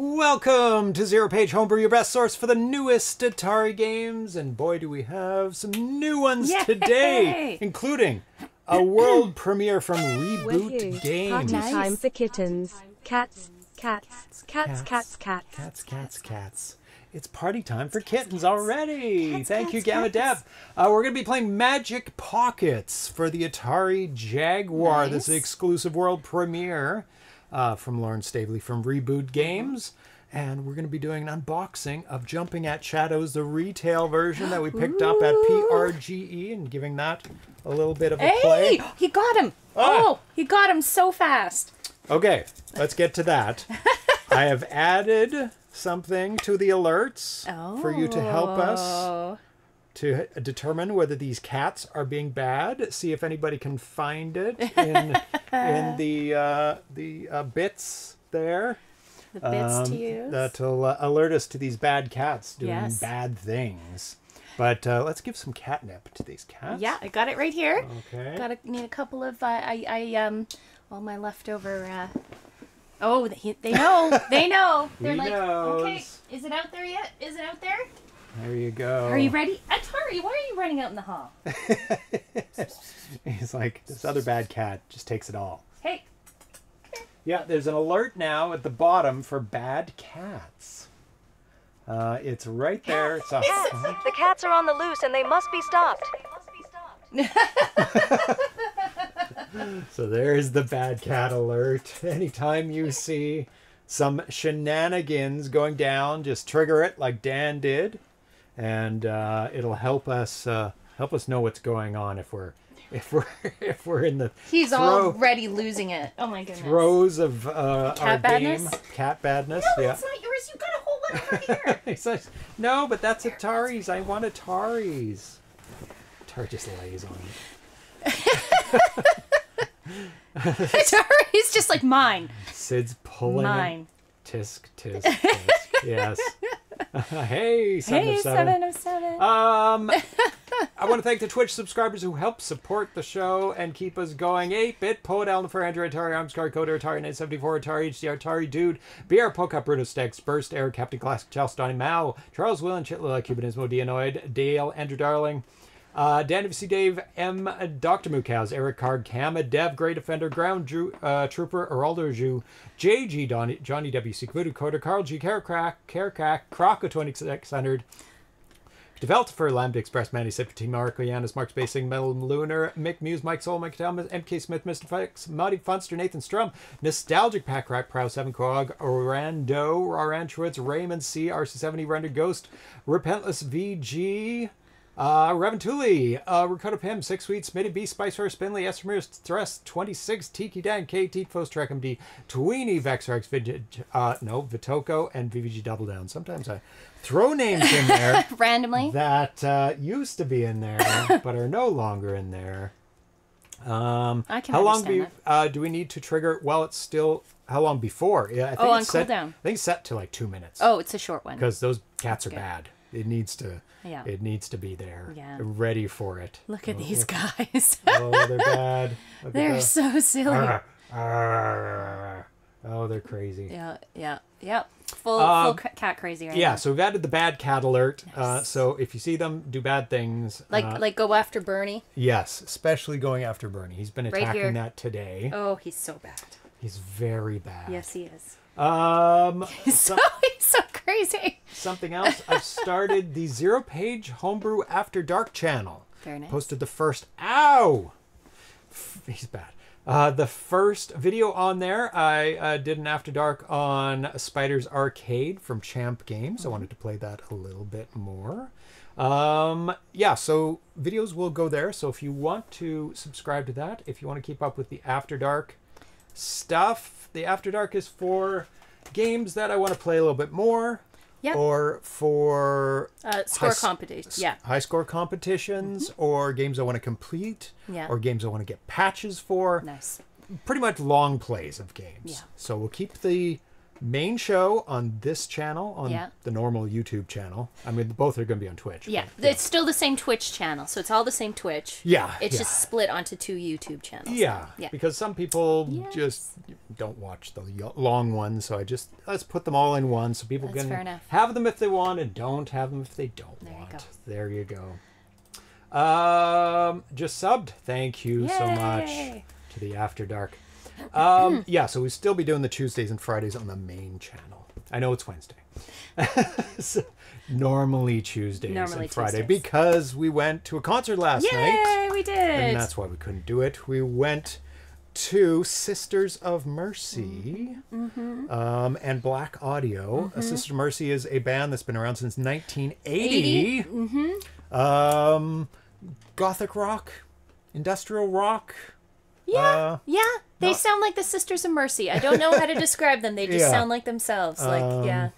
Welcome to Zero Page Homebrew, your best source for the newest Atari games. And boy, do we have some new ones Yay! today, including a world premiere from Reboot Games. Party Nice. time for kittens. Cats, cats, cats, cats, cats. Cats, cats, cats. It's party time for kittens already. Cats, Thank you, cats, Gamma cats. Dev. Uh, we're going to be playing Magic Pockets for the Atari Jaguar. This Nice. exclusive world premiere uh, from Lawrence Staveley from Reboot Games. And we're going to be doing an unboxing of Jumping at Shadows, the retail version that we picked up at PRGE, and giving that a little bit of a play. Hey, he got him. Ah. Oh, he got him so fast. Okay, let's get to that. I have added something to the alerts for you to help us Oh. To determine whether these cats are being bad. See if anybody can find it in in the uh, the uh, bits there. The bits Um, to use. That'll uh, alert us to these bad cats doing Yes. bad things. But uh, let's give some catnip to these cats. Yeah, I got it right here. Okay. Got to need a couple of uh, I I um all my leftover. Uh... Oh, they, they know. they know. They're He like, okay, is it out there yet? Is it out there? There you go. Are you ready? Atari, why are you running out in the hall? He's like this other bad cat just takes it all. Hey, Yeah, there's an alert now at the bottom for bad cats. Uh, it's right there. It's a, Cats. The cats are on the loose and they must be stopped. they must be stopped. so there's the bad cat alert. Anytime you see some shenanigans going down, just trigger it like Dan did, and uh, it'll help us uh, help us know what's going on if we're if we're if we're in the he's throw- already losing it. Oh my goodness. throes of uh, Cat our badness? game. Cat badness. No, yeah. it's not yours. You got a whole one over here. he says, "No, but that's Atari's. I want Atari's." Atari just lays on it. Atari's just like mine. Sid's pulling it. Mine. Tisk, tisk, tisk. Yes. hey, seven Hey, of seven. seven of seven. Um, I want to thank the Twitch subscribers who help support the show and keep us going. 8-Bit, Poet, Alan for Android, Atari, Armscar, Coder, Atari 974, Atari, HDR, Atari, Dude, BR, Poca, Bruno Stex, Burst, Air, Captain Classic, Charles Donny, Mao, Charles Willen, Chitlila, Cubanismo, Dianoid, Dale, Andrew Darling, uh, Dan WC Dave, M, Dr. Mukaz, Eric Card, Kama, Dev, Great Offender, Ground Drew, uh, Trooper, Araldo Ju, JG, Donny, Johnny WC, Kudu, Coder, Carl G, Caracrack, Caracrack, Croco 2600, Developed for Lambda Express, Manny Sip, Team Marco, Yanis, Mark Spacing, Metal Lunar, Mick Muse, Mike Soul, Mike Talmas, MK Smith, Mr. Fix, Muddy Funster, Nathan Strum, Nostalgic Pack Rack, Prow 7 Quag, Orlando, Oranchwoods, Raymond C, RC70, Rendered Ghost, Repentless VG, uh, Revan Tooley, uh, Ricotta Pim, Six Sweet, Smitty B, Spice Horse, Spinley, S. Ramirez, Thrust, 26, Tiki Dan, K, Teat, Fos, Trek MD, Tweeny, Vexarx, Vid, uh, no, Vitoko, and VVG Double Down. Sometimes I throw names in there Randomly. that uh, used to be in there but are no longer in there. Um, I can how long be, uh, do we need to trigger? Well, it's still how long before? Yeah, I think Oh, it's on set, cooldown. I think it's set to like two minutes. Oh, it's a short one. because those cats are good. bad. It needs to. Yeah. It needs to be there. Yeah. Ready for it. Look at Oh, these look- guys. Oh, they're bad. Look They're the- so silly. Arr, arr. Oh, they're crazy. Yeah, yeah, yeah. Full, Um, full cat crazy right Yeah, now. so we've added the bad cat alert. Uh, so if you see them do bad things, Like, uh, like go after Bernie. yes, especially going after Bernie. He's been attacking here. that today. Oh, he's so bad. He's very bad. Yes, he is. Um, He's so, he's so crazy. something else. I've started the zero page homebrew after dark channel. Very nice. Posted the first. Ow! He's bad. Uh, the first video on there, I uh, did an after dark on Spider's Arcade from Champ Games. I wanted to play that a little bit more. Um, yeah, so videos will go there. So if you want to subscribe to that, if you want to keep up with the After Dark stuff, the After Dark is for games that I want to play a little bit more. Yep. Or for Uh, score high s- Yeah. high score competitions or games I want to complete Yeah. or games I want to get patches for. Nice. Pretty much long plays of games. Yeah. So we'll keep the main show on this channel, on Yeah. the normal YouTube channel. I mean, both are going to be on Twitch. Yeah, but- it's still the same Twitch channel, so it's all the same Twitch. Yeah, It's yeah. just split onto two YouTube channels. Yeah, Yeah. because some people Yes. just don't watch the long ones, so I just let's put them all in one so people That's can have them if they want and don't have them if they don't There you want. go. There you go. Um, just subbed. Thank you so much to the After Dark. Um, yeah, so we still be doing the Tuesdays and Fridays on the main channel. I know it's Wednesday. So, normally Tuesdays Normally and Friday Tuesdays. because we went to a concert last night Yay, we did. and that's why we couldn't do it. We went to Sisters of Mercy Mm-hmm. um, and Black Audio. Uh, Sisters of Mercy is a band that's been around since 1980. Mm-hmm. Um, gothic rock, industrial rock. yeah, uh, yeah. They not- sound like the Sisters of Mercy. I don't know how to describe them. They just Yeah. Um, sound like themselves. Like yeah,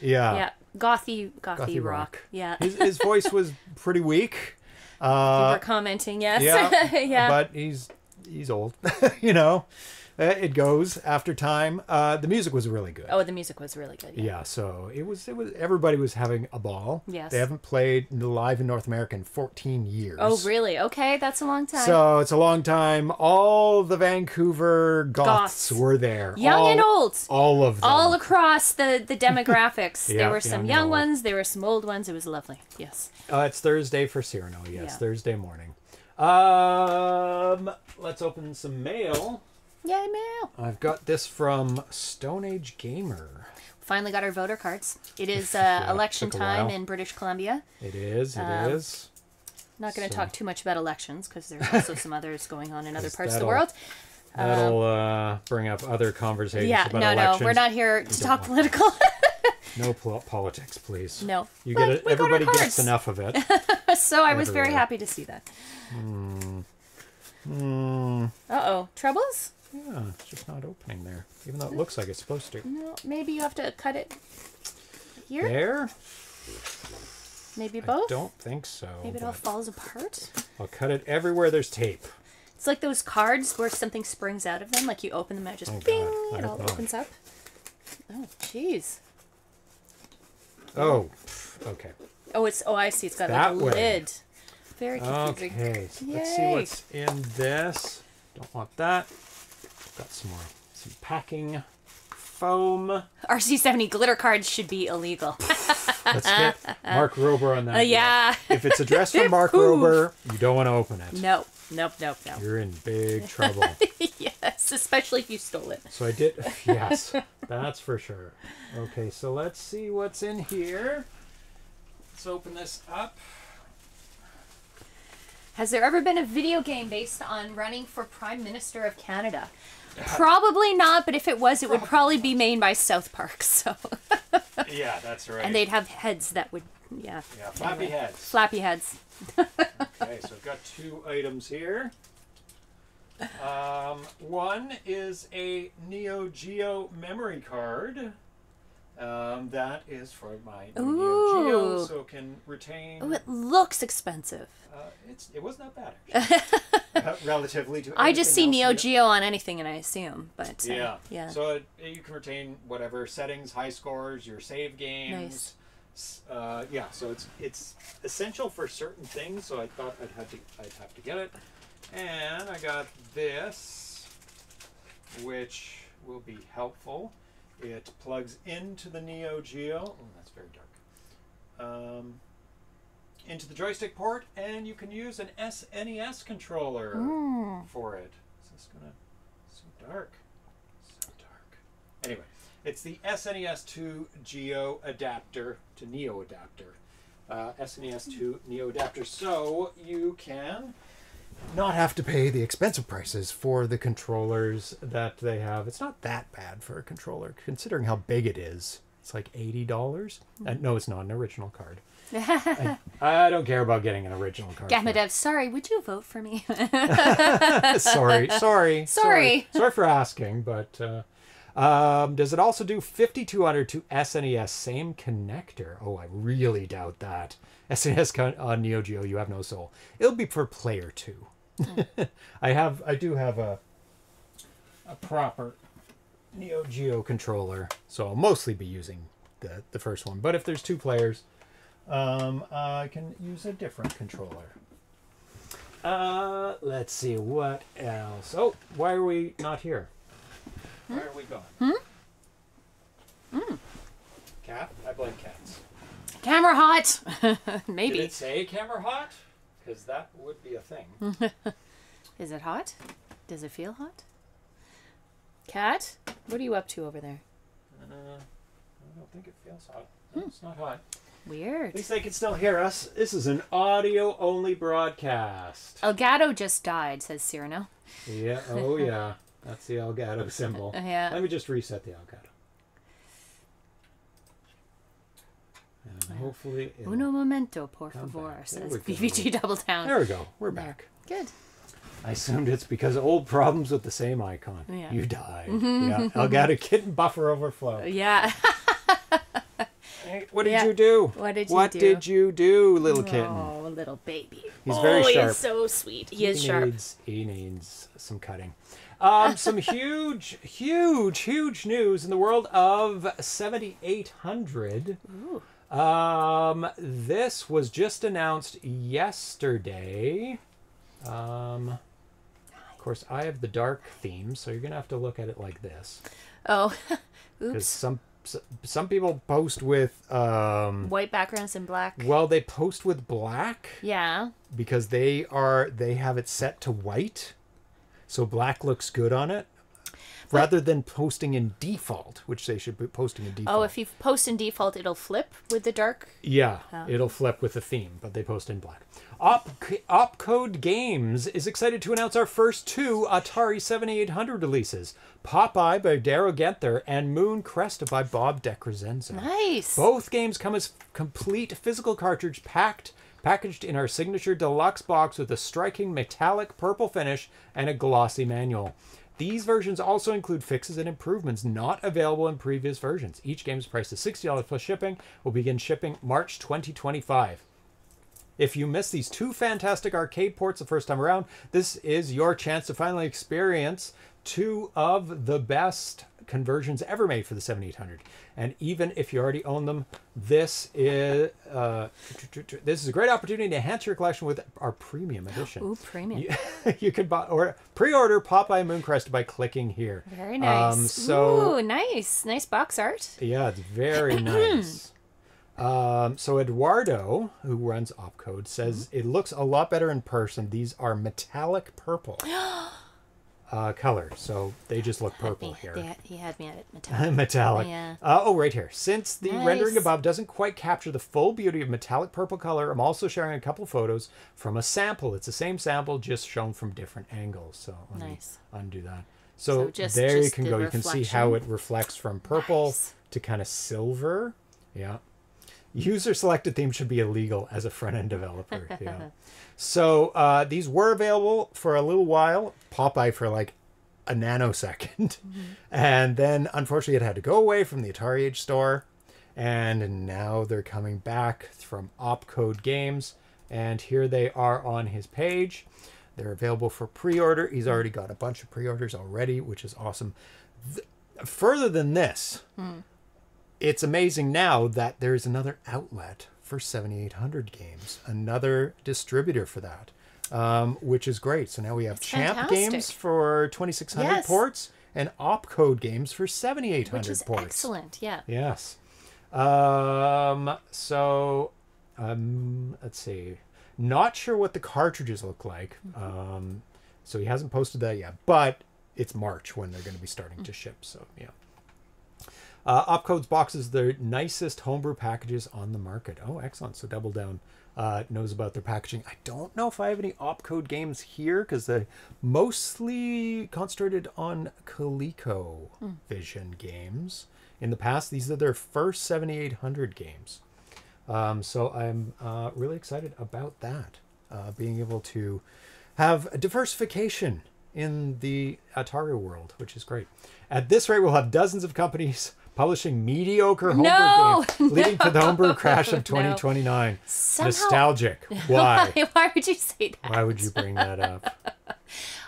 Yeah. yeah, gothy, gothy, Gothy rock. rock. Yeah, His, his voice was pretty weak. Uh, were commenting. Yes. yeah, yeah. But he's he's old, you know. Uh, It goes after time. Uh, the music was really good. oh, the music was really good. Yeah. Yeah, so it was it was everybody was having a ball. Yes. They haven't played live in North America in 14 years. Oh, really? Okay, that's a long time. So it's a long time. All the Vancouver goths, Goths. were there. Young all, and old. All of them. all across the the demographics. Yeah, there were young some and young ones, there were some old ones. It was lovely. Yes. Uh, it's Thursday for Cyrano. Yes, Yeah. Thursday morning. Um, let's open some mail. Yay, mail. I've got this from Stone Age Gamer. Finally got our voter cards. It is uh, Yeah, election time in British Columbia. It is. It is. Um, Not going to So- talk too much about elections because there's also some others going on in other parts of the world. That'll uh, bring up other conversations Yeah, about no, elections. no, we're not here to talk political. No pol- politics, please. no. You But get it. we got our Everybody gets cards. enough of it. So I was very happy to see that. Hmm. Uh oh, troubles? Yeah, it's just not opening there, even though it looks like it's supposed to. No, maybe you have to cut it here. There? Maybe both? I don't think so. Maybe it all falls apart. I'll cut it everywhere there's tape. It's like those cards where something springs out of them, like you open them and it just Oh, bing, it all not. opens up. Oh, jeez. Oh, okay. Oh, it's oh, I see. It's got That like a way. lid. Very confusing. Okay, so let's see what's in this. Don't want that. Got some more, some packing foam. RC70 glitter cards should be illegal. Let's get Mark Rober on that. Uh, yeah. If it's addressed from Mark Rober, you don't want to open it. no, nope, nope, no. You're in big trouble. yes, especially if you stole it. So I did, yes, that's for sure. Okay, so let's see what's in here. Let's open this up. Has there ever been a video game based on running for Prime Minister of Canada? Probably not, but if it was, it would probably be made by South Park. So, Yeah, that's right. and they'd have heads that would, yeah, yeah, flappy heads. flappy heads. Okay, so I've got two items here. Um, one is a Neo Geo memory card. Um, that is for my new Neo Geo, so it can retain. Oh, it looks expensive. Uh, it's it was not bad relatively to. I just see Neo. Geo on anything, and I assume, but uh, Yeah. yeah. So it, you can retain whatever settings, high scores, your save games. S- Uh, yeah. So it's it's essential for certain things. So I thought I'd have to I'd have to get it, and I got this, which will be helpful. It plugs into the Neo Geo. Oh, that's very dark. Um, into the joystick port, and you can use an SNES controller for it. Is this gonna so dark? So dark. Anyway, it's the SNES 2 Geo adapter to Neo adapter. Uh, SNES 2 Neo adapter, so you can not have to pay the expensive prices for the controllers that they have. It's not that bad for a controller, considering how big it is. It's like eighty dollars. Uh, no, it's not an original card. I, I don't care about getting an original card. for. Gamadev, sorry, would you vote for me? sorry, sorry, Sorry. sorry for asking, but uh, um, does it also do 5200 to SNES? Same connector. Oh, I really doubt that. SNES con- on Neo Geo, you have no soul. It'll be for player two. I have, I do have a a proper Neo Geo controller, so I'll mostly be using the the first one. But if there's two players, um, I can use a different controller. Uh, let's see what else. Oh, why are we not here? Why are we gone? Hmm. Cat? I blame cats. Camera hot. Did Maybe. it say camera hot? Because that would be a thing. Is it hot? Does it feel hot? Cat, what are you up to over there? Uh, I don't think it feels hot. No, It's not hot. At least they can still hear us. This is an audio only broadcast. Elgato just died, says Cyrano. Yeah, oh yeah. That's the Elgato symbol. Yeah. Let me just reset the Elgato. And hopefully. Uno momento, por favor, back. Says. BBG Double Down. There we go. We're There. back. Good. I assumed it's because of old problems with the same icon. Yeah. You died. yeah. Elgato kitten buffer overflow. Yeah. Hey, what did Yeah. you do? What did you What do? did you do, little kitten? Oh, little baby. He's oh, very he sharp. is so sweet. He is sharp. He needs some cutting. Um, some huge, huge, huge news in the world of 7800. Um, this was just announced yesterday. Um, of course, I have the dark theme, so you're gonna have to look at it like this Oh, oops. some some people post with um, White backgrounds in black. well, they post with black Yeah. because they are they have it set to white so black looks good on it rather than posting in default which they should be posting in default Oh, if you post in default, it'll flip with the dark. yeah Oh. it'll flip with the theme but they post in black Op- opcode games is excited to announce our first two atari 7800 releases popeye by Daryl Guenther and moon cresta by bob DeCrescenzo Nice. both games come as complete physical cartridge packed, packaged in our signature deluxe box with a striking metallic purple finish and a glossy manual. These versions also include fixes and improvements not available in previous versions. Each game is priced at $60 plus shipping. Will begin shipping March 2025. If you missed these two fantastic arcade ports the first time around, this is your chance to finally experience two of the best conversions ever made for the 7800. And even if you already own them, this is uh, this is a great opportunity to enhance your collection with our premium edition. Ooh, premium. You, you can buy or pre-order Popeye Moon Cresta by clicking here. Very nice. Um, so Ooh, nice. Nice box art. yeah, it's very nice. Um, so Eduardo, who runs Opcode, says Mm-hmm. it looks a lot better in person. These are metallic purple uh, color, so they just look purple here. had- he had me at metallic. metallic. Yeah. Uh, oh, right here. Since the rendering above doesn't quite capture the full beauty of metallic purple color, I'm also sharing a couple photos from a sample. It's the same sample, just shown from different angles. So let me undo that. So, So just- there you can the go. You can see how it reflects from purple Nice. to kind of silver. Yeah. User selected theme should be illegal as a front end developer. Yeah. so uh, these were available for a little while. Popeye for like a nanosecond. And then unfortunately it had to go away from the Atari Age store. And now they're coming back from Opcode Games. And here they are on his page. They're available for pre order. He's already got a bunch of pre orders already, which is awesome. Th- further than this, it's amazing now that there's another outlet for 7800 games, another distributor for that, um, which is great. So now we have That's Champ fantastic. games for 2600 Yes. ports and Opcode games for 7800 Which is ports. excellent. Yeah. Yes. Um, so, um, let's see. Not sure what the cartridges look like. Um, so he hasn't posted that yet, but it's March when they're going to be starting to ship. So, yeah. Uh, Opcode's boxes, the nicest homebrew packages on the market. Oh, excellent. So Double Down uh, knows about their packaging. I don't know if I have any Opcode games here because they're mostly concentrated on Coleco Vision games. In the past, these are their first 7800 games. Um, so I'm uh, really excited about that. Uh, being able to have a diversification in the Atari world, which is great. At this rate, we'll have dozens of companies publishing mediocre homebrew No! games, leading to the homebrew crash of 2029. Somehow- Nostalgic. Why? Why would you say that? Why would you bring that up?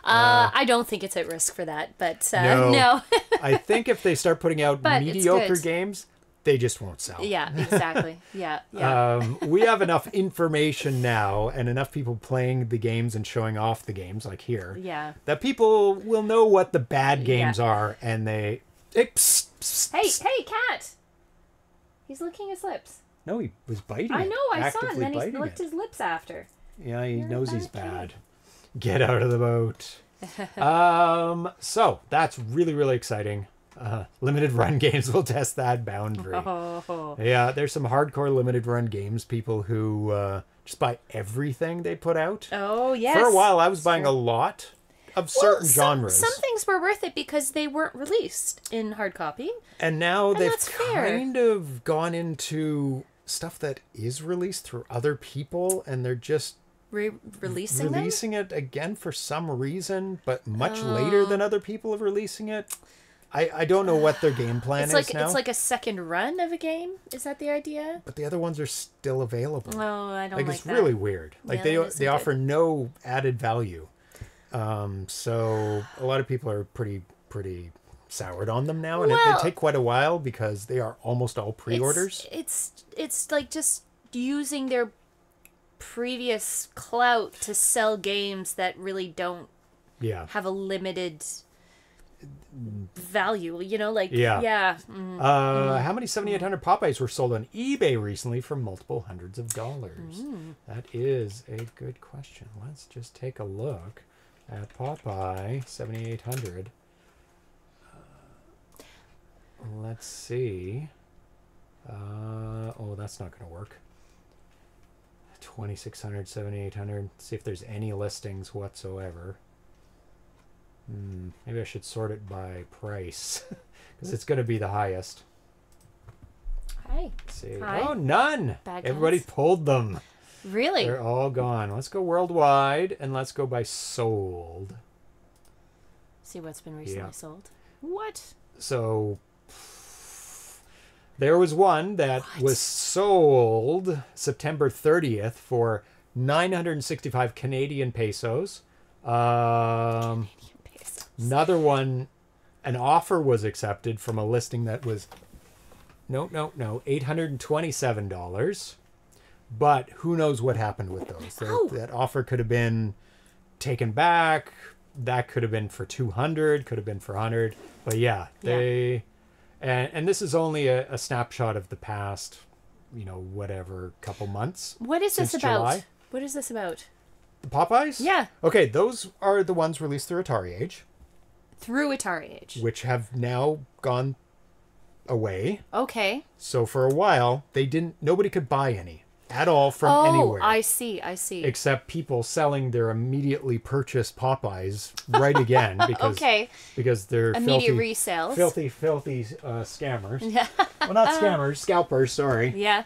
Uh, I don't think it's at risk for that, but uh, No. no. I think if they start putting out But mediocre games, they just won't sell. yeah, exactly. Yeah, yeah. Um, we have enough information now and enough people playing the games and showing off the games, like here, yeah. that people will know what the bad games Yeah. are and they. Hey, psst, psst, Hey, psst. hey, cat! He's licking his lips. No, he was biting I know, I saw it, and then he licked it. his lips after. Yeah, he You're knows he's bad bad. Get out of the boat. um, so that's really, really exciting. Uh, limited run games will test that boundary. Oh, Yeah, there's some hardcore limited run games. People who uh, just buy everything they put out. oh yes. For a while, I was That's buying true. a lot of Well, certain some, genres, Some things were worth it because they weren't released in hard copy. and now they've that's fair. kind of gone into stuff that is released through other people, and they're just Re- releasing them. releasing it again for some reason, but much later than Oh. other people are releasing it. I, I don't know what their game plan It's is now, it's like a second run of a game. Is that the idea? but the other ones are still available. Oh, I don't like, like, it's that. really weird. Like Yeah, they they good. offer no added value. Um, so a lot of people are pretty pretty soured on them now, and it, they take quite a while because they are almost all pre-orders. It's, it's it's like just using their previous clout to sell games that really don't yeah. have a limited value. You know, like Yeah. yeah. mm. Uh, how many 7800 Popeyes were sold on eBay recently for multiple hundreds of dollars? Mm. That is a good question. Let's just take a look at Popeye 7800. Uh, let's see. Uh, oh, that's not going to work. 2600, 7800. See if there's any listings whatsoever. Hmm, maybe I should sort it by price because it's going to be the highest. Hi. Let's see. Hi. Oh, none. Bad Everybody guys. pulled them. Really? They're all gone. Let's go worldwide and let's go by sold. See what's been recently Yeah. sold. What? So there was one that What? was sold September 30th for 965 Canadian pesos. Um, Pesos. another one, an offer was accepted from a listing that was no, no, no, $827. But who knows what happened with those? That- Oh. That offer could have been taken back. That could have been for 200, could have been for 100. But yeah, Yeah. they and and this is only a, a snapshot of the past, you know, whatever couple months. What is this about? July? What is this about? The Popeyes? Yeah. Okay, those are the ones released through Atari Age, Through Atari Age. which have now gone away. Okay. So for a while, they didn't nobody could buy any at all from oh, anywhere. I see. I see. except people selling their immediately purchased Popeyes right again because okay. because they're Immediate filthy, resales. filthy, filthy uh, scammers. Yeah. well, not scammers, scalpers. Sorry. yeah.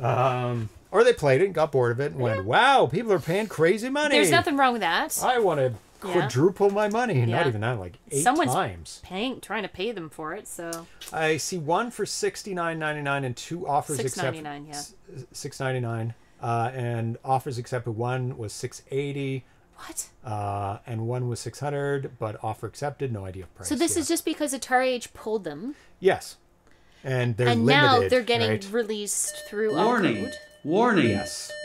Um, or they played it, and got bored of it, and went, "Wow, people are paying crazy money. There's nothing wrong with that. I want to Yeah. quadruple my money. Not even that, like eight Someone's times. paying, trying to pay them for it. So I see one for sixty nine ninety nine and two offers accepted. $6.99, yeah. Six ninety nine. Uh, and offers accepted. One was six eighty. what? uh, and one was 600 but offer accepted no idea of price So this yet. is just because Atari Age pulled them, yes and they're and limited now they're getting right? released through Warning! Upload. Warning! yes The treat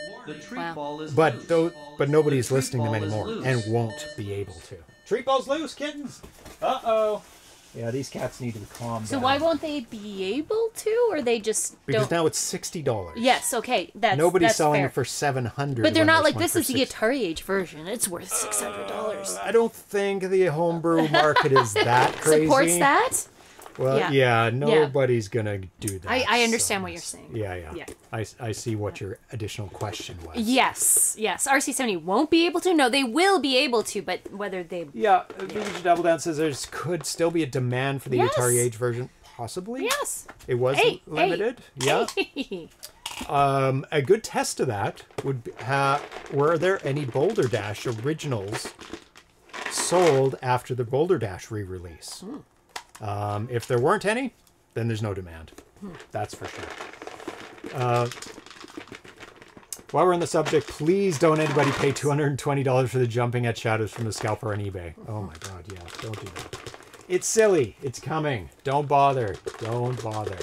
Wow. is but though but nobody's The treat listing them anymore loose. and won't be able to treat balls loose kittens uh-oh yeah these cats need to be calm So down why won't they be able to, or they just because don't? now it's $60 Yes. Okay. That's nobody's that's selling fair. it for 700 But they're not like this for is the Atari Age version. It's worth six hundred dollars. Uh, i don't think the homebrew market is that crazy Supports that. Well, Yeah. yeah, nobody's gonna do that. I- I understand so what you're saying. Yeah, yeah, Yeah. I, I see what your additional question was. Yes. Yes. RC seventy won't be able to. No, they will be able to, but whether they. Yeah, Vintage Double Down says there could still be a demand for the Yes. Atari Age version. Possibly. Yes. It was Hey, limited. Yeah. Um, a good test of that would be, ha, were there any Boulder Dash originals sold after the Boulder Dash re-release? Hmm. Um, if there weren't any, then there's no demand. Hmm. That's for sure. Uh, While we're on the subject, please don't anybody pay $220 for the jumping at shadows from the scalper on eBay. Oh my god, yeah, don't do that. It's silly. It's coming. Don't bother. Don't bother.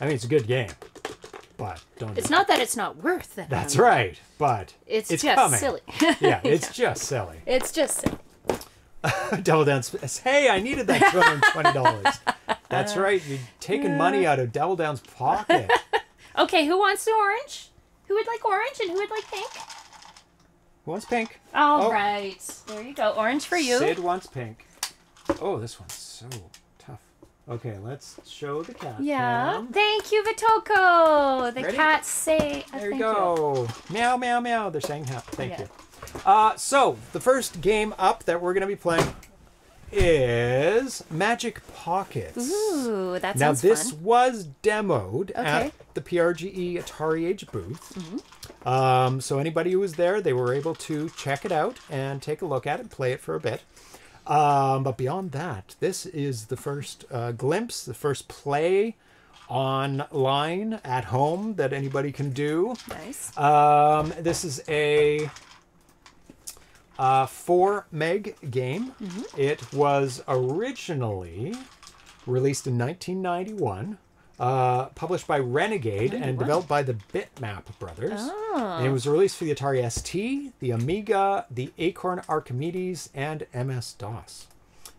I mean, it's a good game, but don't. It's do not that it's not worth it. That's right, but It's, it's just coming. silly. Yeah, it's just silly. it's just silly. Double Down says, "Hey, I needed that two hundred twenty dollars." That's uh, right. You're taking money out of Double Down's pocket. Okay, who wants the orange? Who would like orange and who would like pink? Who wants pink? All Oh. right, There you go. Orange for you. Sid wants pink. Oh, this one's so tough. Okay, let's show the cat. Yeah. cam. Thank you, Vitoko. The Ready? cats say a There you go. Meow, meow, meow. They're saying ha- thank Yeah. you. Uh, so, the first game up that we're going to be playing is Magic Pockets. Ooh, that Now, sounds this fun. was demoed Okay. At the PRGE Atari Age booth. Mhm. Um, so, anybody who was there, they were able to check it out and take a look at it, play it for a bit. Um, but beyond that, this is the first uh, glimpse, the first play online at home that anybody can do. Nice. Um, this is a uh, four meg game. It was originally released in 1991, uh, published by Renegade and developed by the Bitmap brothers. And it was released for the Atari ST, the Amiga, the Acorn Archimedes, and MS DOS.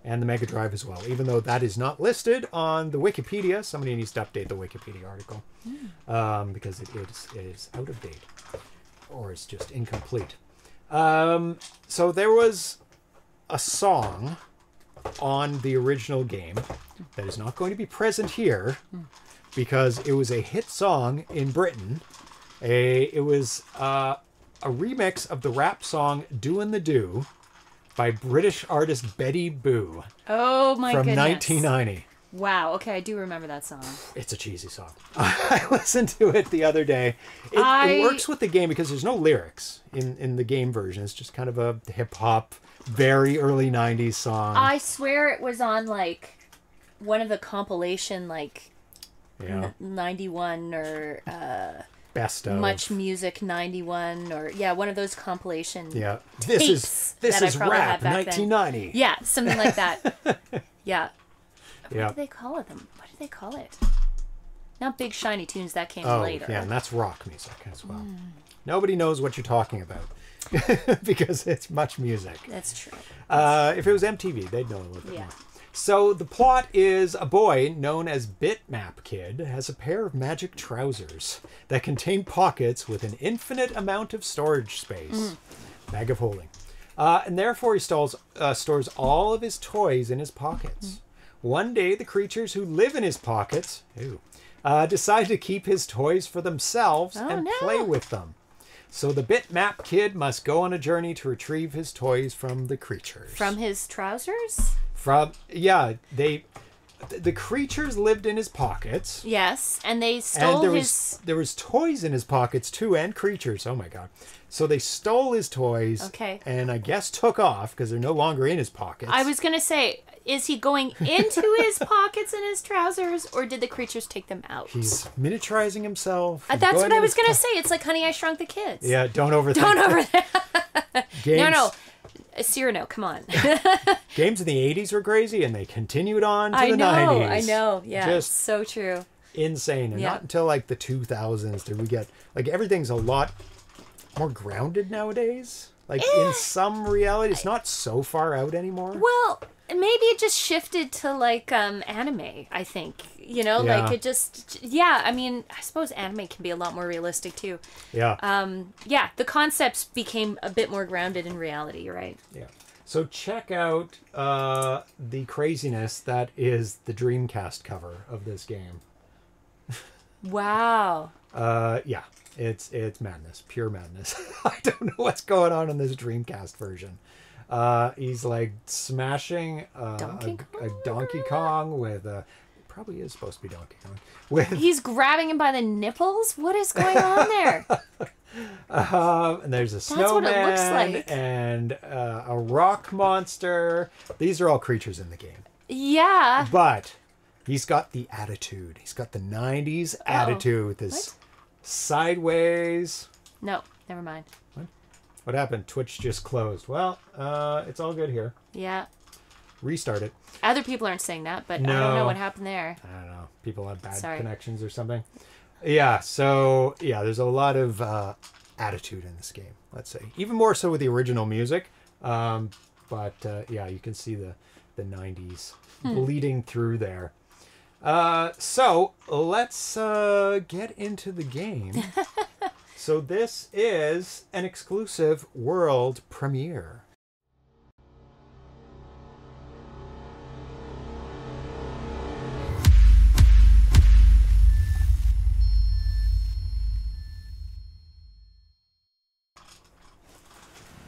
And the Mega Drive as well, even though that is not listed on the Wikipedia. Somebody needs to update the Wikipedia article um, because it is, it is out of date or it's just incomplete. Um, so there was a song on the original game that is not going to be present here because it was a hit song in Britain. A it was uh, a remix of the rap song "Doin' the Do" by British artist Betty Boo Oh my from goodness. 1990. Wow. Okay, I do remember that song. It's a cheesy song. I listened to it the other day. It, I- it works with the game because there's no lyrics in, in the game version. It's just kind of a hip hop, very early 90s song. I swear it was on like one of the compilation like yeah. 91 or uh, Best of. Much Music 91 or yeah, one of those compilation. Yeah. This tapes is this is rap had then. 1990. Yeah, something like that. yeah. Yeah. What do they call it? Them? What do they call it? Not Big Shiny Tunes. That came Oh, later. yeah, and that's rock music as well. Nobody knows what you're talking about because it's much music. That's true. Uh, if it was MTV, they'd know a little bit Yeah. more. So the plot is a boy known as Bitmap Kid has a pair of magic trousers that contain pockets with an infinite amount of storage space. Bag of holding. Uh, and therefore he stalls, uh, stores all of his toys in his pockets. One day the creatures who live in his pockets ew, uh, decide to keep his toys for themselves Oh, and no. play with them. So the Bitmap Kid must go on a journey to retrieve his toys from the creatures. From his trousers? From yeah, they the creatures lived in his pockets. Yes, and they stole and there his. was there was toys in his pockets too and creatures. Oh my god. So they stole his toys Okay. and I guess took off because they're no longer in his pockets. I was gonna say, is he going into his pockets in his trousers, or did the creatures take them out? He's miniaturizing himself. Uh, That's what I was gonna po- say. It's like Honey, I Shrunk the Kids. Yeah, don't overthink Don't it. over No, no. Uh, Cyrano, come on. Games in the 80s were crazy and they continued on to I the know, 90s. I know. Yeah, Just so true. insane and Yeah. not until like the 2000s did we get like everything's a lot more grounded nowadays like Eh. in some reality it's not so far out anymore Well, maybe it just shifted to like um anime. I think you know, like it just yeah. I mean, I suppose anime can be a lot more realistic too. yeah Um, yeah, the concepts became a bit more grounded in reality. Right. yeah so check out uh the craziness that is the dreamcast cover of this game Wow. uh yeah it's it's madness pure madness i don't know what's going on in this dreamcast version uh he's like smashing uh, Donkey a, a donkey kong with a probably is supposed to be donkey kong with He's grabbing him by the nipples. What is going on there? Um, and there's a what snowman it looks like. and uh, a rock monster. These are all creatures in the game. yeah. But he's got the attitude. He's got the 90s attitude with his What? Sideways No, never mind. What happened? Twitch just closed. Well, uh, it's all good here. Yeah. Restart it. Other people aren't saying that, but I don't know what happened there. I don't know. People have bad Sorry. connections or something. Yeah. So yeah, there's a lot of uh, attitude in this game. Let's say even more so with the original music. Um, but uh, yeah, you can see the the '90s bleeding through there. Uh, so let's uh, get into the game. so this is an exclusive world premiere.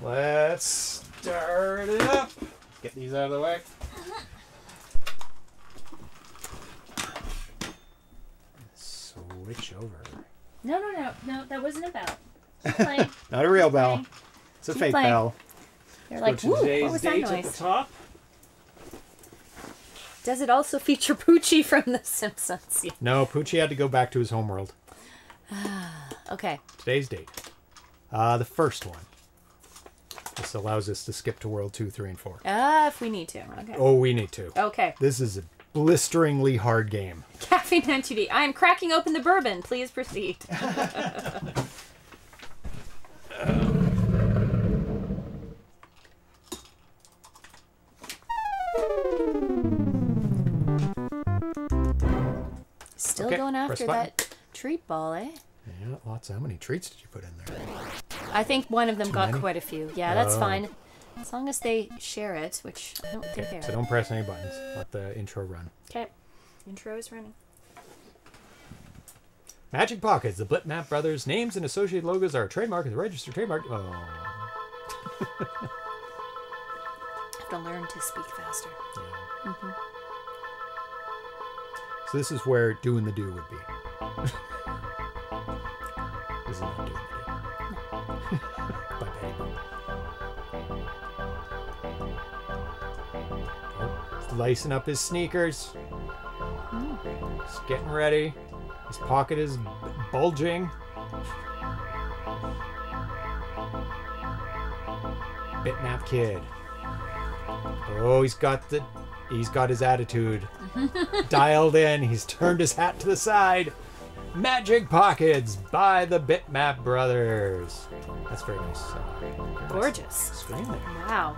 Let's start it up. Get these out of the way. Switch over. No, no, no, no. That wasn't about. Keep playing. Not a real bell. Playing. It's a Keep fake playing. bell. They're like, to Woo, today's what was that date at the noise? top. Does it also feature Poochie from The Simpsons? Yeah. No, Poochie had to go back to his homeworld. Okay. Today's date. Uh, the first one. This allows us to skip to world two, three, and four. Ah, if we need to. Okay. Oh, we need to. Okay. This is a blisteringly hard game. Caffeine NTD. I am cracking open the bourbon. Please proceed. Still Okay, going after that treat ball, eh? Yeah, lots. How many treats did you put in there? I think one of them got many? quite a few. Yeah, that's Oh. fine. As long as they share it, which I don't think they So don't press any buttons. Let the intro run. Okay. Intro is running. Magic Pockets, the Bitmap Brothers names and associated logos are a trademark of the registered trademark. Oh, have to learn to speak faster. yeah. Mm-hmm. So this is where doing the do would be. this is not doing the do. By Betty lacing up his sneakers. He's getting ready. His pocket is bulging. Bitmap kid. Oh, he's got the he's got his attitude dialed in. He's turned his hat to the side. Magic Pockets by the Bitmap Brothers. That's very nice. Uh, nice Gorgeous. Screen there. Wow.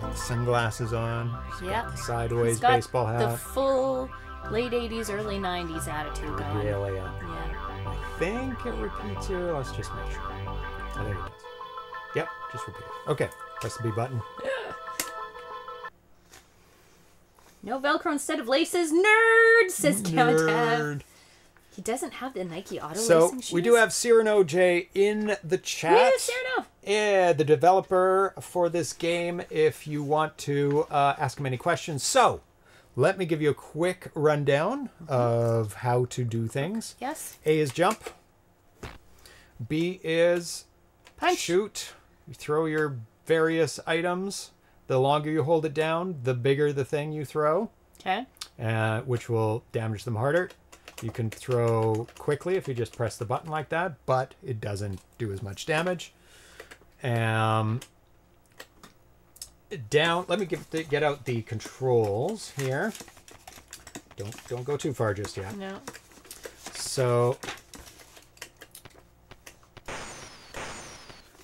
Got the sunglasses on. Yep. The sideways baseball the hat. full late 80s, early 90s attitude going. Really, uh, Yeah. I think it repeats here. Let's just make sure. I think it does. Yep, just repeat it. Okay, press the B button. No Velcro instead of laces. Nerd, says Count Nerd. He doesn't have the Nike auto So we do have Cyrano J in the chat. Woo, Cyrano. Yeah, the developer for this game. If you want to uh, ask him any questions, so let me give you a quick rundown of how to do things. Yes. A is jump. B is Punch. shoot. You throw your various items. The longer you hold it down, the bigger the thing you throw, Okay. uh, which will damage them harder. You can throw quickly if you just press the button like that, but it doesn't do as much damage. Um, down. Let me get get out the controls here. Don't don't go too far just yet. No. So,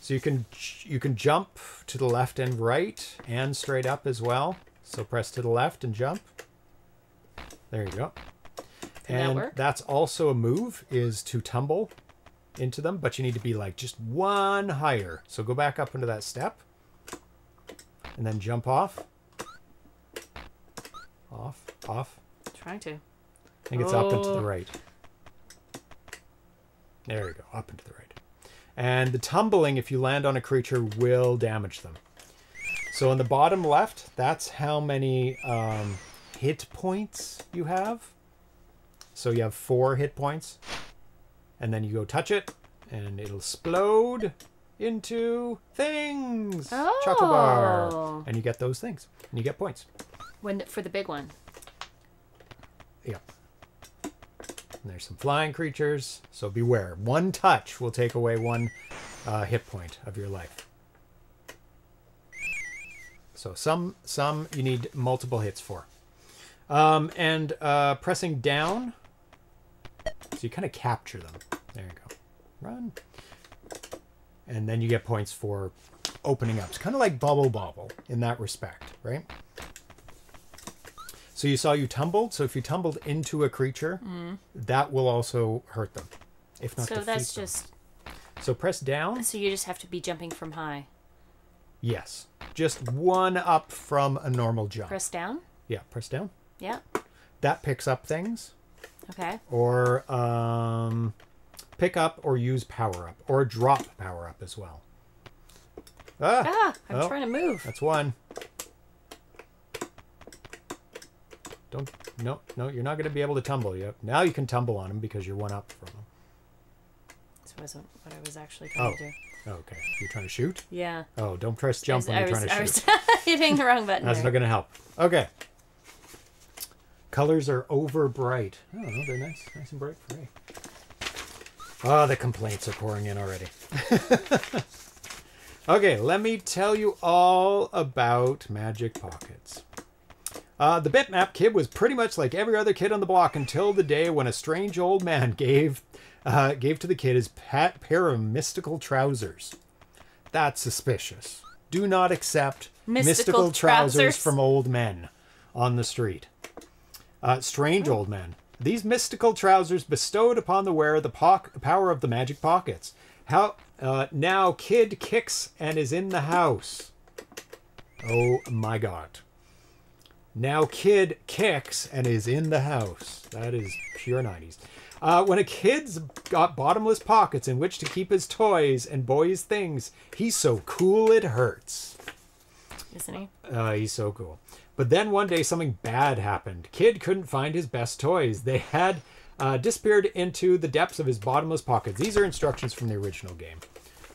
so you can you can jump to the left and right and straight up as well. So press to the left and jump. There you go. Can that and work? that's also a move is to tumble into them, but you need to be like just one higher. So go back up into that step and then jump off. Off, off. Trying to. I think it's up and to Oh. the right. There we go, up and to the right. And the tumbling, if you land on a creature, will damage them. So on the bottom left, that's how many um, hit points you have. So you have four hit points. And then you go touch it, and it'll explode into things. Chocolate Oh. bar. And you get those things. And you get points. When for the big one. Yeah. And there's some flying creatures, so beware. One touch will take away one uh, hit point of your life. So some some you need multiple hits for. Um, and uh, pressing down, so you kind of capture them. There you go. Run. And then you get points for opening up. It's kind of like Bubble Bobble in that respect, right? So you saw you tumbled. So if you tumbled into a creature, mm-hmm. that will also hurt them. If not, So that's them. just So press down. so you just have to be jumping from high. Yes, just one up from a normal jump. Press down. Yeah, press down. Yeah. That picks up things, Okay. or um, pick up or use power up, or drop power up as well. Ah, Ah, I'm Oh. trying to move. that's one. Don't no no. You're not going to be able to tumble yet. Now you can tumble on him because you're one up from him. This wasn't what I was actually trying Oh. to do. Oh okay, you're trying to shoot. Yeah. Oh, don't press jump when you're was, trying to I shoot. was hitting the wrong button. That's there. not going to help. Okay. Colors are over bright. Oh, no, they're nice, nice and bright for me. Oh, the complaints are pouring in already. okay, let me tell you all about Magic Pockets. Uh, the Bitmap kid was pretty much like every other kid on the block until the day when a strange old man gave uh, gave to the kid his pat pair of mystical trousers. That's suspicious. Do not accept Mystical mystical, trousers. trousers. from old men on the street. Uh, strange old men. These mystical trousers bestowed upon the wearer the poc- power of the magic pockets. How uh, now, kid kicks and is in the house. Oh my god. Now, kid kicks and is in the house. That is pure 90s. Uh, when a kid's got bottomless pockets in which to keep his toys and boys' things, he's so cool it hurts. Isn't he? Uh, he's so cool. But then one day something bad happened. Kid couldn't find his best toys. They had uh, disappeared into the depths of his bottomless pockets. These are instructions from the original game.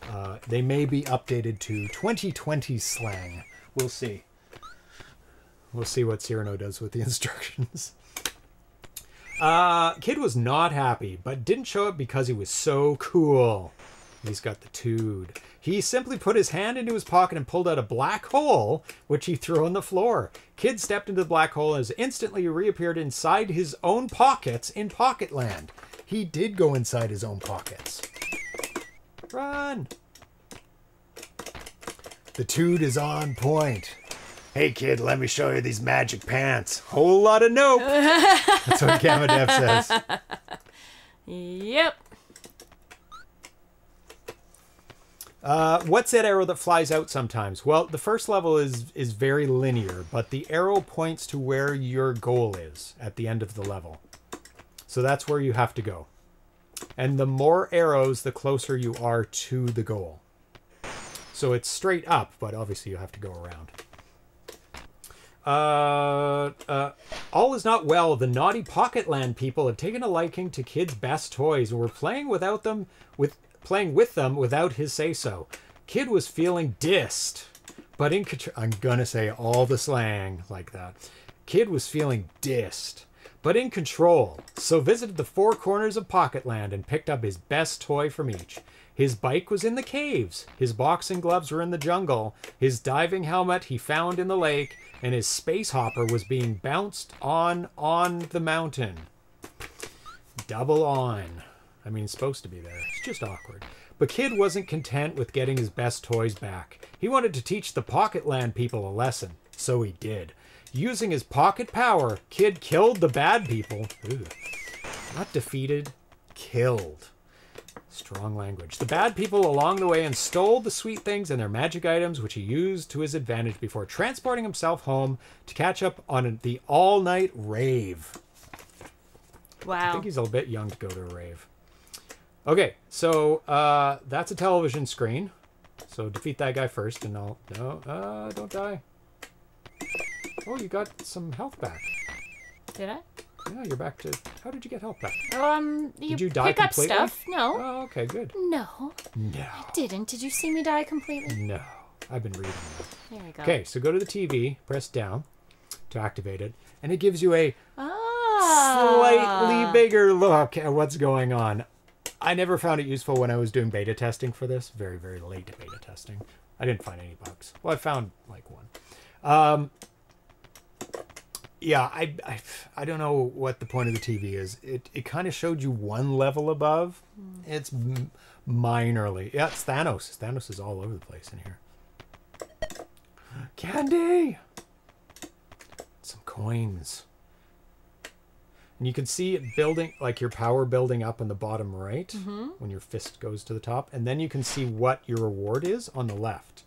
Uh, they may be updated to 2020 slang. We'll see. We'll see what Cyrano does with the instructions. Uh, Kid was not happy, but didn't show up because he was so cool. He's got the tood. He simply put his hand into his pocket and pulled out a black hole, which he threw on the floor. Kid stepped into the black hole and has instantly reappeared inside his own pockets in Pocketland. He did go inside his own pockets. Run! The tood is on point. Hey kid, let me show you these magic pants. Whole lot of nope. That's what Gamadev says. Yep. Uh, what's that arrow that flies out sometimes? Well, the first level is is very linear, but the arrow points to where your goal is at the end of the level. So that's where you have to go. And the more arrows, the closer you are to the goal. So it's straight up, but obviously you have to go around. Uh, uh, all is not well. The naughty Pocketland people have taken a liking to kids' best toys and were playing without them with playing with them without his say so. Kid was feeling dissed, but in control. I'm gonna say all the slang like that. Kid was feeling dissed, but in control. So visited the four corners of Pocketland and picked up his best toy from each. His bike was in the caves. His boxing gloves were in the jungle. His diving helmet he found in the lake, and his space hopper was being bounced on on the mountain. Double on. I mean, it's supposed to be there. It's just awkward. But Kid wasn't content with getting his best toys back. He wanted to teach the Pocketland people a lesson. So he did. Using his pocket power, Kid killed the bad people. Ooh. Not defeated, killed. Strong language. The bad people along the way and stole the sweet things and their magic items, which he used to his advantage before transporting himself home to catch up on the all night rave. Wow. I think he's a bit young to go to a rave. Okay, so uh, that's a television screen. So defeat that guy first, and I'll no, uh, don't die. Oh, you got some health back. Did I? Yeah, you're back to. How did you get health back? Um, you, Did you die pick up stuff? No. Oh, okay, good. No, No, I didn't. Did you see me die completely? no, I've been reading. There we go. Okay, so go to the TV, press down to activate it, and it gives you a Ah. slightly bigger look at what's going on. I never found it useful when I was doing beta testing for this. Very, very late beta testing. I didn't find any bugs. Well, I found like one. Um, yeah, I, I, I don't know what the point of the TV is. It, it kind of showed you one level above. It's m- minorly. Yeah, it's Thanos. Thanos is all over the place in here. Candy! Some coins. And you can see it building, like your power building up in the bottom right when your fist goes to the top. And then you can see what your reward is on the left.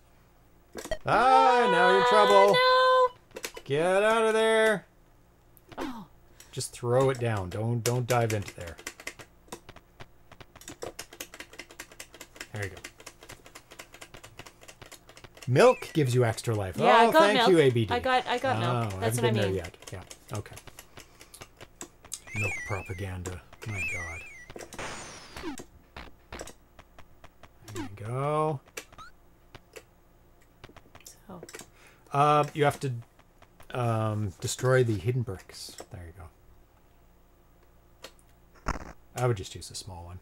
Ah, now you're in trouble. No. Get out of there. Oh. Just throw it down. Don't don't dive into there. There you go. Milk gives you extra life. Yeah, I oh, got thank milk. you, ABD. I got- I got milk. Oh, That's haven't what I been there yet. Yeah. Okay. Milk propaganda. My God. There you go. So, Um, you have to um, destroy the hidden bricks. There you go. I would just use a small one.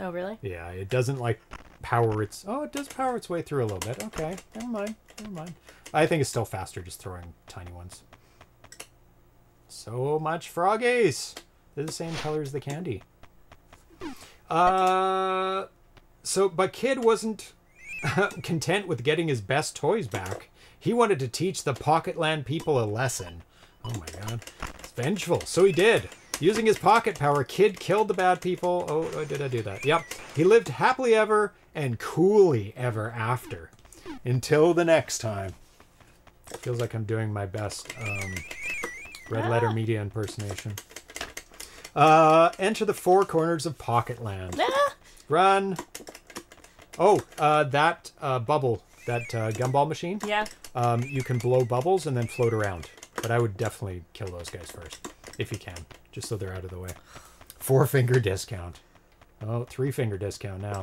oh really? Yeah, it doesn't like power its. Oh, it does power its way through a little bit. Okay, never mind. Never mind. I think it's still faster just throwing tiny ones. So much froggies. They're the same color as the candy. Uh, so but Kid wasn't content with getting his best toys back. He wanted to teach the Pocketland people a lesson. Oh my god. It's vengeful. So he did. Using his pocket power, Kid killed the bad people. Oh, oh, did I do that? Yep. He lived happily ever and coolly ever after. Until the next time. Feels like I'm doing my best um, red letter media impersonation. Uh, enter the four corners of Pocketland. Ah, Run. Oh, uh, that uh, bubble, that uh, gumball machine. yeah. Um, you can blow bubbles and then float around. But I would definitely kill those guys first, if you can, just so they're out of the way. Four finger discount. Oh, three finger discount now.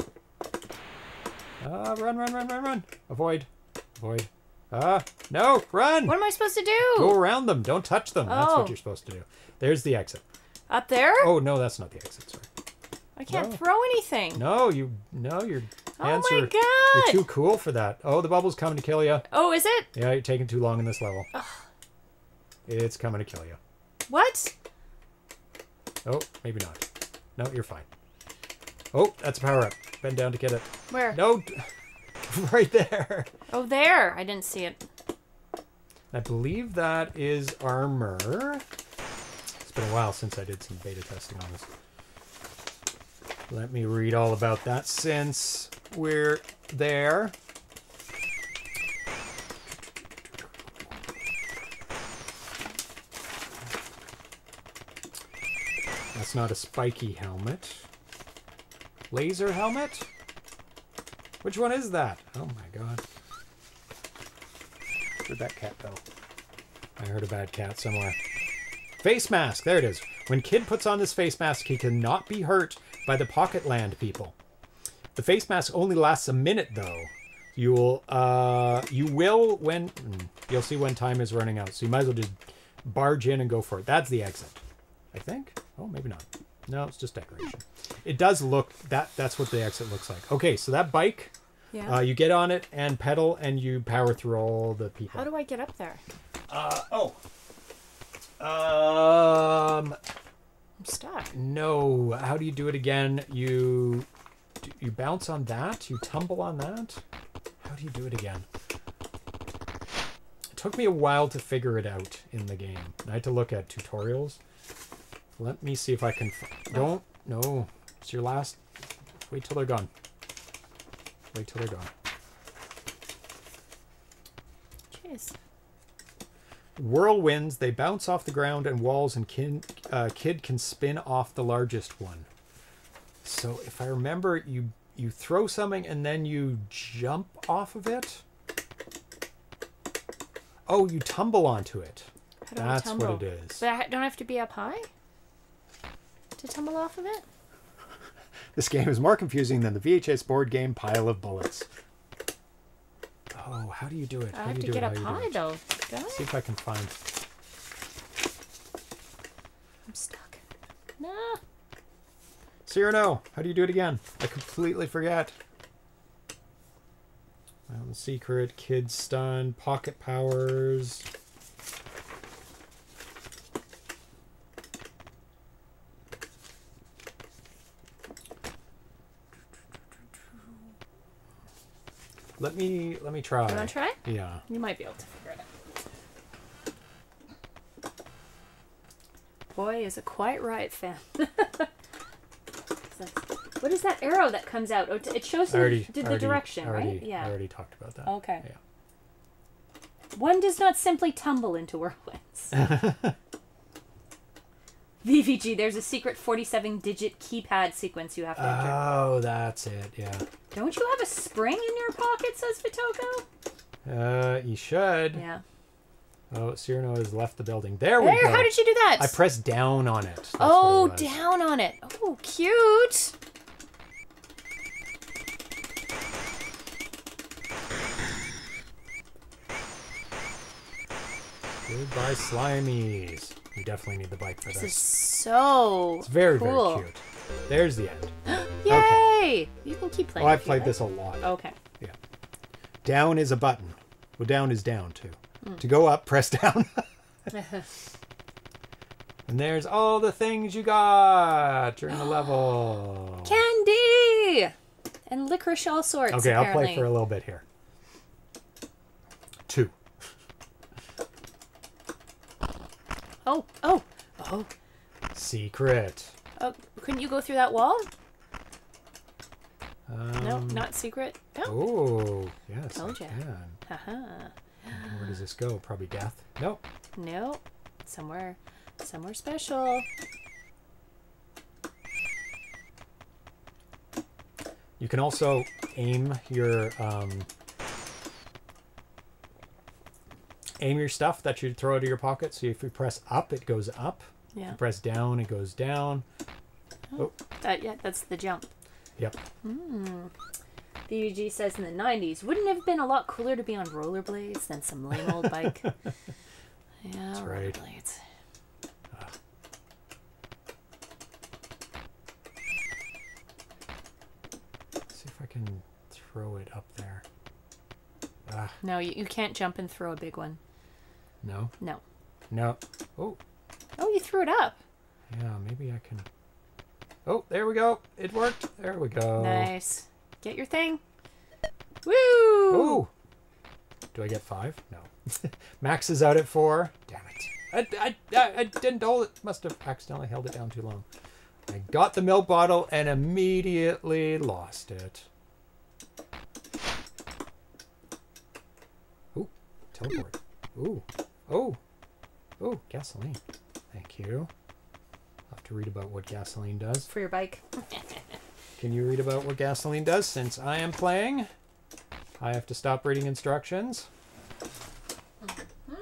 Ah, run, run, run, run, run. Avoid. Avoid. Ah, no, run. What am I supposed to do? Go around them. Don't touch them. That's Oh. what you're supposed to do. There's the exit. Up there? Oh no, that's not the exit. Sorry. I can't no. throw anything. No, you. No, your Oh hands my are. God. You're too cool for that. Oh, the bubble's coming to kill you. Oh, is it? Yeah, you're taking too long in this level. It's coming to kill you. What? Oh, maybe not. No, you're fine. Oh, that's a power up. Bend down to get it. Where? No, right there. Oh, there. I didn't see it. I believe that is armor. It's been a while since I did some beta testing on this. Let me read all about that since we're there. That's not a spiky helmet. Laser helmet? Which one is that? Oh my god. Where'd that cat go? I heard a bad cat somewhere. Face mask. There it is. When Kid puts on this face mask, he cannot be hurt by the Pocket Land people. The face mask only lasts a minute, though. You'll, uh, you will when mm, you'll see when time is running out. So you might as well just barge in and go for it. That's the exit, I think. Oh, maybe not. No, it's just decoration. It does look that. That's what the exit looks like. Okay, so that bike, Yeah. uh, you get on it and pedal, and you power through all the people. How do I get up there? Uh, oh. Um, I'm stuck. no. How do you do it again? You you bounce on that. You tumble on that. How do you do it again? It took me a while to figure it out in the game. I had to look at tutorials. Let me see if I can. F- Don't. No. It's your last. Wait till they're gone. Wait till they're gone. Jeez. Whirlwinds, they bounce off the ground and walls, and kin, uh, Kid can spin off the largest one. So if I remember, you you throw something and then you jump off of it. Oh, you tumble onto it. That's what it is. But I don't have to be up high to tumble off of it. This game is more confusing than the VHS board game Pile of Bullets. Oh, how do you do it? I How have do to you do get it? up How do you do high though. Don't See if I can find. I'm stuck. Nah. Cyrano, how do you do it again? I completely forget. Mountain Secret, Kid Stun, Pocket Powers. Let me let me try. You want to try? Yeah. You might be able to figure it out. Boy, is a Quiet Riot fan. what is that arrow that comes out? Oh, It shows I you already, the, the already- direction, already- right? Yeah. I already talked about that. Okay. Yeah. One does not simply tumble into whirlwinds. VVG, there's a secret 47 digit keypad sequence you have to enter. Oh, that's it. Yeah. Don't you have a spring in your pocket, says Vitoko? Uh, you should. Yeah. Oh, Cyrano has left the building. There we There, go. how did you do that? I pressed down on it. That's what it oh, down on it. Oh, cute. Goodbye, Slimies. You definitely need the bike for This is this. so It's very, cool. very cute. There's the end. Yay! You can keep playing. Oh. I've played like. this a lot. Okay. Yeah. Down is a button. Well, down is down too. Hmm. To go up, press down. and there's all the things you got during the level. Candy and licorice all sorts. Okay, I'll play for a little bit here. Two. Oh, oh, oh, Secret. oh! Couldn't you go through that wall? Um, no, not secret. No. Oh, yes. Told ya. can. Haha. Where does this go? Probably death. Nope. No. Somewhere, somewhere special. You can also aim your um, aim your stuff that you throw out of your pocket. So if you press up, it goes up. If Yeah. you press down, it goes down. Oh, That yeah, that's the jump. yep. Mm. The UG says in the 90s, wouldn't it have been a lot cooler to be on rollerblades than some lame old bike? yeah, right. rollerblades. See if I can throw it up there. Ah, No, you, you can't jump and throw a big one. No, No. no. Oh, Oh, you threw it up. yeah. Maybe I can. Oh, there we go. It worked. There we go. Nice. Get your thing. Woo! Oh. Do I get five? No. Max is out at four. Damn it. I, I, I, I didn't hold it. Must have accidentally held it down too long. I got the milk bottle and immediately lost it. Ooh, teleport. Ooh, oh, oh, gasoline. Thank you. I'll have to read about what gasoline does. For your bike. Can you read about what gasoline does? Since I am playing, I have to stop reading instructions. Mm-hmm.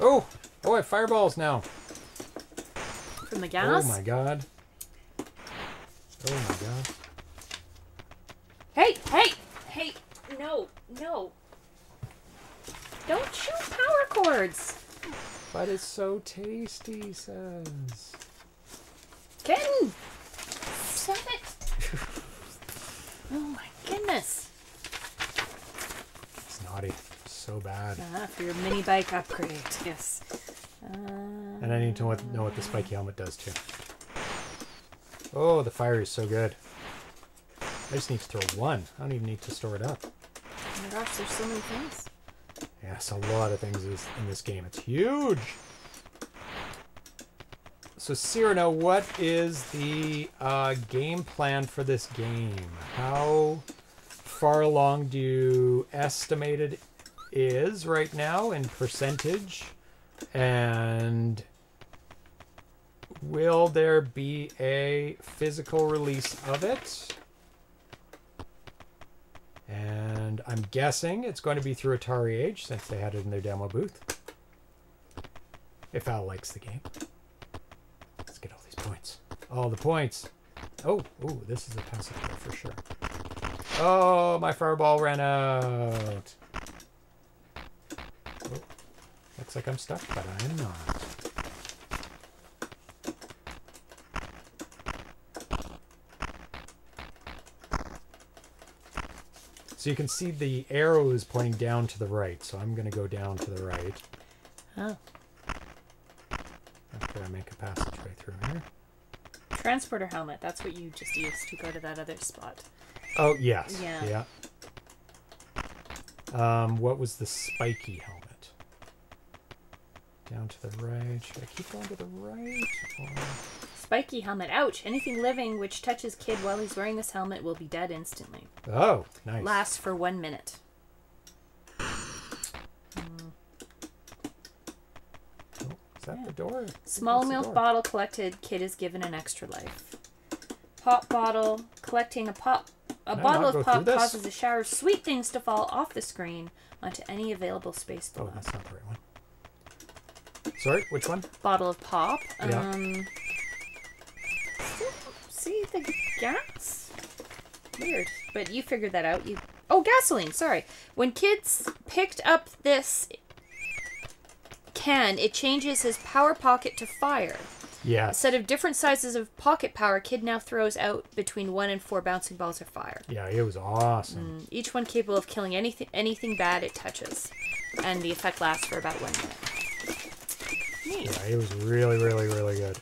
Oh! Oh, I have fireballs now. From the oh gas? Oh my god. Oh my god. Hey, hey, hey! No, no. Don't shoot power cords. But it's so tasty, says. Kitten! Stop it! oh my goodness. It's naughty. So bad. Ah, for your mini bike upgrade, yes. Uh, And I need to know what, know what the spiky helmet does too. Oh, the fire is so good. I just need to throw one. I don't even need to store it up. oh my gosh, there's so many things. Yes, a lot of things is in this game. It's huge. So Cyrano, what is the uh, game plan for this game? How far along do you estimate it is right now in percentage? And will there be a physical release of it? And I'm guessing it's going to be through AtariAge since they had it in their demo booth. If Al likes the game. Let's get all these points. All the points. Oh, oh, this is a play for sure. Oh, my fireball ran out. Oh, looks like I'm stuck, but I am not. So you can see the arrow is pointing down to the right. So I'm going to go down to the right. Oh. After I make a passage right through here. Transporter helmet. That's what you just used to go to that other spot. Oh, yes. Yeah. Yeah. Um, what was the spiky helmet? Down to the right. Should I keep going to the right? Or... Spiky helmet. Ouch. Anything living which touches kid while he's wearing this helmet will be dead instantly. Oh, nice. Lasts for one minute. Oh, is that the door? Small milk door? bottle collected. Kid is given an extra life. Pop bottle. Collecting a pop. A Can bottle of pop causes a shower of sweet things to fall off the screen onto any available space Oh, that's not the right one. Sorry, which one? Bottle of pop. Yeah. Um. The gas? Weird, but you figured that out. You oh gasoline. Sorry. When kids picked up this can, it changes his power pocket to fire. A Yes. set of different sizes of pocket power, Kid now throws out between one and four bouncing balls of fire. Yeah, it was awesome. Mm, each one capable of killing anything anything bad it touches, and the effect lasts for about one minute. Neat. Yeah, it was really, really, really good.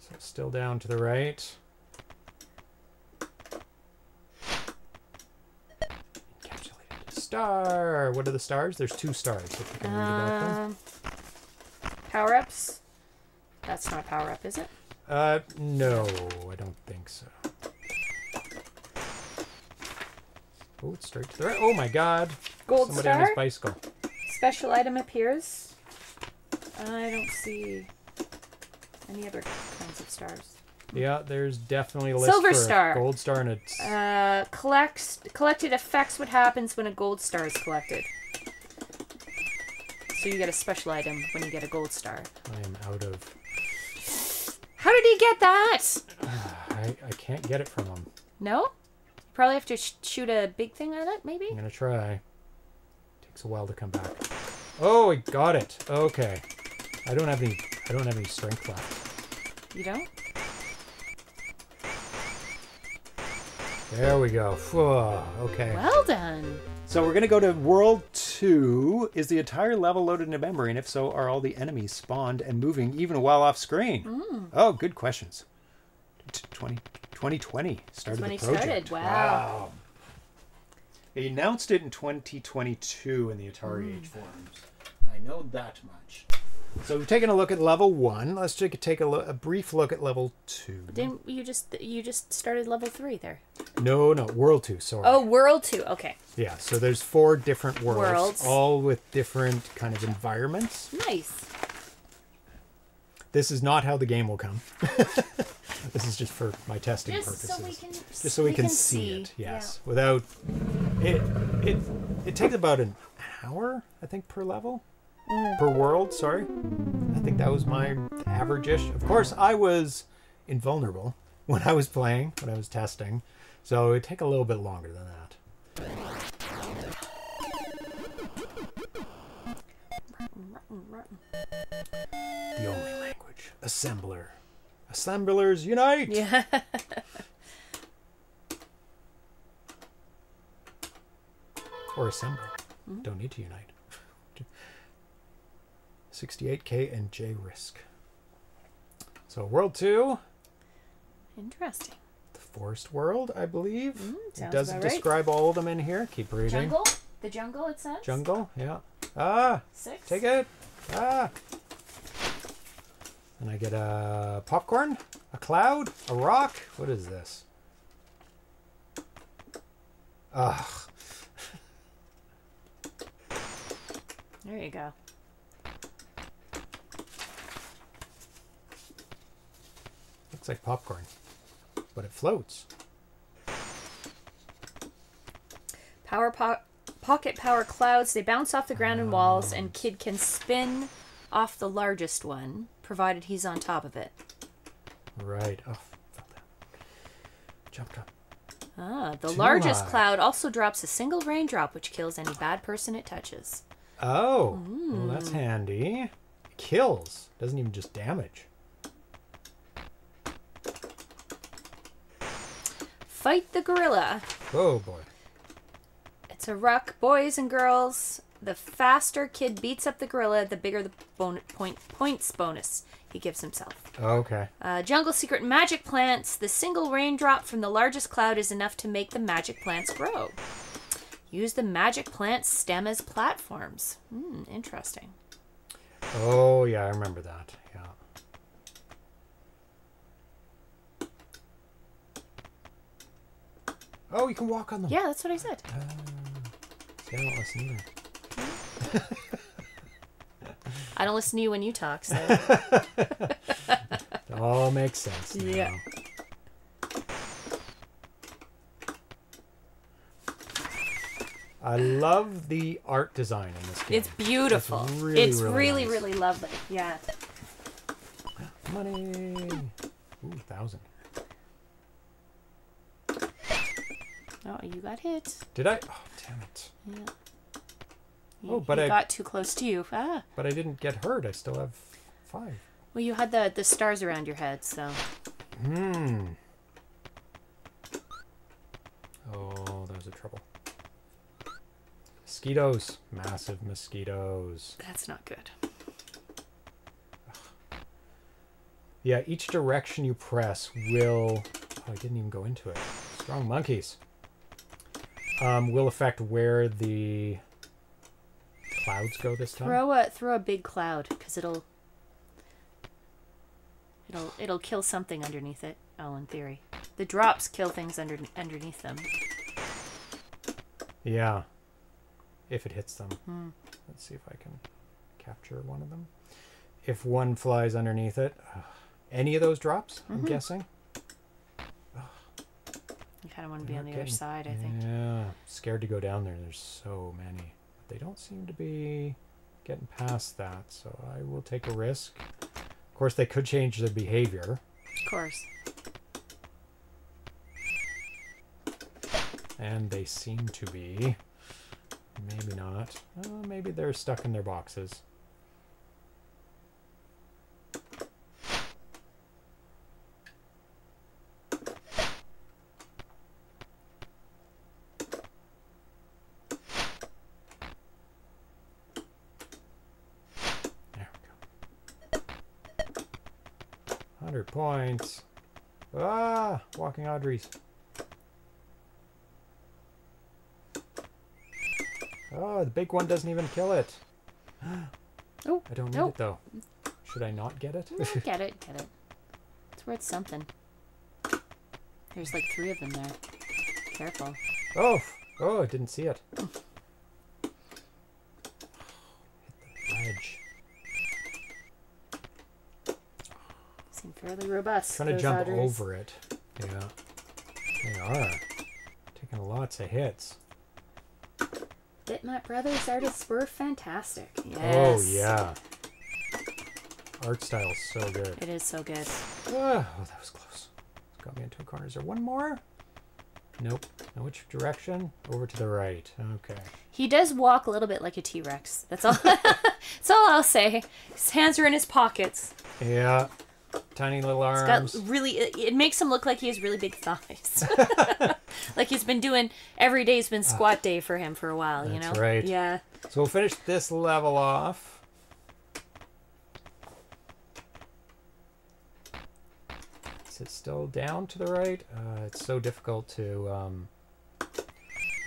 So still down to the right. Encapsulated star. What are the stars? There's two stars. If you can read about them. Um, power ups. That's not a power up, is it? Uh, no, I don't think so. Oh, it's straight to the right. Oh my God! Gold Somebody on star. his bicycle. Special item appears. I don't see any other kinds of stars. Yeah, there's definitely a list Silver a star. gold star and it's Uh, collects collected affects what happens when a gold star is collected. So you get a special item when you get a gold star. I am out of. How did he get that? I, I can't get it from him. No? Probably have to sh- shoot a big thing at it, maybe? I'm gonna try. Takes a while to come back. Oh, I got it. Okay. I don't have any. I don't have any strength left. You don't? There we go. Phew, okay. Well done. So we're gonna go to World Two. Is the entire level loaded into memory, and if so, are all the enemies spawned and moving even while off screen? Mm. Oh, good questions. 20, 2020 started when the he project. started, wow. They announced it in 2022 in the Atari mm. Age forums. I know that much. So we've taken a look at level one. Let's take, take a, lo- a brief look at level two. Didn't you just you just started level three there? No, no, World Two. Sorry. Oh, world two. Okay, Yeah, so there's four different worlds, Worlds. all with different kind of environments. nice. This is not how the game will come. this is just for my testing Just purposes. so we can just so we, can, see, it. Yeah. Yes, without it. It it takes about an hour, I think, per level, Mm. per world. Sorry, I think that was my average-ish. Of course, I was invulnerable when I was playing, when I was testing, so it'd take a little bit longer than that. The only language. Assembler. Assemblers unite! Yeah. Or assemble. Don't need to unite. 68k and JRISC. So world two, Interesting. the forest world, I believe. Mm, sounds doesn't about right. describe all of them in here. Keep reading. Jungle. The jungle. It says. Jungle, yeah. Ah, Six. take it. Ah. And I get a popcorn, a cloud, a rock. What is this? Ugh. There you go. Looks like popcorn, but it floats. Power po- pocket power clouds. They bounce off the ground and walls, and kid can spin off the largest one, provided he's on top of it. Right. Oh, fell down. Jumped up. Ah, the Too largest high. cloud also drops a single raindrop, which kills any bad person it touches. Oh, well, Mm. that's handy. Kills. Doesn't even just damage. Fight the gorilla. Oh boy. It's a ruck, boys and girls. The faster kid beats up the gorilla, the bigger the bon- point points bonus he gives himself. Okay. Uh, jungle secret magic plants. The single raindrop from the largest cloud is enough to make the magic plants grow. Use the magic plant stem as platforms. Hmm, interesting. Oh yeah, I remember that. Yeah. Oh, you can walk on them. Yeah, that's what I said. Uh, See, I don't listen either. I don't listen to you when you talk, so It all makes sense. now. Yeah. I love the art design in this game. it's beautiful. It's It's really, really, really really, lovely. Yeah. Money. Ooh, thousand. Oh, you got hit. Did I? Oh, damn it. Yeah. Oh, but I- got too close to you. Ah. But I didn't get hurt. I still have five. Well, you had the the stars around your head, so Hmm. Oh, there's a trouble. Mosquitoes. Massive mosquitoes. that's not good. Yeah, each direction you press will. Oh, I didn't even go into it. Strong monkeys. Um, will affect where the clouds go this time. Throw a throw a big cloud because it'll it'll it'll kill something underneath it. Oh, in theory, the drops kill things under underneath them. Yeah. If it hits them. Hmm. Let's see if I can capture one of them. If one flies underneath it, uh, any of those drops, I'm Mm-hmm. guessing. Kind of want to be on the other side, I think. Yeah, scared to go down there. There's so many. But they don't seem to be getting past that, so I will take a risk. Of course, they could change their behavior, Of course. and they seem to be. Maybe not. Uh, maybe they're stuck in their boxes. Points. Ah, walking Audrey's. Oh, the big one doesn't even kill it. Oh, I don't need nope. it though. Should I not get it? No, get it, get it. It's worth something. There's like three of them there. Careful. oh, oh, I didn't see it. fairly robust. Trying to jump otters. over it. Yeah, they are taking lots of hits. Bitmap Brothers artists were fantastic. Oh, yes. Oh yeah, art style is so good. It is so good. Oh, that was close. It's got me into a corner. Is there one more? Nope. Now which direction? Over to the right. Okay. He does walk a little bit like a T Rex. That's all. That's all I'll say. His hands are in his pockets. Yeah. Tiny little arms. got really. It, it makes him look like he has really big thighs. like he's been doing every day's been squat day for him for a while. You. That's know. right. Yeah. So we'll finish this level off. Is it still down to the right? Uh, it's so difficult to um,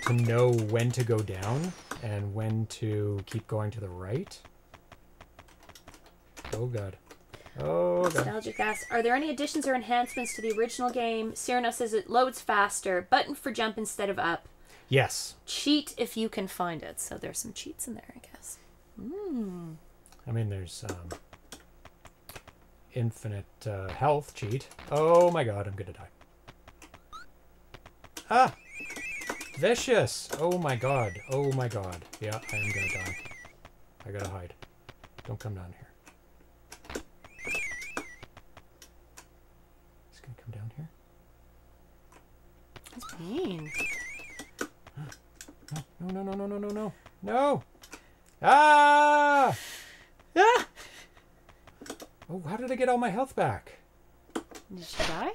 to know when to go down and when to keep going to the right. Oh god. Oh god. Nostalgic asks, are there any additions or enhancements to the original game? Cyrano says it loads faster. Button for jump instead of up. Yes. Cheat if you can find it. So there's some cheats in there, I guess. I mean, there's um, infinite uh, health cheat. Oh my god, I'm gonna die. Ah! Vicious! Oh my god. Oh my god. Yeah, I am gonna die. I gotta hide. Don't come down here. He's gonna come down here. That's mean. No, no, no, no, no, no, no. No! Ah! Ah! Oh, how did I get all my health back? Did she die?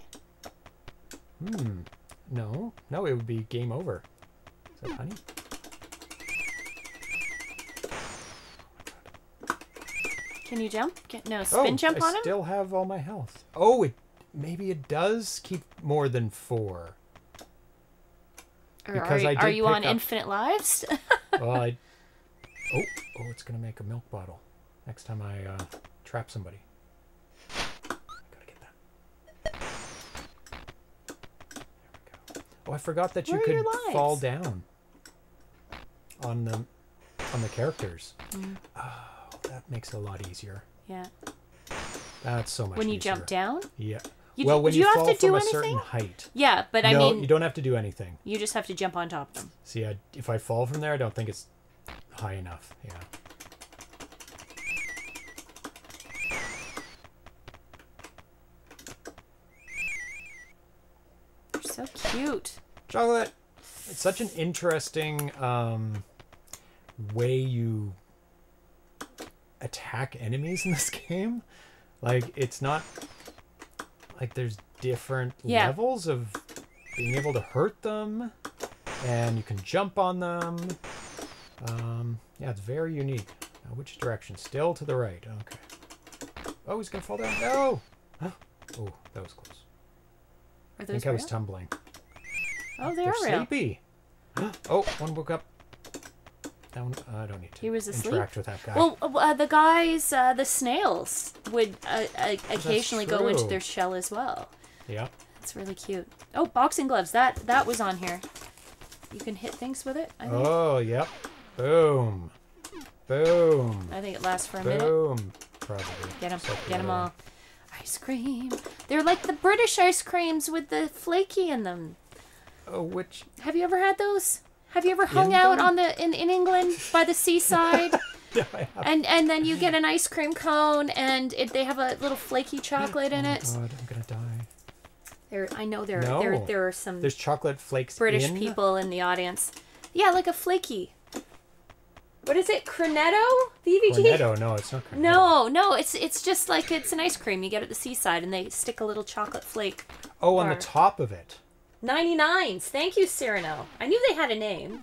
Hmm. No, no, it would be game over. Is that honey? Can you jump? Can, no, Oh, spin jump I on him? I still have all my health. Oh, it maybe it does keep more than four. Or because are, I are you on up- infinite lives? Well, I. Oh, oh, it's gonna make a milk bottle. Next time I uh, trap somebody. Gotta get that. There we go. Oh, I forgot that you could fall down on the on the characters. Mm. Oh, that makes it a lot easier. yeah. That's so much When you easier. jump down? Yeah. You- well, when do you, you have fall to from do a certain anything? height. Yeah, but I no, mean, you don't have to do anything. you just have to jump on top of them. See, I, if I fall from there, I don't think it's high enough. Yeah. They're so cute. Chocolate. It's such an interesting um, way you attack enemies in this game. Like it's not like there's different Yeah. levels of being able to hurt them, and you can jump on them. Um, yeah, it's very unique. Now, which direction? Still to the right. Okay. Oh, he's gonna fall down. No. Oh, that was close. I think I was tumbling. oh, they They're are real. sleepy. oh, one woke up. That one, I don't need to He was asleep? interact with that guy. Well, uh, the guys, uh, the snails, would uh, uh, occasionally go into their shell as well. yeah. It's really cute. Oh, boxing gloves. That that was on here. You can hit things with it. I think. Oh, yep. Boom. Boom. I think it lasts for a minute. Boom. Probably. Get them, get them all. Ice cream. They're like the British ice creams with the flaky in them. Oh, which? Have you ever had those? Have you ever hung In out on the in, in England by the seaside? Yeah, and and then you get an ice cream cone and it, they have a little flaky chocolate in oh it. God, I'm gonna die. There, I know there there No. there are some There's chocolate flakes British in? people in the audience. Yeah, like a flaky. What is it? Cornetto? VVG? Cornetto. No, it's not Cornetto. No, no, it's it's just like it's an ice cream you get at the seaside and they stick a little chocolate flake. Oh, on the top of it. 99s. Thank you, Cyrano. I knew they had a name.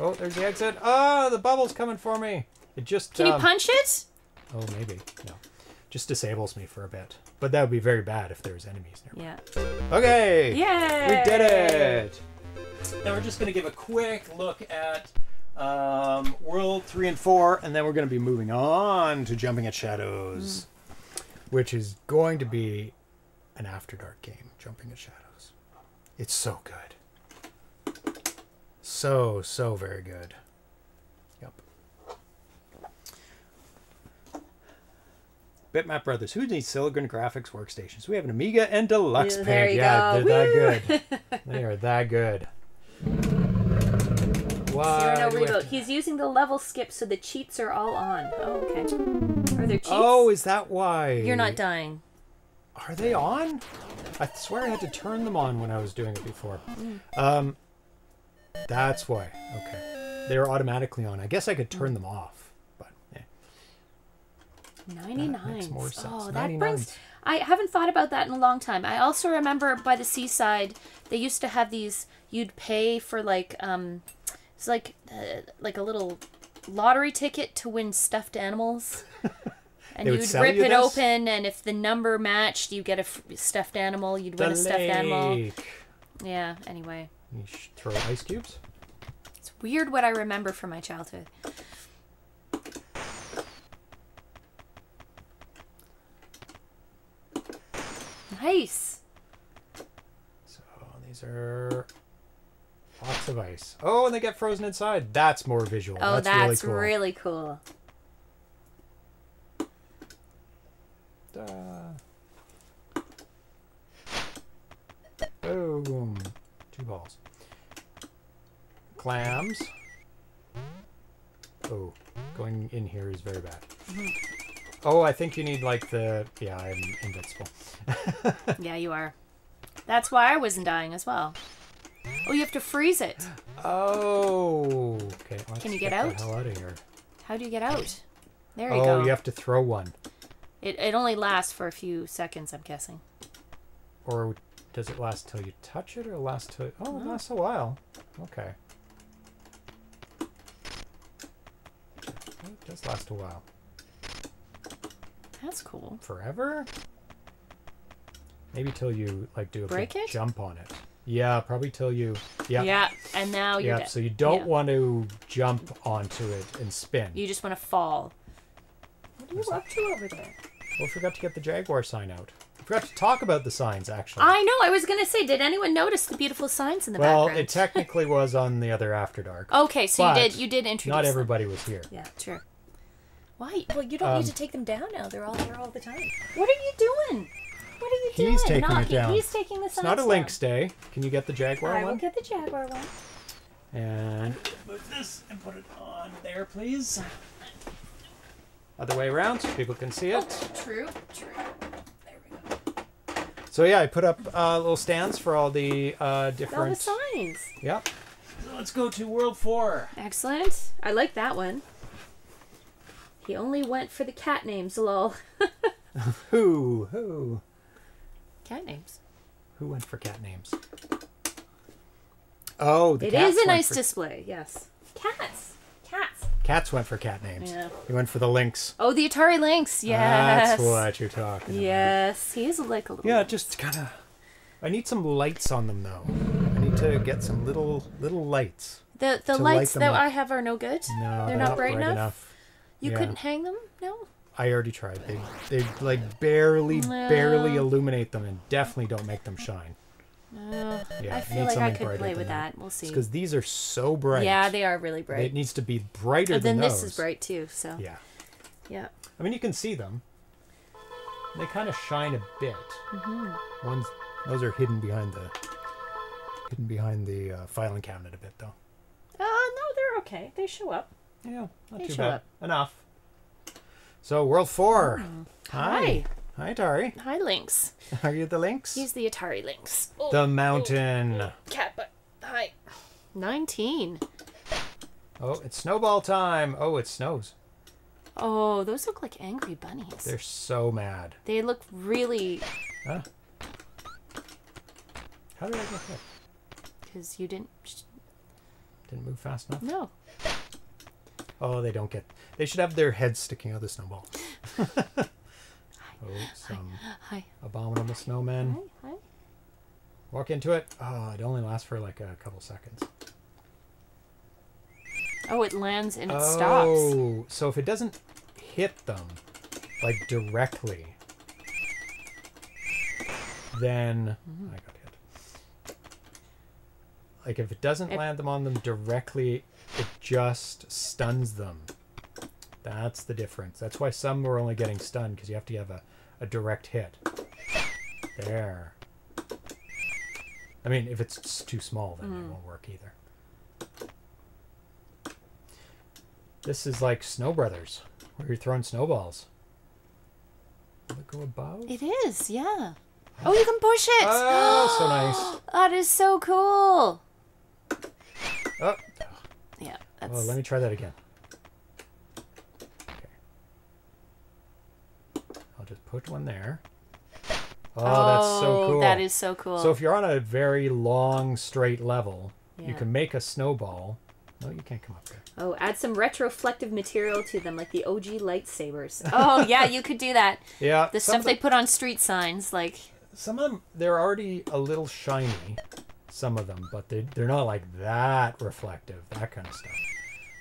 Oh, there's the exit. Ah, the bubble's coming for me. It just. Can you um, punch it? Oh, maybe. No. Just disables me for a bit. But that would be very bad if there's enemies nearby. Yeah. Okay. Yay! We did it. Now we're just going to give a quick look at um, World 3 and 4, and then we're going to be moving on to Jumping at Shadows, which is going to be an After Dark game, Jumping at Shadows. It's so good. So, so very good. Yep. Bitmap Brothers. Who needs Silicon Graphics workstations? We have an Amiga and Deluxe Yeah, Paint. there you yeah, go. they're that good. they are that good. Why Cyrano do reboot. He's using the level skip so the cheats are all on. Oh, okay. Are there cheats? Oh, is that why? You're not dying. Are they on? I swear I had to turn them on when I was doing it before. Mm. Um, that's why. Okay, they were automatically on. I guess I could turn them off, but eh. 99. makes more sense. Oh, that 99s. brings. I haven't thought about that in a long time. I also remember by the seaside, they used to have these. You'd pay for like um, it's like uh, like a little lottery ticket to win stuffed animals. And They you'd rip you it this? open, and if the number matched, you get a f- stuffed animal. You'd win a stuffed animal. Yeah. Anyway, You throw ice cubes. it's weird what I remember from my childhood. Nice. So these are lots of ice. Oh, and they get frozen inside. That's more visual. Oh, that's, that's, really really, cool. cool. Da. Boom. Two balls. Clams. Oh, going in here is very bad. Mm-hmm. Oh, I think you need like the. Yeah, I'm invincible. Yeah, you are. That's why I wasn't dying as well. Oh, you have to freeze it. Oh, okay. Can you get out? hell out of here. How do you get out? There you oh, go. you have to throw one, It, it only lasts for a few seconds, I'm guessing. or does it last till you touch it or last till? Oh, it lasts a while. Okay. It does last a while. That's cool. Forever? Maybe till you like do a Break big it? jump on it. Yeah, probably till you. Yeah. Yeah, and now you're Yeah. So you don't Yeah. want to jump onto it and spin. You just want to fall. What are you up to over there? Well, forgot to get the Jaguar sign out. Forgot to talk about the signs actually. I know. I was gonna say, did anyone notice the beautiful signs in the well, background? it technically was on the other After Dark. okay, so you did. You did introduce. Not them. everybody was here. Yeah, sure. Why? Well, you don't Um, need to take them down now. They're all there all the time. What are you doing? What are you doing? He's taking Not it down. He's taking the signs It's not a down. Lynx Day. Can you get the Jaguar one? I will get the Jaguar one. And move this and put it on there, please. Other way around so people can see it. True. True. There we go. So yeah, I put up uh, little stands for all the uh, All the different. signs. Yep. So let's go to World Four. Excellent. I like that one. He only went for the cat names, lol. Who? Who? cat names. Who went for cat names? Oh, the It cats is a nice for- display. Yes. Cats. Cats. Went for cat names. Yeah. He went for the Lynx. Oh, the Atari Lynx. Yes. That's what you're talking about. Yes, he is like a little. Yeah, just kind of. I need some lights on them though. I need to get some little little lights. The the to light lights that up. I have are no good. No, they're not bright enough. You Yeah. couldn't hang them. No. I already tried. They they like barely barely illuminate them and definitely don't make them shine. Uh, Yeah, I feel like I could play with that. We'll see. because these are so bright. Yeah, they are really bright. It needs to be brighter But than then those. this is bright too. So Yeah, yeah. I mean you can see them. They kind of shine a bit. Mm-hmm. Ones those are hidden behind the hidden behind the uh, filing cabinet a bit though. Uh, no, they're okay. They show up. Yeah, not They too show bad. up. Enough. So World Four. Hi. Hi, Tari. Hi, Lynx. Are you the Lynx? He's the Atari Lynx. Oh, the oh. mountain. cat but Hi. Nineteen. Oh, it's snowball time. Oh, it snows. Oh, those look like angry bunnies. They're so mad. They look really Huh? How did I get hit? because you didn't. Didn't move fast enough. No. Oh, they don't get. They should have their heads sticking out of the snowball. oh, some Hi. abominable snowmen. Hi. Hi. Walk into it. Oh, it only lasts for like a couple seconds. Oh, it lands and it stops. oh, so if it doesn't hit them like directly, then Mm-hmm. I got hit. Like if it doesn't It- land them on them directly, it just stuns them. That's the difference. That's why some were only getting stunned because you have to have a, a direct hit. There. I mean, if it's too small, then Mm-hmm. it won't work either. This is like Snow Brothers, where you're throwing snowballs. Will it go above? It is, yeah. Oh, you can push it. Oh, so nice. That is so cool. Oh, Yeah, that's. oh, let me try that again. Okay. I'll just put one there. Oh, that's so oh, cool. That is so cool. So if you're on a very long straight level, you can make a snowball. No, you can't come up there. oh, add some retroflective material to them, like the OG lightsabers. Oh yeah, you could do that. Yeah, The stuff they put on street signs, like some of them they're already a little shiny some of them but they, they're not like that reflective that kind of stuff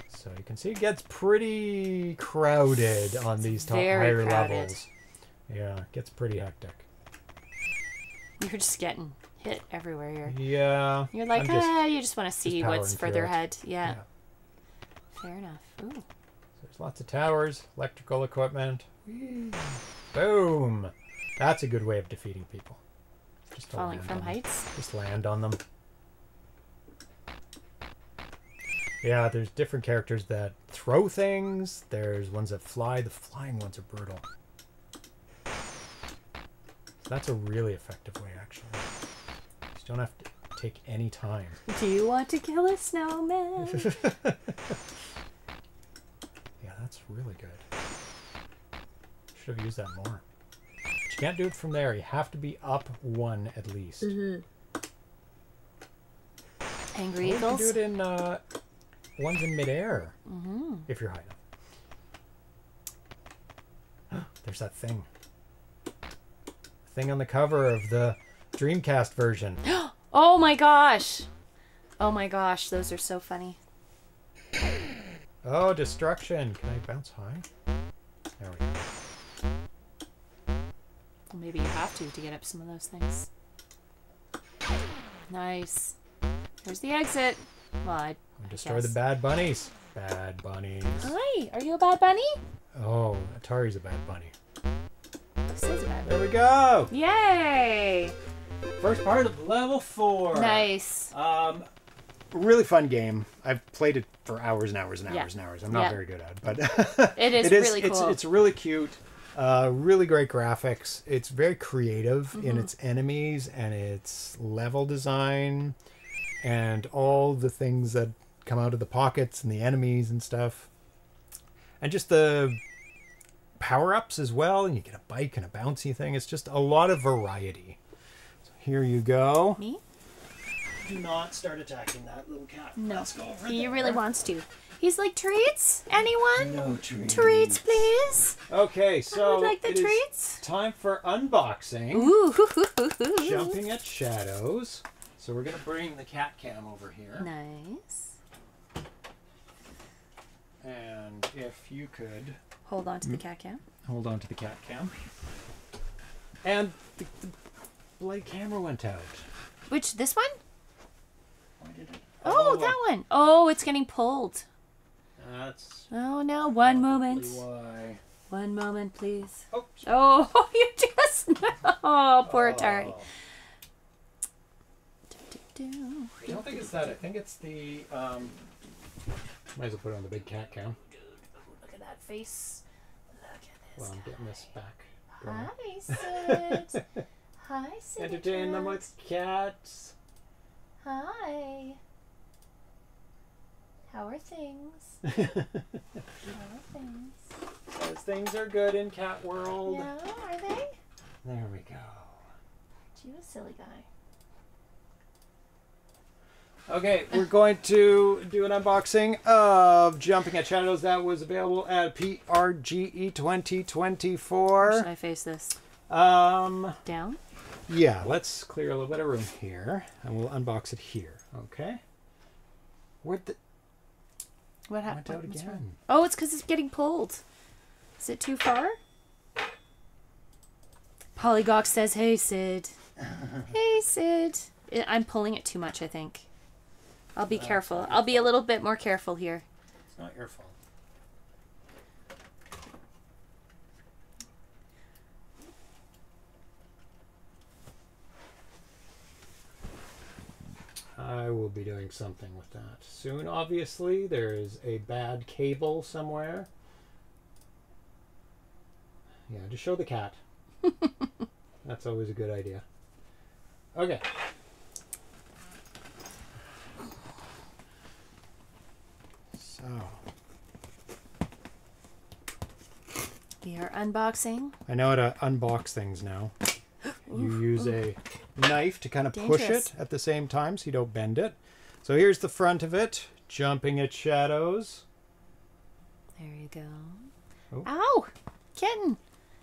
so you can see it gets pretty crowded on these top very higher crowded. levels yeah it gets pretty hectic you're just getting hit everywhere. You're, yeah you're like, just- ah, you just want to see what's further ahead. Yeah, yeah. fair enough. Ooh. there's lots of towers electrical equipment boom that's a good way of defeating people just Falling from them. heights. Just land on them. Yeah, there's different characters that throw things. There's ones that fly. The flying ones are brutal. That's a really effective way, actually. You don't have to take any time. Do you want to kill a snowman? Yeah, that's really good. Should have used that more. You can't do it from there. You have to be up one at least. Angry Or you can Eagles. do it in uh, ones in midair Mm-hmm. if you're high enough. There's that thing. Thing on the cover of the Dreamcast version. Oh my gosh. Oh my gosh, those are so funny. Oh, destruction! Can I bounce high? There we go. Well, maybe you have to to get up some of those things. Nice. Here's the exit. Well, I, Destroy Yes. the bad bunnies. Bad bunnies. Hi, are you a bad bunny? Oh, Atari's a bad bunny. This is There we go. Yay! First part of level four. Nice. Um, really fun game. I've played it for hours and hours and Yeah. hours and hours. I'm not Yeah. very good at it, but It is it is really it's, cool. It's really cute. Uh, really great graphics. It's very creative in Mm-hmm. its enemies and its level design, and all the things that come out of the pockets and the enemies and stuff, and just the power ups as well. And you get a bike and a bouncy thing. It's just a lot of variety. So here you go. Me? Do not start attacking that little cat. No. Let's go over He there. really wants to. He's like, treats? Anyone? No treats. Treats, please. Okay, I so would like the it is treats. time for unboxing. Ooh. Jumping at shadows. So we're gonna bring the cat cam over here, Nice. and if you could Hold on to the cat cam. hold on to the cat cam. And the, the blade camera went out. Which, this one? Why did it? Oh, that one. Oh, it's getting pulled. That's Oh no, one moment. why. One moment, please. Oh, Oh, you just. Oh, poor Atari. oh. I don't think it's that. I think it's the. Um, might as well put it on the big cat cam. Look at that face. Look at this. Well, I'm getting this back. Hi, Sid. Hi, Sid. Entertain them with cats. Hi. How are things? How are things? Those things are good in cat world. Yeah, are they? There we go. You a silly guy. Okay, we're going to do an unboxing of Jumping at Shadows that was available at PRGE Where should 2024. I face this? Um, Down? yeah, let's clear a little bit of room here, and we'll unbox it here. Okay. Where'd the What went happened? out again? Oh, it's because it's getting pulled. Is it too far? Polygox says, "Hey Sid." hey Sid. I'm pulling it too much. I think. I'll be uh, careful. I'll be a little bit more careful here. It's not your fault. I will be doing something with that soon. Obviously, there is a bad cable somewhere. Yeah, just show the cat. That's always a good idea. Okay. So. We are unboxing. I know how to unbox things now. You use a knife to kind of push it at the same time so you don't bend it. So here's the front of it, jumping at shadows. There you go. Oh. Ow! Kitten!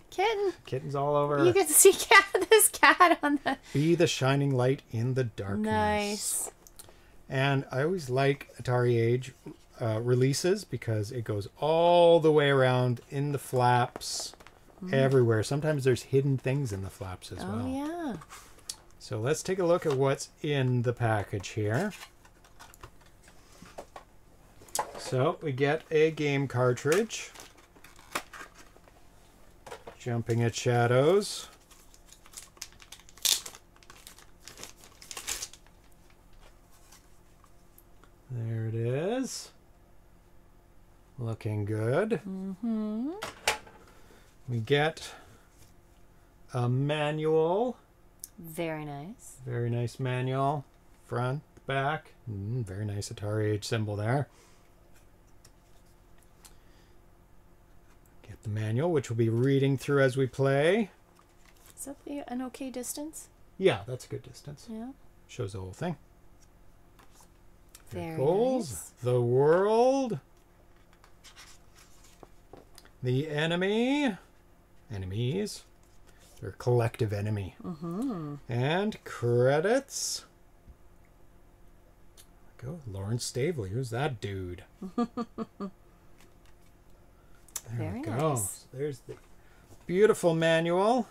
Kitten! Kittens all over. You can see cat this cat on the Be the shining light in the darkness. Nice. And I always like AtariAge uh, releases because it goes all the way around in the flaps, everywhere. Sometimes there's hidden things in the flaps as Mm. Oh well. yeah. So let's take a look at what's in the package here. So we get a game cartridge. Jumping at shadows. There it is. Looking good. Mm-hmm. We get a manual. Very nice. Very nice manual. Front, back. Mm, very nice AtariAge symbol there. Get the manual, which we'll be reading through as we play. Is that the, an okay distance? Yeah, that's a good distance. Yeah. Shows the whole thing. Very Vehicles, nice. the world, the enemy, enemies, their collective enemy, mm-hmm. and credits. Go, Lawrence Staveley. Who's that dude? there Very we go. nice. There's the beautiful manual.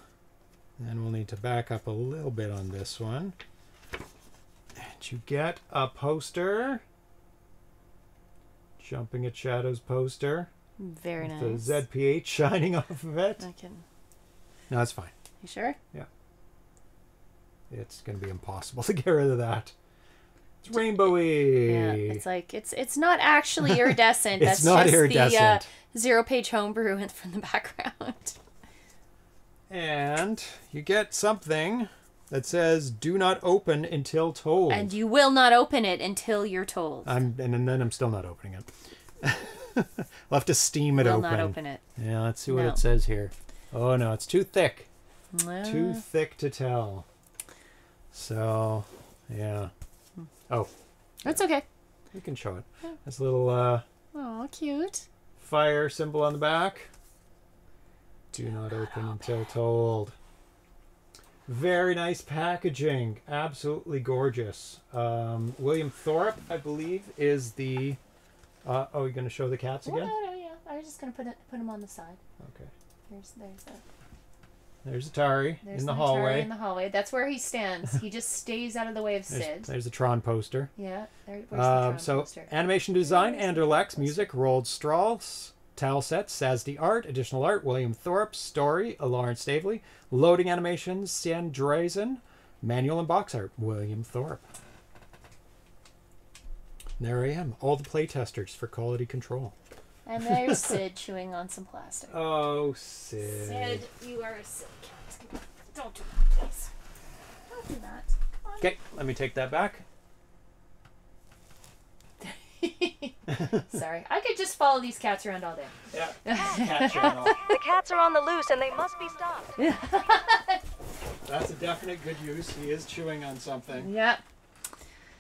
And we'll need to back up a little bit on this one. And you get a poster. Jumping at Shadows poster. Very nice. The ZPH shining off of it. I can. No, it's fine. You sure? Yeah. It's going to be impossible to get rid of that. It's rainbowy. Yeah. It's like it's it's not actually iridescent. It's That's not just iridescent. the uh, zero page homebrew in- from the background. And you get something that says "Do not open until told." and you will not open it until you're told. I'm and then I'm still not opening it. I'll have to steam it will open. not open it. Yeah, let's see what No. it says here. Oh no, it's too thick. Too Uh, thick to tell. So, yeah. Oh, That's okay. we can show it. This little uh, Oh, cute. fire symbol on the back. Do not open until told. Very nice packaging. Absolutely gorgeous. Um, William Thorpe, I believe, is the. Uh, oh, you're going to show the cats again? no, no, yeah. I was just gonna put it put them on the side. Okay. There's there's a, There's Atari there's in the an Atari hallway. In the hallway. That's where he stands. he just stays out of the way of There's, Sid. there's a Tron poster. Yeah. There, where's the Um, Tron so poster? animation design, the Ander Lex, music, Roald Strauss, tile sets, Szadi Art, additional art, William Thorpe, story, Lawrence Staveley, loading animations, Sandrazen, manual and box art, William Thorpe. There I am, all the playtesters for quality control. And there's Sid chewing on some plastic. Oh, Sid. Sid, you are a silly cat. Don't do that, please. Don't do that. Okay, let me take that back. Sorry, I could just follow these cats around all day. Yeah. Cat channel. The cats are on the loose and they must be stopped. That's a definite good use. He is chewing on something. Yeah,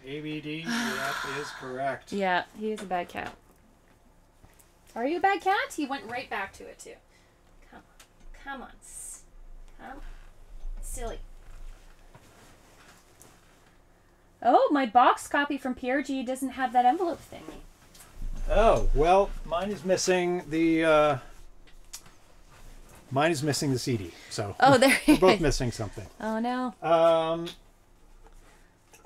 ABD, that is correct. yeah, he is a bad cat. Are you a bad cat? He went right back to it too. Come on, come on, come, silly. Oh, my box copy from PRG doesn't have that envelope thingy. Oh, well, mine is missing the uh mine is missing the CD. So Oh, there. we're both missing something. oh no. Um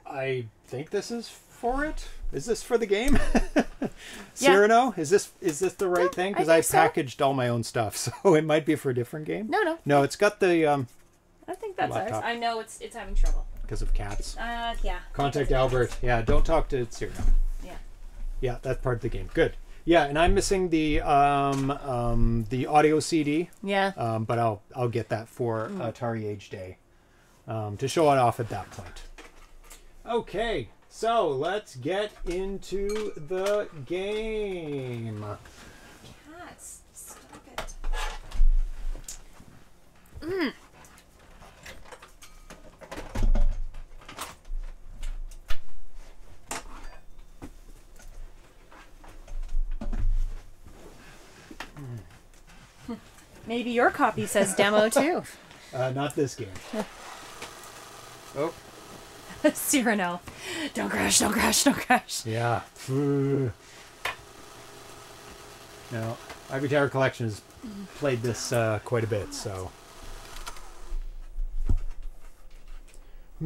I think this is for it. Is this for the game? Cyrano? Is this is this the right Yeah, thing? Because I, think so. packaged all my own stuff, so it might be for a different game. No, no. No, it's got the um I think that's ours. I know it's it's having trouble. because of cats. Uh, yeah. Contact Albert. cats. Yeah, don't talk to Cyrano. Yeah. Yeah, that's part of the game. Good. Yeah, and I'm missing the um um the audio CD. Yeah. um, but I'll I'll get that for AtariAge Day um, to show it off at that point. Okay, so let's get into the game. Cats, stop it. Maybe your copy says demo too. Uh, not this game. oh, Cyrano. Don't crash, don't crash, don't crash. yeah. Now, Ivory Tower Collection has played this uh, quite a bit, so.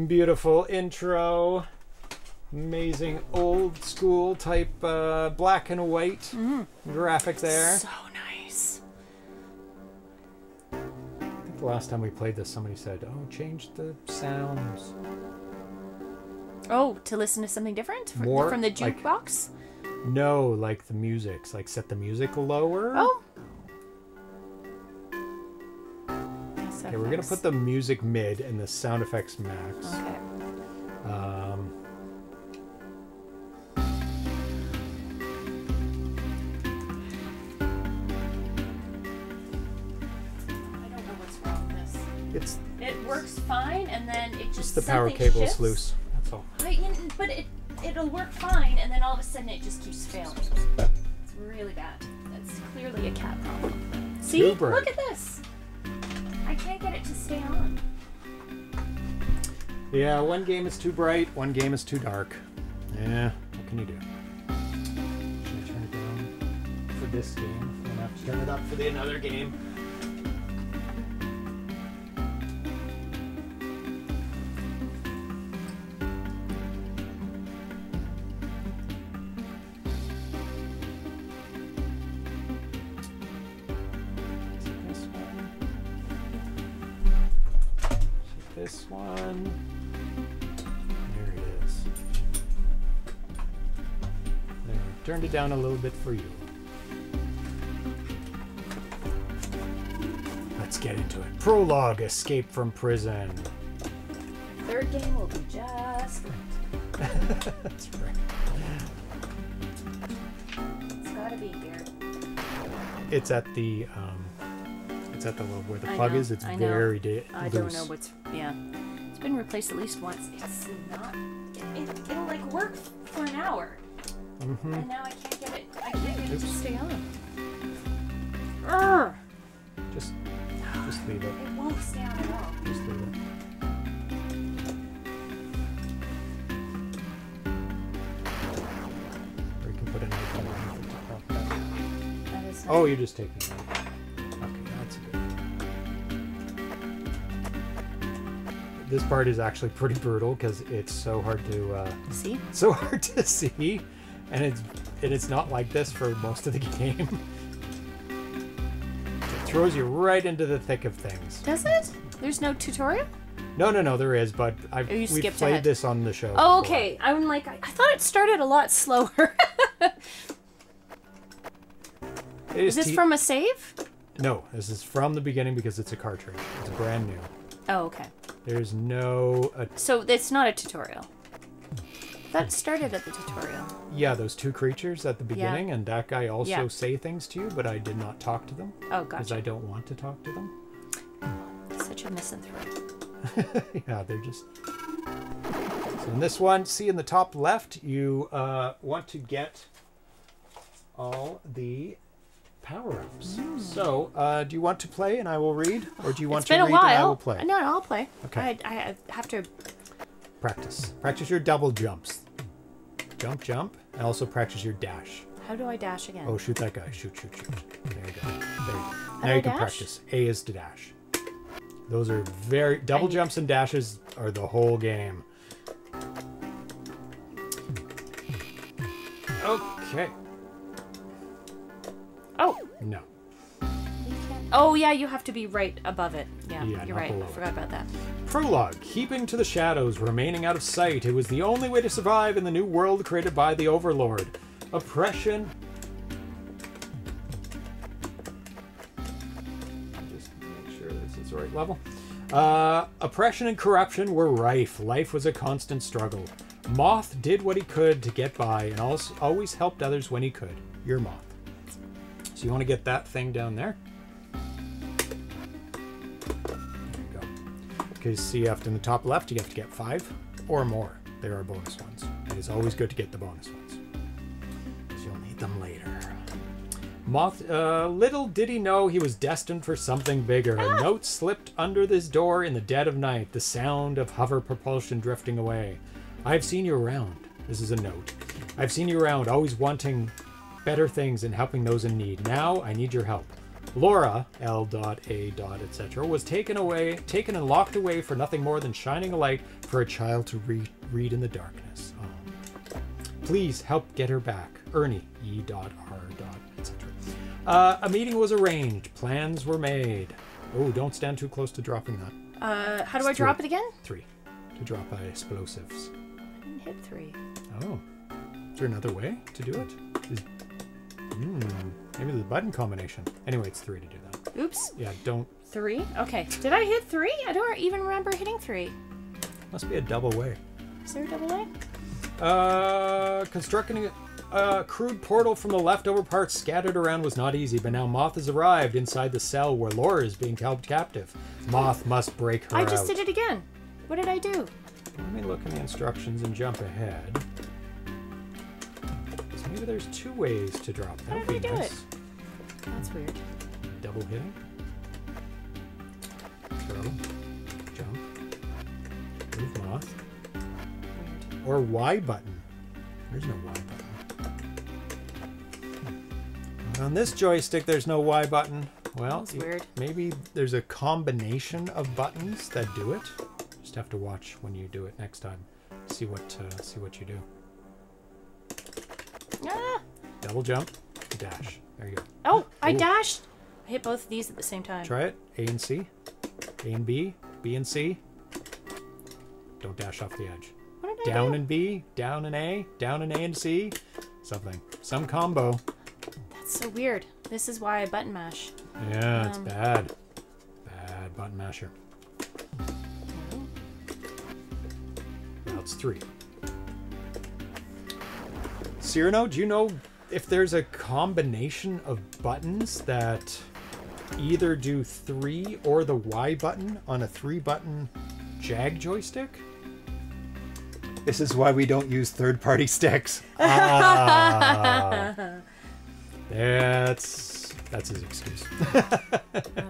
Beautiful intro. Amazing old school type uh, black and white graphic there. So nice. I think the last time we played this, somebody said, "Oh, change the sounds." Oh, to listen to something different Fr- More from the like- jukebox? No, like the music's like set the music lower. Oh. Okay, we're gonna put the music mid and the sound effects max. Okay. Um, I don't know what's wrong with this. It's It works fine, and then it just just the power cable's shifts. loose. That's all. I, know, but it it'll work fine, and then all of a sudden it just keeps failing. It's really bad. That's clearly a cat problem. See, look at this. I can't get it to stay on. Yeah, one game is too bright, one game is too dark. Yeah, what can you do? Should I turn it down for this game? I'm gonna have to turn it up for the another game. Down a little bit for you. Let's get into it. Prologue Escape from Prison. Third game will be just right. That's right. It's gotta be here. It's at the um, it's at the lo- where the I plug know, is. It's I very da- I don't know what's yeah. It's been replaced at least once. It's not. It, it, it'll like work for an hour, Mhm. and now I Oops. stay on. Urgh. Just just leave it. It won't stay on at all. Just leave it. Or you can put an icon on it to pop that. That is. Oh, you're just taking it. Okay, that's good. This part is actually pretty brutal because it's so hard to uh, See? so hard to see, and it's and it's not like this for most of the game. it throws you right into the thick of things. Does it? There's no tutorial? No, no, no, there is, but I've Oh, we've played ahead. this on the show. Oh, before. okay. I'm like, I, I thought it started a lot slower. is this from a save? No, this is from the beginning because it's a cartridge. It's brand new. Oh, okay. There's no uh, So it's not a tutorial. That started at the tutorial. Yeah, those two creatures at the beginning, and that guy also Yeah. say things to you, but I did not talk to them Oh, because. I don't want to talk to them. Such a misanthrope. yeah, they're just. So in this one, see in the top left, you uh, want to get all the power-ups. So, uh, do you want to play and I will read, or do you want to read and I will play? No, no, I'll play. Okay. I, I have to. Practice. Practice your double jumps. Jump, jump, and also practice your dash. How do I dash again? Oh, shoot that guy. Shoot, shoot, shoot. There you go. There you go. do Now I you can dash? practice. A is to dash. Those are very double jumps and dashes are the whole game. Okay. Oh, No. Oh yeah, you have to be right above it. Yeah, Yeah, you're right. I forgot about that. Prologue. Keeping to the shadows, remaining out of sight. It was the only way to survive in the new world created by the Overlord. Oppression. Just make sure this is the right level. Uh, oppression and corruption were rife. Life was a constant struggle. Moth did what he could to get by and also always helped others when he could. You're Moth. So you want to get that thing down? There Because see, to, in the top left, you have to get five or more. There are bonus ones. It is always good to get the bonus ones. Because you'll need them later. Moth, uh, little did he know he was destined for something bigger. A note slipped under this door in the dead of night, the sound of hover propulsion drifting away. I've seen you around. This is a note. I've seen you around, always wanting better things and helping those in need. Now I need your help. Laura, L. A. etc., was taken away, taken and locked away for nothing more than shining a light for a child to read, read in the darkness. Oh. Please help get her back. Ernie, E. R. etc. Uh, a meeting was arranged. Plans were made. Oh, don't stand too close to dropping that. Uh, how do I It's drop it again? Three. To drop uh, explosives. I didn't hit three. Oh. Is there another way to do it? Is, hmm. Maybe a button combination. Anyway, it's three to do that. Oops. Yeah, don't. Three? Okay. Did I hit three? I don't even remember hitting three. Must be a double way. Is there a double A? Uh, constructing a crude portal from the leftover parts scattered around was not easy, but now Moth has arrived inside the cell where Laura is being held captive. Moth must break her I just out. did it again. What did I do? Let me look in the instructions and jump ahead. Maybe there's two ways to drop. That would did be I do nice. That's weird. Double hitting. Throw. Jump. Move moth. Weird. Or Y button. There's no Y button. On this joystick, there's no Y button. Well, maybe there's a combination of buttons that do it. Just have to watch when you do it next time. See what uh, see what you do. Ah! Double jump, dash. There you go. Oh, I Ooh. dashed. I hit both of these at the same time. Try it. A and C. A and B. B and C. Don't dash off the edge. I Down do? and B. Down and A. Down and A and C. Something. Some combo. That's so weird. This is why I button mash. Yeah, it's Um, bad. Bad button masher. Now it's three. Cyrano, do you know if there's a combination of buttons that either do three or the Y button on a three button Jag joystick? This is why we don't use third party sticks. Ah. that's that's his excuse. Oh,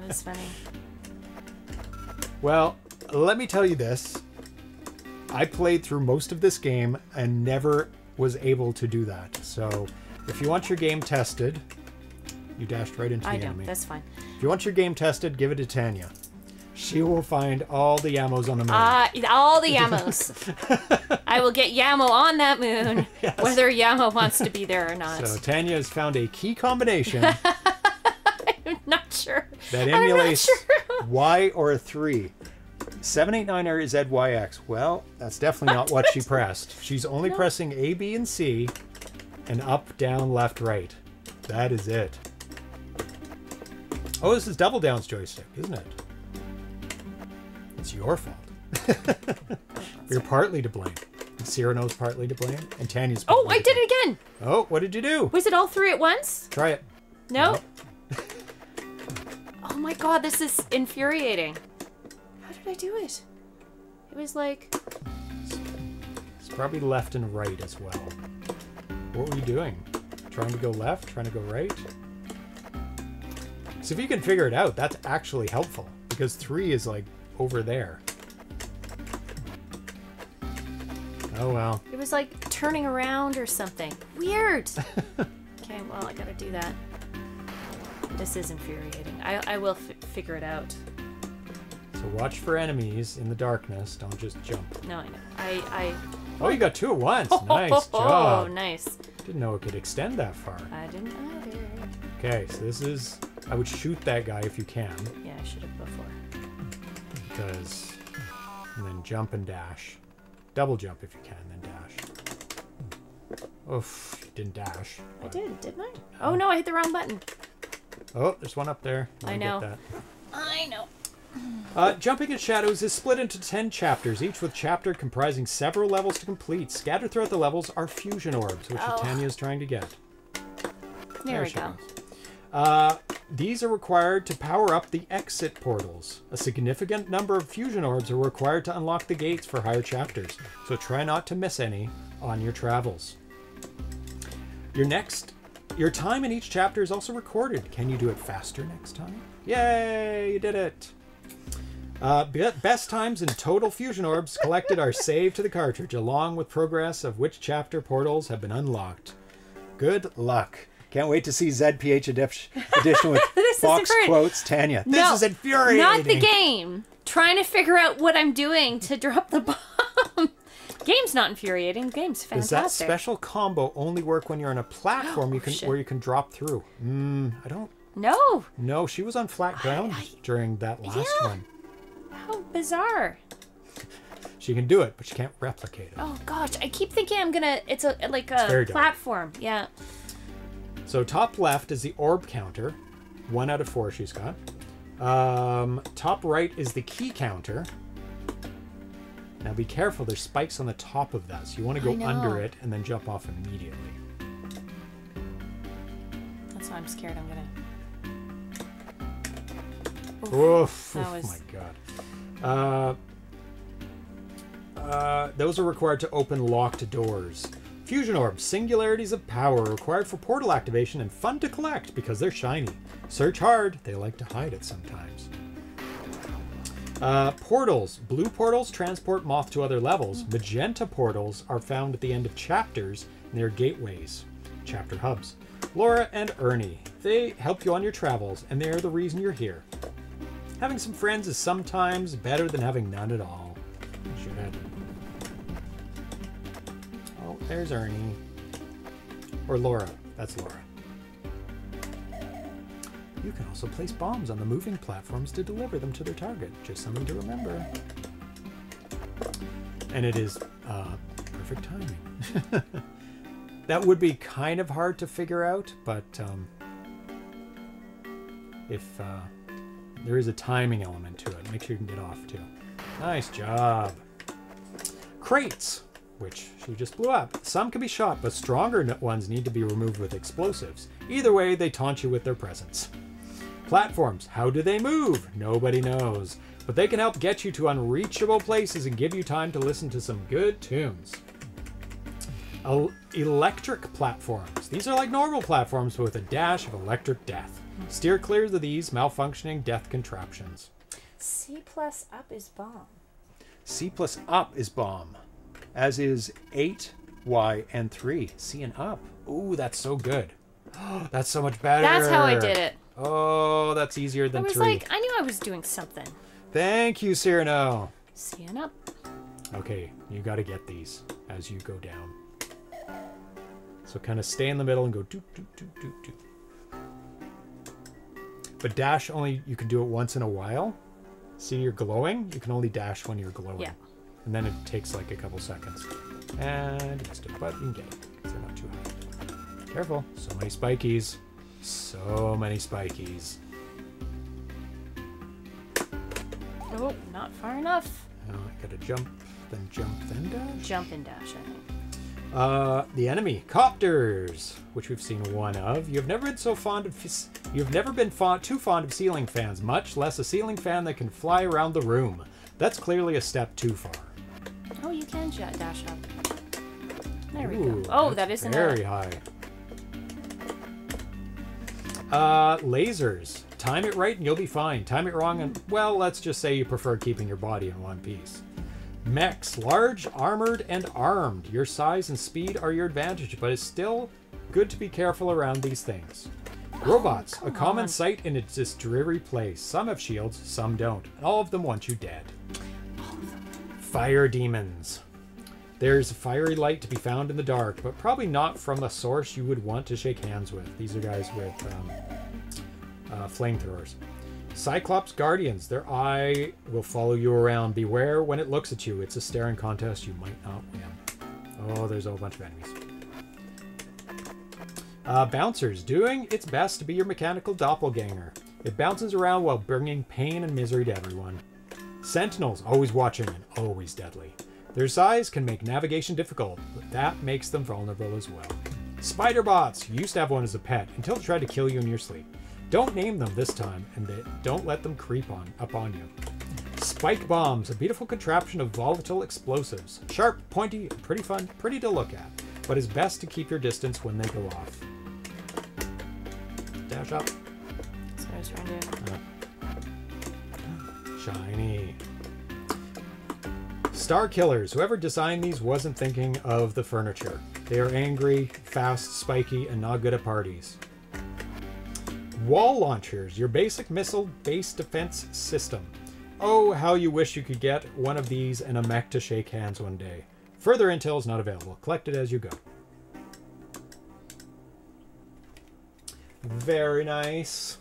that's funny. Well, let me tell you this. I played through most of this game and never was able to do that. So, if you want your game tested, you dashed right into the I don't. enemy. That's fine. If you want your game tested, give it to Tanya. She will find all the yamos on the moon. Uh, all the Yamos. I will get Yamo on that moon, whether Yamo wants to be there or not. so Tanya has found a key combination I'm not sure. that emulates sure. Y or a 3. 789er is ZYX. Well, that's definitely not what she pressed. She's only pressing A, B, and C, and up, down, left, right. That is it. Oh, this is Double Down's joystick, isn't it? It's your fault. You're partly to blame. And Cyrano's partly to blame, and Tanya's Oh, I did it again. Oh, what did you do? Was it all three at once? Try it. No. Oh my god, this is infuriating. How did I do it? It was like It's probably left and right as well. What were you doing? Trying to go left? Trying to go right? So if you can figure it out, that's actually helpful because three is like over there. Oh well. it was like turning around or something. Weird. okay, well I gotta do that. This is infuriating. I I will f- figure it out. So watch for enemies in the darkness. Don't just jump. No, I know. I I. Oh, you got two at once. Oh, nice Oh, job. nice. Didn't know it could extend that far. I didn't either. Okay, so this is. I would shoot that guy if you can. Yeah, I should have before. because and then jump and dash double jump if you can then dash oof you didn't dash I did, didn't I? Oh. oh no, I hit the wrong button. oh there's one up there Let I know. that. I know. Uh, Jumping in Shadows is split into 10 chapters, each with chapter comprising several levels to complete. Scattered throughout the levels are fusion orbs, which Oh. Tanya is trying to get. There, we she go. Uh, these are required to power up the exit portals. A significant number of fusion orbs are required to unlock the gates for higher chapters, so try not to miss any on your travels. Your next, your time in each chapter is also recorded. Can you do it faster next time? Yay, you did it! Uh, best times and total fusion orbs collected are saved to the cartridge, along with progress of which chapter portals have been unlocked. Good luck. Can't wait to see ZPH edition with box quotes Tanya. This No, is infuriating. Not the game. Trying to figure out what I'm doing to drop the bomb. Game's not infuriating. Game's fantastic. Does that special combo only work when you're on a platform you can shit. where you can drop through? Mm, I don't no. know. She was on flat ground I- during that last Yeah. one. How bizarre. She can do it, but she can't replicate it. Oh gosh, I keep thinking I'm gonna. It's a like a very dark. platform. Yeah. So top left is the orb counter. One out of four she's got. Um, top right is the key counter. Now be careful, there's spikes on the top of that, so you want to go under it and then jump off immediately. That's why I'm scared I'm gonna. Oof. That Oh was- my god. Uh, uh, those are required to open locked doors. Fusion orbs, singularities of power, required for portal activation and fun to collect because they're shiny. Search hard, they like to hide it sometimes. Uh, portals. Blue portals transport Moth to other levels. Magenta portals are found at the end of chapters near gateways, chapter hubs. Laura and Ernie. They help you on your travels, and they're the reason you're here. Having some friends is sometimes better than having none at all. It. Oh, there's Ernie. Or Laura. That's Laura. You can also place bombs on the moving platforms to deliver them to their target. Just something to remember. And it is uh, perfect timing. that would be kind of hard to figure out, but um, if uh, there is a timing element to it, make sure you can get off too. Nice job. Crates, which she just blew up. Some can be shot, but stronger ones need to be removed with explosives. Either way, they taunt you with their presence. Platforms, how do they move? Nobody knows. But they can help get you to unreachable places and give you time to listen to some good tunes. El- electric platforms. These are like normal platforms, but with a dash of electric death. Steer clear of these malfunctioning death contraptions. C plus up is bomb. C plus up is bomb, as is 8, Y, and 3. C and up. Ooh, that's so good. that's so much better. That's how I did it. Oh, that's easier than I than was 3. like, I knew I was doing something. Thank you, Cyrano. C and up. Okay, you got to get these as you go down. So kind of stay in the middle and go doot doot doot doot doot. But dash only you can do it once in a while. See you're glowing, you can only dash when you're glowing. Yeah. And then it takes like a couple seconds. And you missed it, but you can get it. they're not too high. Careful. So many spikies. So many spikies. Oh, not far enough. Now I gotta jump, then jump, then dash. Jump and dash, I think. Uh, the enemy copters, which we've seen one of. You've never been so fond of. f- You've never been fond, too fond of ceiling fans, much less a ceiling fan that can fly around the room. That's clearly a step too far. Oh, you can dash up. There we go. Oh, that isn't very a... high. Uh, lasers. Time it right and you'll be fine. Time it wrong and well, let's just say you prefer keeping your body in one piece. Mechs, large, armored, and armed. Your size and speed are your advantage, but it's still good to be careful around these things. Robots, a common on. sight in this dreary place. Some have shields, some don't. and All of them want you dead. Fire demons. There's a fiery light to be found in the dark, but probably not from a source you would want to shake hands with. These are guys with um, uh, flamethrowers. Cyclops Guardians. Their eye will follow you around. Beware when it looks at you. It's a staring contest. You might not win. Oh, there's a whole bunch of enemies. Uh, bouncers. Doing its best to be your mechanical doppelganger. It bounces around while bringing pain and misery to everyone. Sentinels, always watching and always deadly. Their size can make navigation difficult, but that makes them vulnerable as well. Spider bots, you used to have one as a pet until it tried to kill you in your sleep. Don't name them this time, and they, don't let them creep on up on you. Spike bombs, a beautiful contraption of volatile explosives. Sharp, pointy, and pretty fun, pretty to look at, but it's best to keep your distance when they go off. Dash up. That's what I was trying to... Shiny. Star Killers. Whoever designed these wasn't thinking of the furniture. They are angry, fast, spiky, and not good at parties. Wall launchers, your basic missile based defense system. Oh, how you wish you could get one of these and a mech to shake hands one day. Further intel is not available. Collect it as you go. Very nice.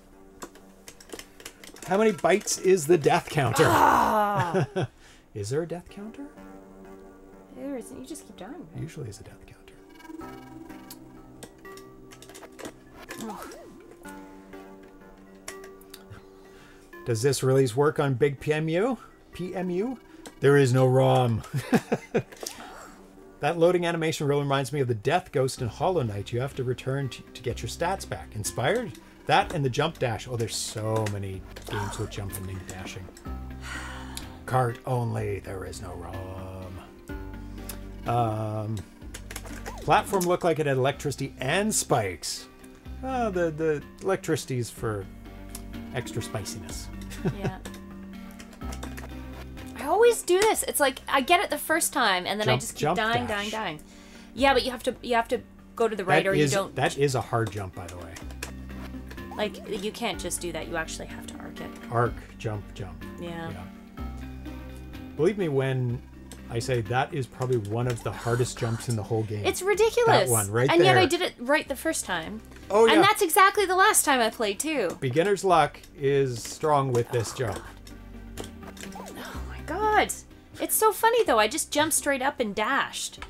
How many bites is the death counter? Ah. is there a death counter? There isn't. You just keep dying. man. Usually is a death counter. Does this release work on BigPEmu? PMU? There is no ROM. That loading animation really reminds me of the Death Ghost in Hollow Knight. You have to return to, to get your stats back. Inspired? That and the jump dash. Oh, there's so many games with jumping and dashing. Cart only. There is no ROM. Um, platform looked like it had electricity and spikes. Oh, the the electricity's for extra spiciness. Yeah. I always do this. It's like I get it the first time, and then I just keep jump dying, dash. dying, dying. Yeah, but you have to you have to go to the right, That or is- you don't. That is a hard jump, by the way. Like you can't just do that. You actually have to arc it. Arc, jump, jump. Yeah. Believe me when I say that is probably one of the hardest jumps in the whole game. It's ridiculous. That one right and yet I did it right the first time. Oh, yeah. And that's exactly the last time I played too. Beginner's luck is strong with this oh, jump. Oh my god. It's so funny though. I just jumped straight up and dashed.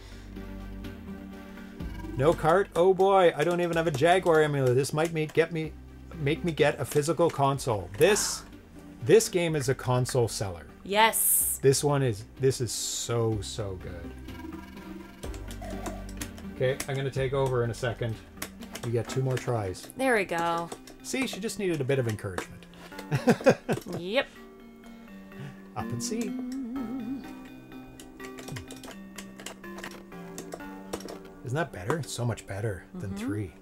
No cart? Oh boy, I don't even have a Jaguar emulator. This might make get me make me get a physical console. This this game is a console seller. Yes. This one is this is so so good. Okay, I'm gonna take over in a second. You get two more tries. There we go. See, she just needed a bit of encouragement. Yep. Up and see. Isn't that better? It's so much better than three.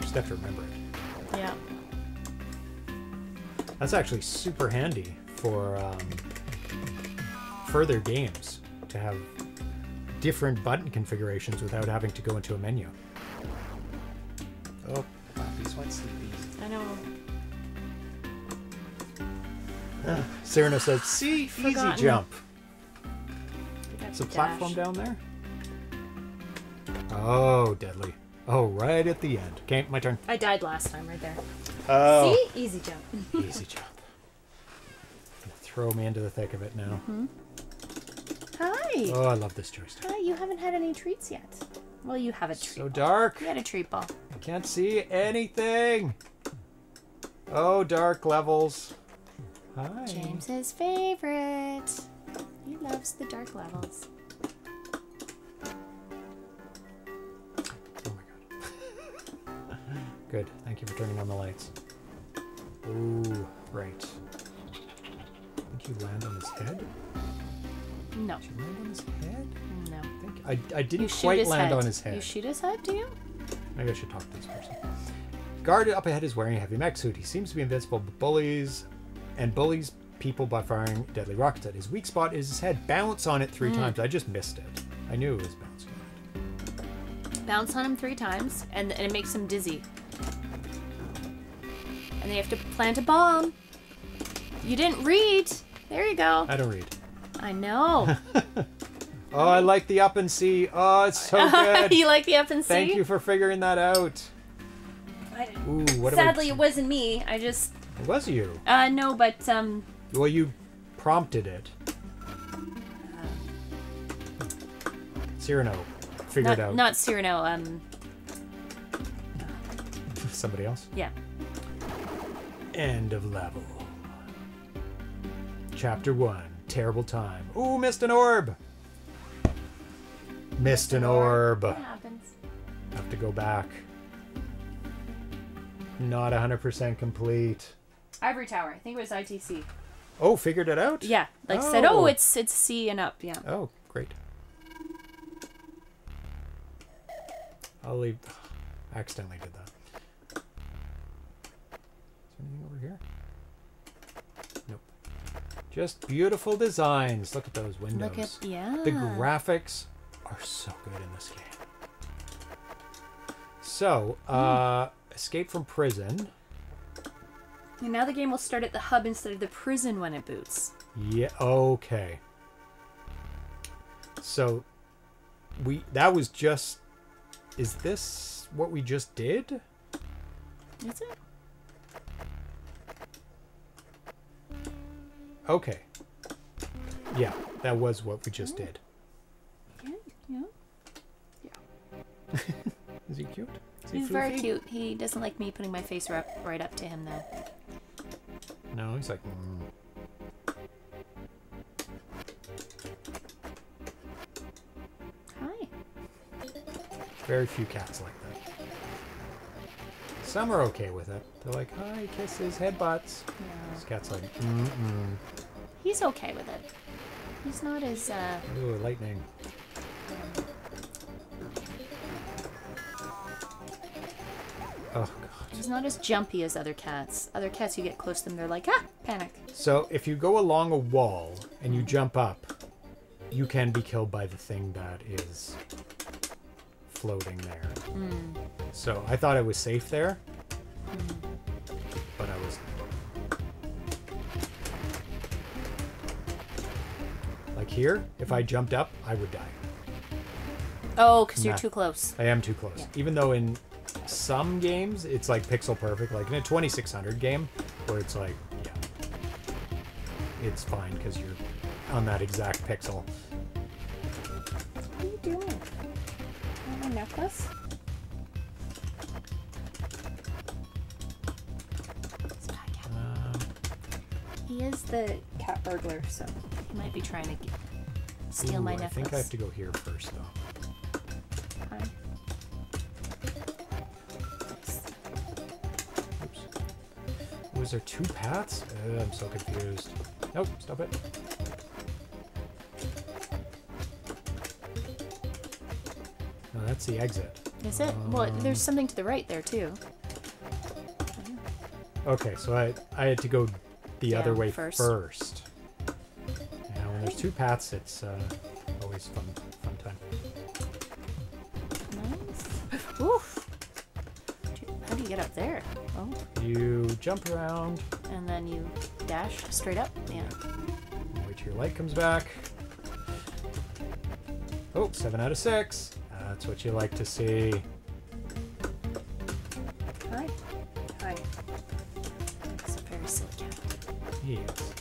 Just have to remember it. Yeah. That's actually super handy for um, further games to have different button configurations without having to go into a menu. Oh, these went sleepies. I know. Cyrano said, "See, easy jump." We got It's a platform down there. Oh, deadly! Oh, right at the end. Okay, my turn. I died last time right there. Oh, See? Easy jump. easy jump. Throw me into the thick of it now. hmm Hi. Oh, I love this joystick. Hi, you haven't had any treats yet. Well, you have a treat. So dark. You had a treat ball. Can't see anything. Oh, dark levels. Hi. James's favorite. He loves the dark levels. Oh my god. Good. Thank you for turning on the lights. Ooh, right. I think you land on his head. No. Did you land on his head? No. I, I didn't quite land head. on his head. You shoot his head, do you? Maybe I should talk to this person. Guard up ahead is wearing a heavy mech suit. He seems to be invincible, but bullies and bullies people by firing deadly rockets at. His weak spot is his head. Bounce on it three hmm. times. I just missed it. I knew it was bouncing on it. Bounce on him three times, and, and it makes him dizzy. And then you have to plant a bomb. You didn't read. There you go. I don't read. I know. Oh, I like the up and see. Oh, it's so good. you like the up and see? Thank you for figuring that out. I Ooh, what Sadly, do it wasn't me. I just It was you. uh no, but um Well, you prompted it. Cyrano figured not out. not Cyrano. Um Somebody else. yeah. End of level. Chapter 1 Terrible Time. Ooh, missed an orb! Missed an orb. What happens? Have to go back. Not 100% complete. Ivory Tower. I think it was ITC. Oh, figured it out? Yeah, like said, Oh. oh, it's it's C and up. Yeah. Oh, great. I'll leave. I accidentally did that. Is there anything over here? Nope. Just beautiful designs. Look at those windows. Look at yeah. The graphics are so good in this game. So, uh, escape from prison. And now the game will start at the hub instead of the prison when it boots. Yeah. Okay. So, we that was just. Is this what we just did? Is it? Okay. Yeah, that was what we just did. Yeah. Yeah. Is he cute? Is he He's very cute. He doesn't like me putting my face right, right up to him though. No, he's like. Mm. Hi. Very few cats like that. Some are okay with it. They're like, hi, kisses, headbutts. This cat's like, mm-mm. He's okay with it. He's not as uh Ooh, lightning. He's not as jumpy as other cats. Other cats you get close to them, they're like, ah, panic. So if you go along a wall and you jump up, you can be killed by the thing that is floating there. So I thought I was safe there, but I was. Like here, if I jumped up, I would die. Oh, because you're too close. I am too close. Yeah. Even though in some games it's like pixel perfect, like in a 2600 game where it's like, yeah, it's fine because you're on that exact pixel. What are you doing? My necklace? It's not cat. Um, He is the cat burglar, so he might be trying to get, steal ooh, my I think I have to go here first though. Was there two paths? Uh, I'm so confused. Nope, stop it. No, that's the exit. Is it? Well, there's something to the right there too. Okay, so I I had to go the other way first. first. Yeah, when there's two paths, it's uh, always fun fun time. Nice. Oof. How do you get up there? You jump around, and then you dash straight up. Yeah. wait till your light comes back. Oh, seven out of six. That's what you like to see. Hi. Hi. It's a very silly cat. Yes.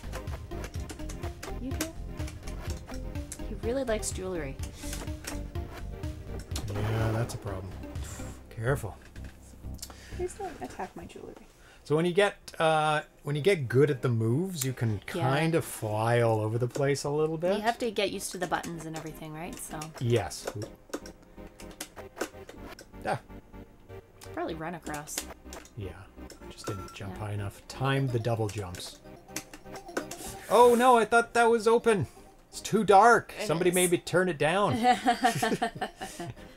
You do? He really likes jewelry. Yeah, that's a problem. Careful. Please don't attack my jewelry. So when you get uh, when you get good at the moves, you can Yeah. kind of fly all over the place a little bit. You have to get used to the buttons and everything, right? So Yes. Ah, probably run across. yeah. Just didn't jump Yeah. high enough. Timed the double jumps. Oh no! I thought that was open. It's too dark. It Somebody is. maybe turn it down.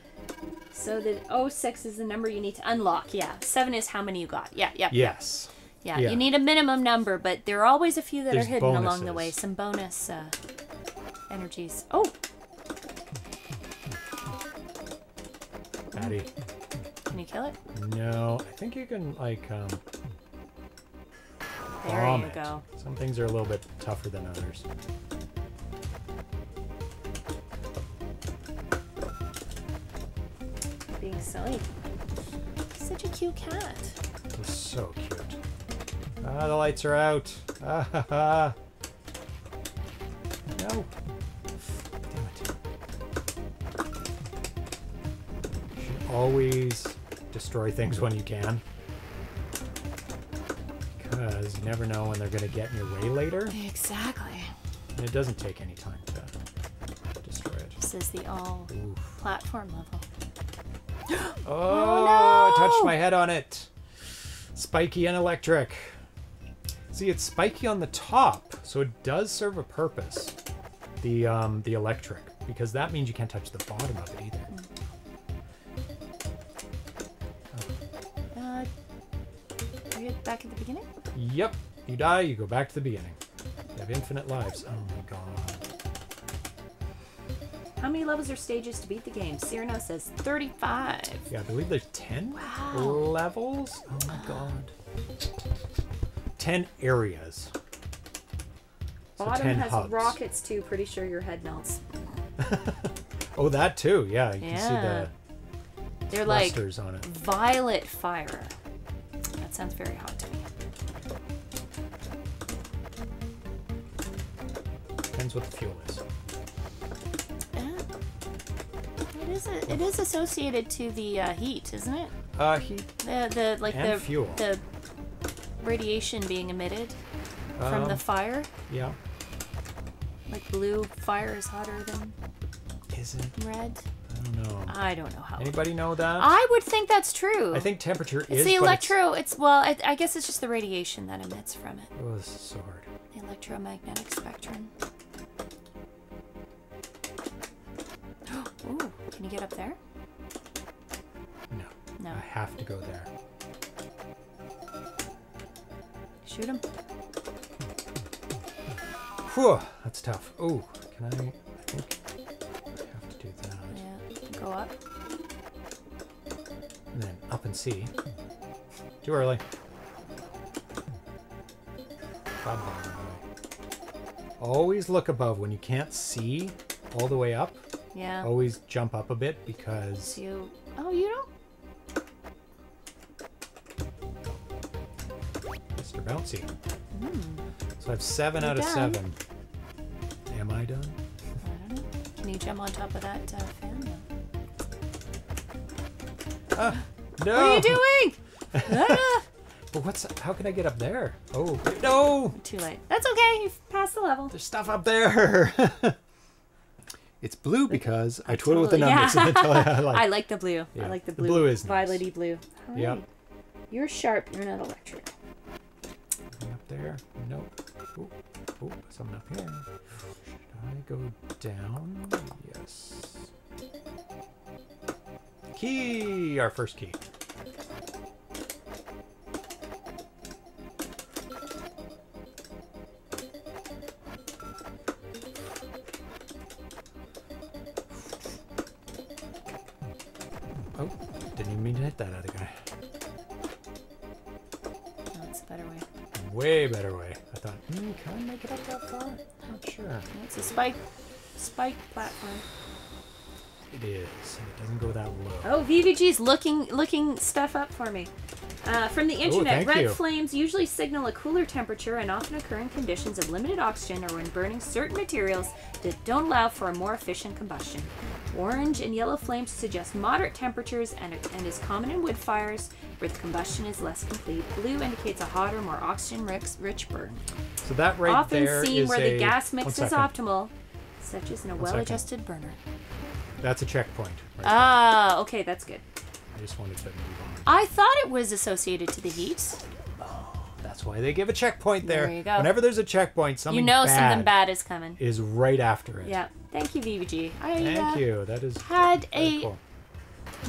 So the 06 is the number you need to unlock. Yeah. Seven is how many you got. Yeah, yeah. yes. Yeah, Yeah. you need a minimum number, but there are always a few that There's are hidden along the way. Some bonus uh, energies. Oh, Patty. can you kill it? No, I think you can like um. There you it. go. Some things are a little bit tougher than others. Being silly. Such a cute cat. It's so cute. Ah, the lights are out. Ah, ha, ha. No. Damn it. You should always destroy things when you can. Because you never know when they're going to get in your way later. Exactly. And it doesn't take any time to destroy it. This is the all Oof. platform level. Oh, I touched my head on it. Spiky and electric. See, it's spiky on the top, so it does serve a purpose. The um, the electric, because that means you can't touch the bottom of it either. Uh, are you back at the beginning? Yep, you die, you go back to the beginning. You have infinite lives. Oh my god. How many levels or stages to beat the game? Cyrano says 35. Yeah, I believe there's ten Wow. levels. Oh my god. Ten areas. So Bottom 10 has hubs. rockets too. Pretty sure your head melts. Oh, that too. Yeah, you can see Yeah. the They're like on it. violet fire. That sounds very hot to me. Depends what the fuel is. It is a, it is associated to the uh, heat, isn't it? Uh, heat. The the like the fuel. the radiation being emitted from the Um, fire. Yeah. Like blue fire is hotter than Is it? red. Uh, don't know. I don't know how. Anybody know that? I would think that's true. I think temperature it's is the electro. It's, well, I, I guess it's just the radiation that emits from it. Oh, this is so hard. The electromagnetic spectrum. Can you get up there? No. No. I have to go there. Shoot him. Whew, that's tough. Oh, can I? I think I have to do that. Yeah. Go up. And then up and see. Too early. Bye-bye. Always look above when you can't see all the way up. Yeah. Always jump up a bit because you. Oh, you don't. Mr. Bouncy. So I have seven You're out of seven. Am I done? I don't know. Can you jump on top of that uh, fan? Ah, no. What are you doing? Ah, But what's? How can I get up there? Oh no! Too late. That's okay. You've passed the level. There's stuff up there. it's blue because I twiddle with the numbers yeah. until I uh, like. I like the blue. Yeah, I like the blue. the blue. is nice. violety blue. All Yep. You're sharp. You're not electric. Up there? Nope. Oh, oh, something up here. Should I go down? Yes. Key! Our first key. Mean that other guy. No, it's a better way. Way better way. I thought, hmm, can I make it up that far? Not sure. It's a spike, spike platform. It is. It doesn't go that low. Oh, VVG's looking looking stuff up for me. Uh, from the internet, thank red you. flames usually signal a cooler temperature and often occur in conditions of limited oxygen or when burning certain materials that don't allow for a more efficient combustion. Orange and yellow flames suggest moderate temperatures and, and is common in wood fires where the combustion is less complete. Blue indicates a hotter, more oxygen-rich burn. So that right often there seen is where a, the gas mix is optimal, such as in a well-adjusted burner. That's a checkpoint. Right Ah, okay, that's good. I just wanted to move on. I thought it was associated to the heat. That's why they give a checkpoint there. There you go. Whenever there's a checkpoint, something you know bad something bad is coming. is right after it. Yeah. Thank you, VVG. I Thank uh, you. That is had a cool.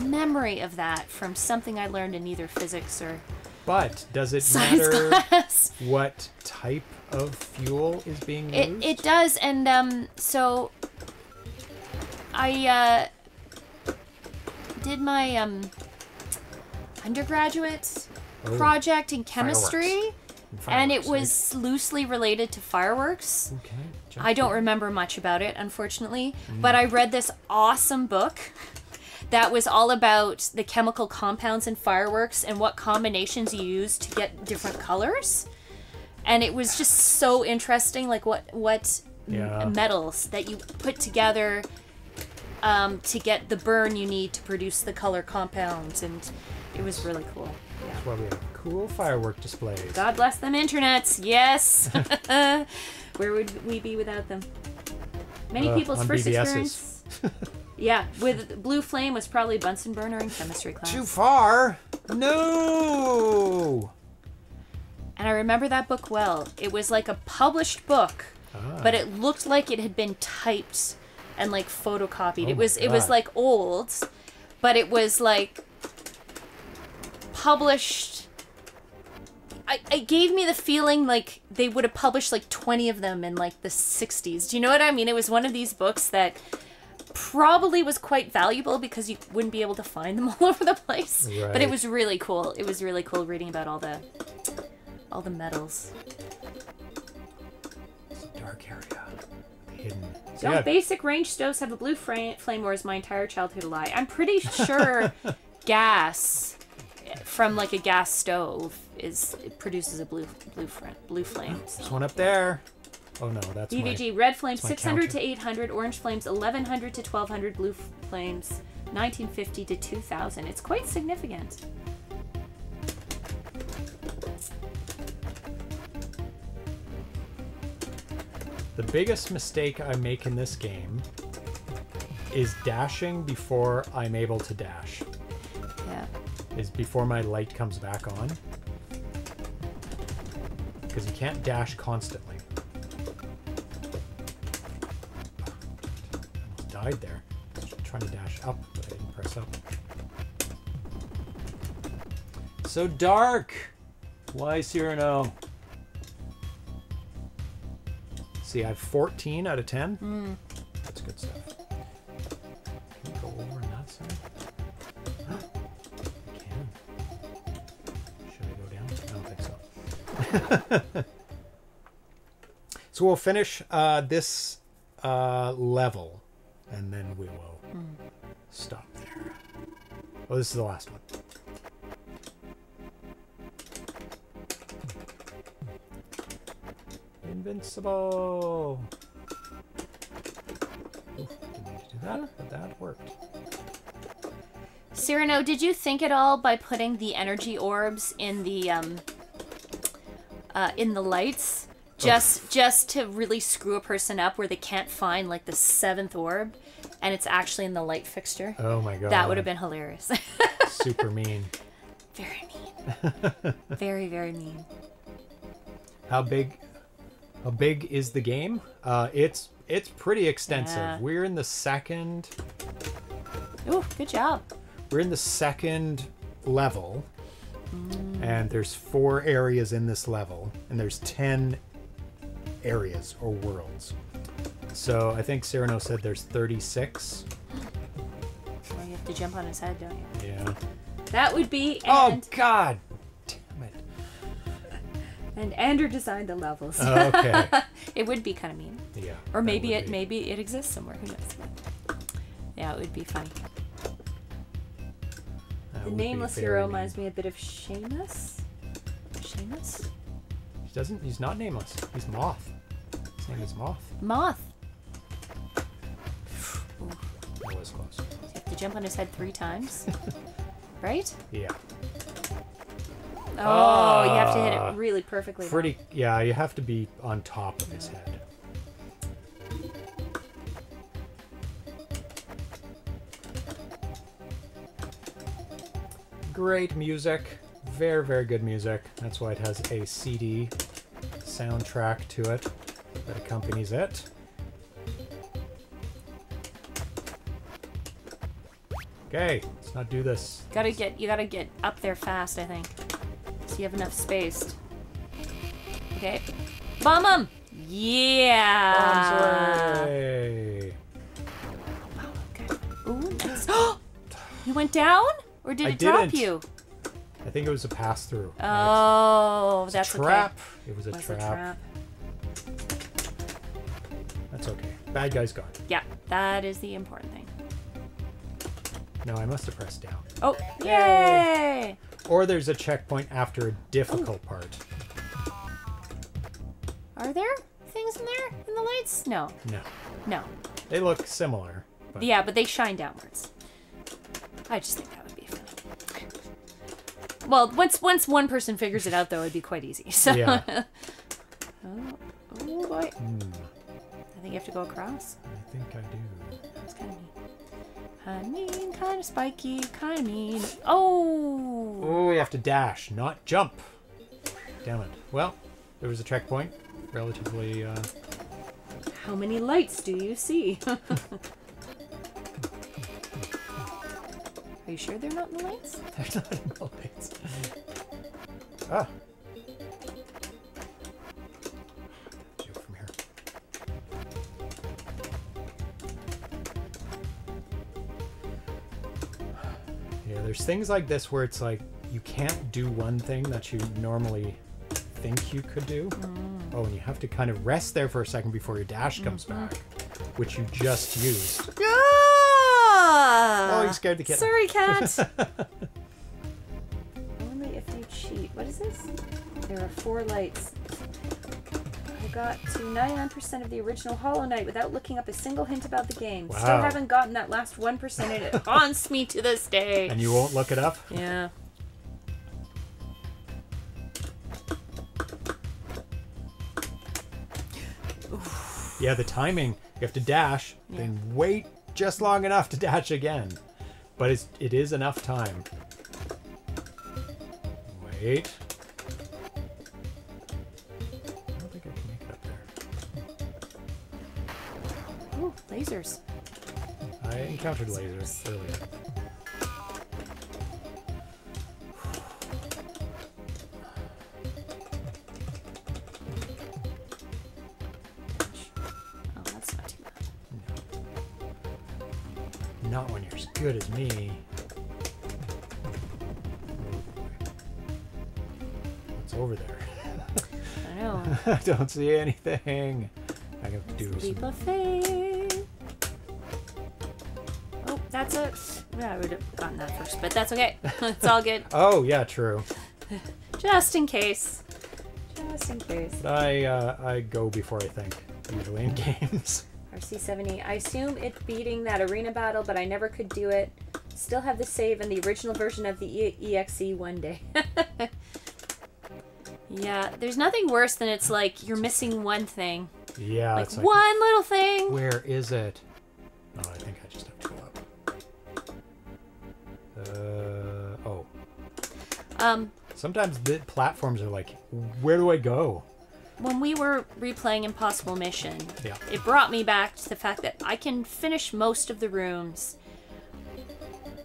memory of that from something I learned in either physics or But does it matter class. what type of fuel is being used? It, it does, and um, so I uh, did my um, undergraduate Oh, project in chemistry, and it fireworks, right? was loosely related to fireworks. Okay. jump I don't in. remember much about it, unfortunately, Mm. but I read this awesome book that was all about the chemical compounds in fireworks and what combinations you use to get different colors. And it was just so interesting, like what what Yeah. metals that you put together um, to get the burn you need to produce the color compounds, and it was really cool. Yeah. That's why we have cool firework displays. God bless them internets. Yes. Where would we be without them? Many Uh, people's on first BBSs. experience. yeah, with blue flame was probably Bunsen burner in chemistry class. Too far? No. And I remember that book well. It was like a published book, Ah. but it looked like it had been typed and like photocopied. Oh it was it was like old, but it was like published I, it gave me the feeling like they would have published like 20 of them in like the 60s. Do you know what I mean? It was one of these books that probably was quite valuable because you wouldn't be able to find them all over the place. But it was really cool. It was really cool reading about all the all the metals. Hidden. So Don't yeah, basic range stoves have a blue flame or is my entire childhood a lie? I'm pretty sure gas from like a gas stove is it produces a blue blue blue flame. there's one up there. Oh no, that's my... VVG red flames 600 counter. to 800, orange flames 1100 to 1200, blue flames 1950 to 2000. It's quite significant. The biggest mistake I make in this game is dashing before I'm able to dash. Yeah. Is before my light comes back on. Because you can't dash constantly. Almost died there. Trying to dash up, but I didn't press up. So dark! Why Cyrano? See, I have 14 out of 10. That's good stuff. Can we go over on that side? I can. Should I go down? I don't think so. so we'll finish uh, this uh, level, and then we will stop there. Oh, this is the last one. Invincible. Oof, to do that, but that worked. Cyrano, did you think at all by putting the energy orbs in the um uh, in the lights just just to really screw a person up where they can't find like the seventh orb and it's actually in the light fixture? Oh my god. That would have been hilarious. super mean. very mean. very very mean. How big? How big is the game? Uh, it's it's pretty extensive. Yeah. We're in the second. Ooh, good job. We're in the second level, and there's four areas in this level, and there's ten areas or worlds. So I think Cyrano said there's 36. Oh, you have to jump on his head, don't you? Yeah. That would be Oh God! And Ander designed the levels. Oh, okay. it would be kind of mean. Yeah. Or maybe it be. maybe it exists somewhere. Who knows? Yeah, it would be funny. That The nameless hero reminds me a bit of Seamus. Seamus? He doesn't. He's not nameless. He's Moth. His name is Moth. Moth. That was close. You have to jump on his head three times. right? Yeah. Oh, you have to hit Ah. it really perfectly. Pretty. Yeah. You have to be on top of his head. Great music. Very, very good music. That's why it has a CD soundtrack to it that accompanies it. Okay, let's not do this. Gotta get you gotta get up there fast, I think. So you have enough space. Okay. Bomb him! Yeah! Bombs away. Okay. Ooh, you went down? Or did I it drop didn't. you? I think it was a pass through. Oh, that's trap. It was a. Was trap. a trap. That's okay. Bad guy's gone. Yeah, that is the important thing. No, I must have pressed down. Oh, Yay. yay! Or there's a checkpoint after a difficult part. Are there things in there in the lights? No, No. no. They look similar. But Yeah, but they shine downwards. I just think that would be fun. Well, once once one person figures it out, though, it'd be quite easy. So. Yeah. oh, oh boy! Hmm, I think you have to go across. I think I do. Kind of mean, kind of spiky, kind of mean. Oh! Oh, we have to dash, not jump. Damn it. Well, there was a checkpoint. Relatively, uh, How many lights do you see? Are you sure they're not in the lights? there's not in the lights. Ah. Things like this where it's like you can't do one thing that you normally think you could do. Oh, and you have to kind of rest there for a second before your dash comes back, which you just used. Ah! Oh, you scared the cat. Sorry, cat. Only if you cheat. What is this? There are four lights. Got to 99% of the original Hollow Knight without looking up a single hint about the game. Still haven't gotten that last 1% and it haunts me to this day. And you won't look it up? yeah. Yeah, the timing. You have to dash, then wait just long enough to dash again. But it's, it is enough time. Wait. Lasers. I encountered lasers earlier. Oh, that's not too bad. Not when you're as good as me. What's over there? I know. I don't see anything. I have to do Leap some. of faith. That's a. Yeah, I would have gotten that first, but that's okay. it's all good. Oh yeah, true. Just in case. Just in case. I uh, I go before I think usually in games. RC70. I assume it beating that arena battle, but I never could do it. Still have the save and the original version of the e- EXE one day. yeah, there's nothing worse than it's like you're missing one thing. Yeah, Like it's like one little thing. where is it? Oh, I think Um, Sometimes the platforms are like, where do I go? when we were replaying Impossible Mission, Yeah. it brought me back to the fact that I can finish most of the rooms.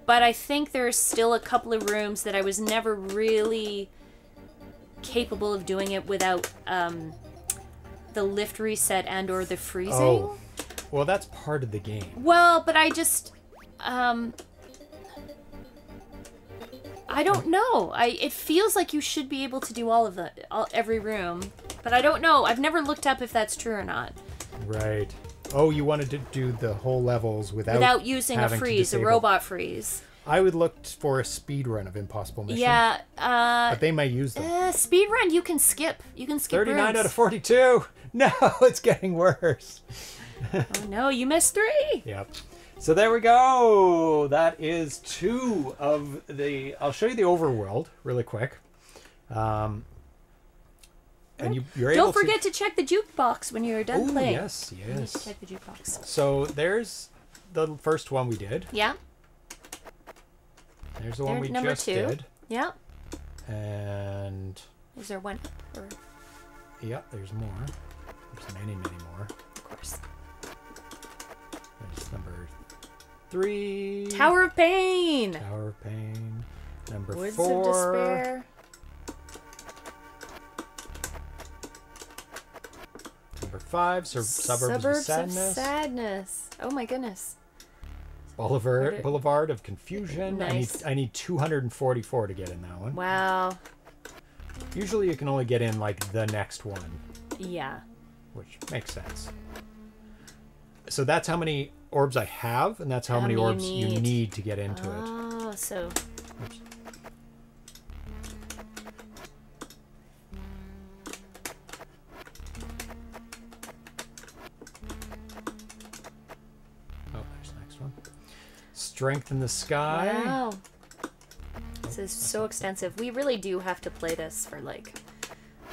But I think there's still a couple of rooms that I was never really capable of doing it without um, the lift reset and or the freezing. Oh. Well, that's part of the game. Well, but I just um I don't know. I it feels like you should be able to do all of the all, every room, but I don't know. I've never looked up if that's true or not. Right. Oh, you wanted to do the whole levels without Without using a freeze, a robot freeze. I would look for a speed run of Impossible Mission. Yeah, uh, But they might use them. uh speed run you can skip. You can skip 39 rooms. out of 42. No, it's getting worse. Oh no, you missed 3. Yep. So there we go. That is two of the. I'll show you the overworld really quick. Um, and you, you're able Don't forget to, check the jukebox when you're done Ooh, playing. yes, to yes. check the jukebox. So there's the first one we did. Yeah. There's the one we number just two. did. Yeah. And Is there one? Or, yeah, there's more. There's many, three. Tower of Pain. Tower of Pain. Number Woods four. of Despair. Number five. Sur- Suburbs, of Sadness. Of Sadness. Oh my goodness. Boulevard Boulevard of Confusion. I need Nice. I need 244 to get in that one. Wow. Usually you can only get in like the next one, Yeah. which makes sense. So that's how many orbs I have, and that's how, How many many orbs you need. need to get into it. Oh, so Oops. Oh, there's the next one. Strength in the Sky. wow. This oh, is so extensive. We really do have to play this for like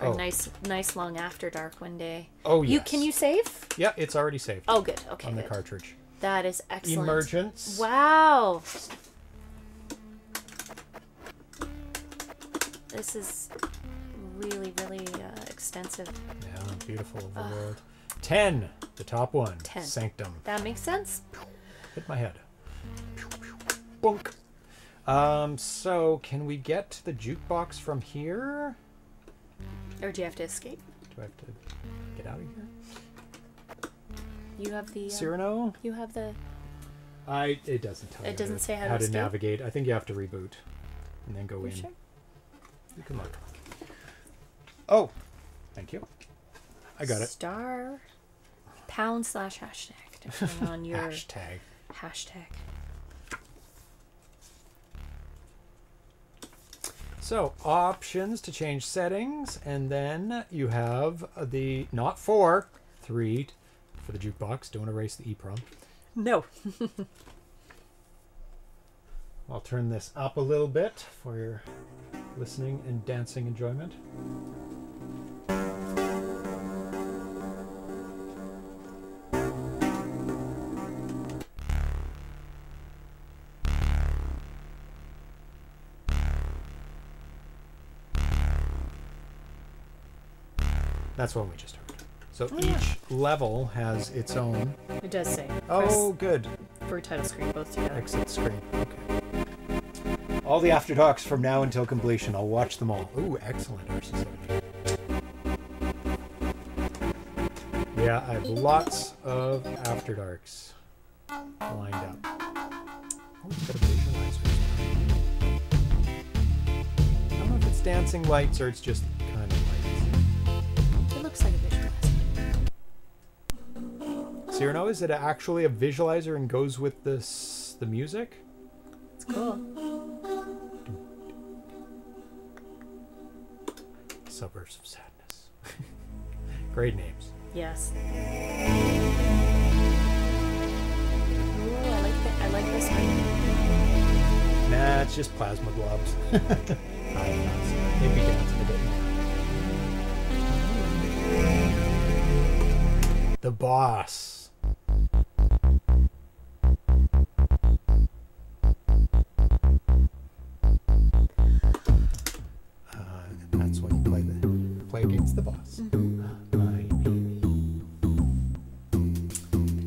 a Oh. nice, nice long after dark one day. Oh, yes. You can you save? Yeah, it's already saved Oh, good. Okay. on the cartridge. That is excellent. Emergence. Wow. This is really, really uh, extensive. Yeah, beautiful overworld. Ten, the top one. 10. Sanctum. That makes sense. Hit my head. Bunk. Um, so can we get the jukebox from here? Or do you have to escape? Do I have to get out of here? You have the. Uh, Cyrano? you have the. I it doesn't tell It you doesn't to, say how to how to escape? navigate. I think you have to reboot and then go You in. sure? You can look. Oh, thank you. I got it. Star. Pound slash hashtag depending on your Hashtag. hashtag. So options to change settings, and then you have the not four, three for the jukebox. Don't erase the EEPROM. No. I'll turn this up a little bit for your listening and dancing enjoyment. That's one we just heard. So Oh, yeah. each level has its own. It does say. Oh, good. For title screen both together. Exit screen. Okay. All the after talks from now until completion. I'll watch them all. Ooh, excellent. RC70. Yeah, I have lots of after darks lined up. Oh, it's got a. I don't know if it's dancing lights or it's just kind of looks like a visualizer. Cyrano, is it actually a visualizer and goes with this the music? It's cool. Suburbs of Sadness. Great names. Yes. Ooh, I like that. I like this one. Nah, it's just plasma globs. I have not seen it. Maybe dancing The boss. Uh, that's when you play the play against the boss.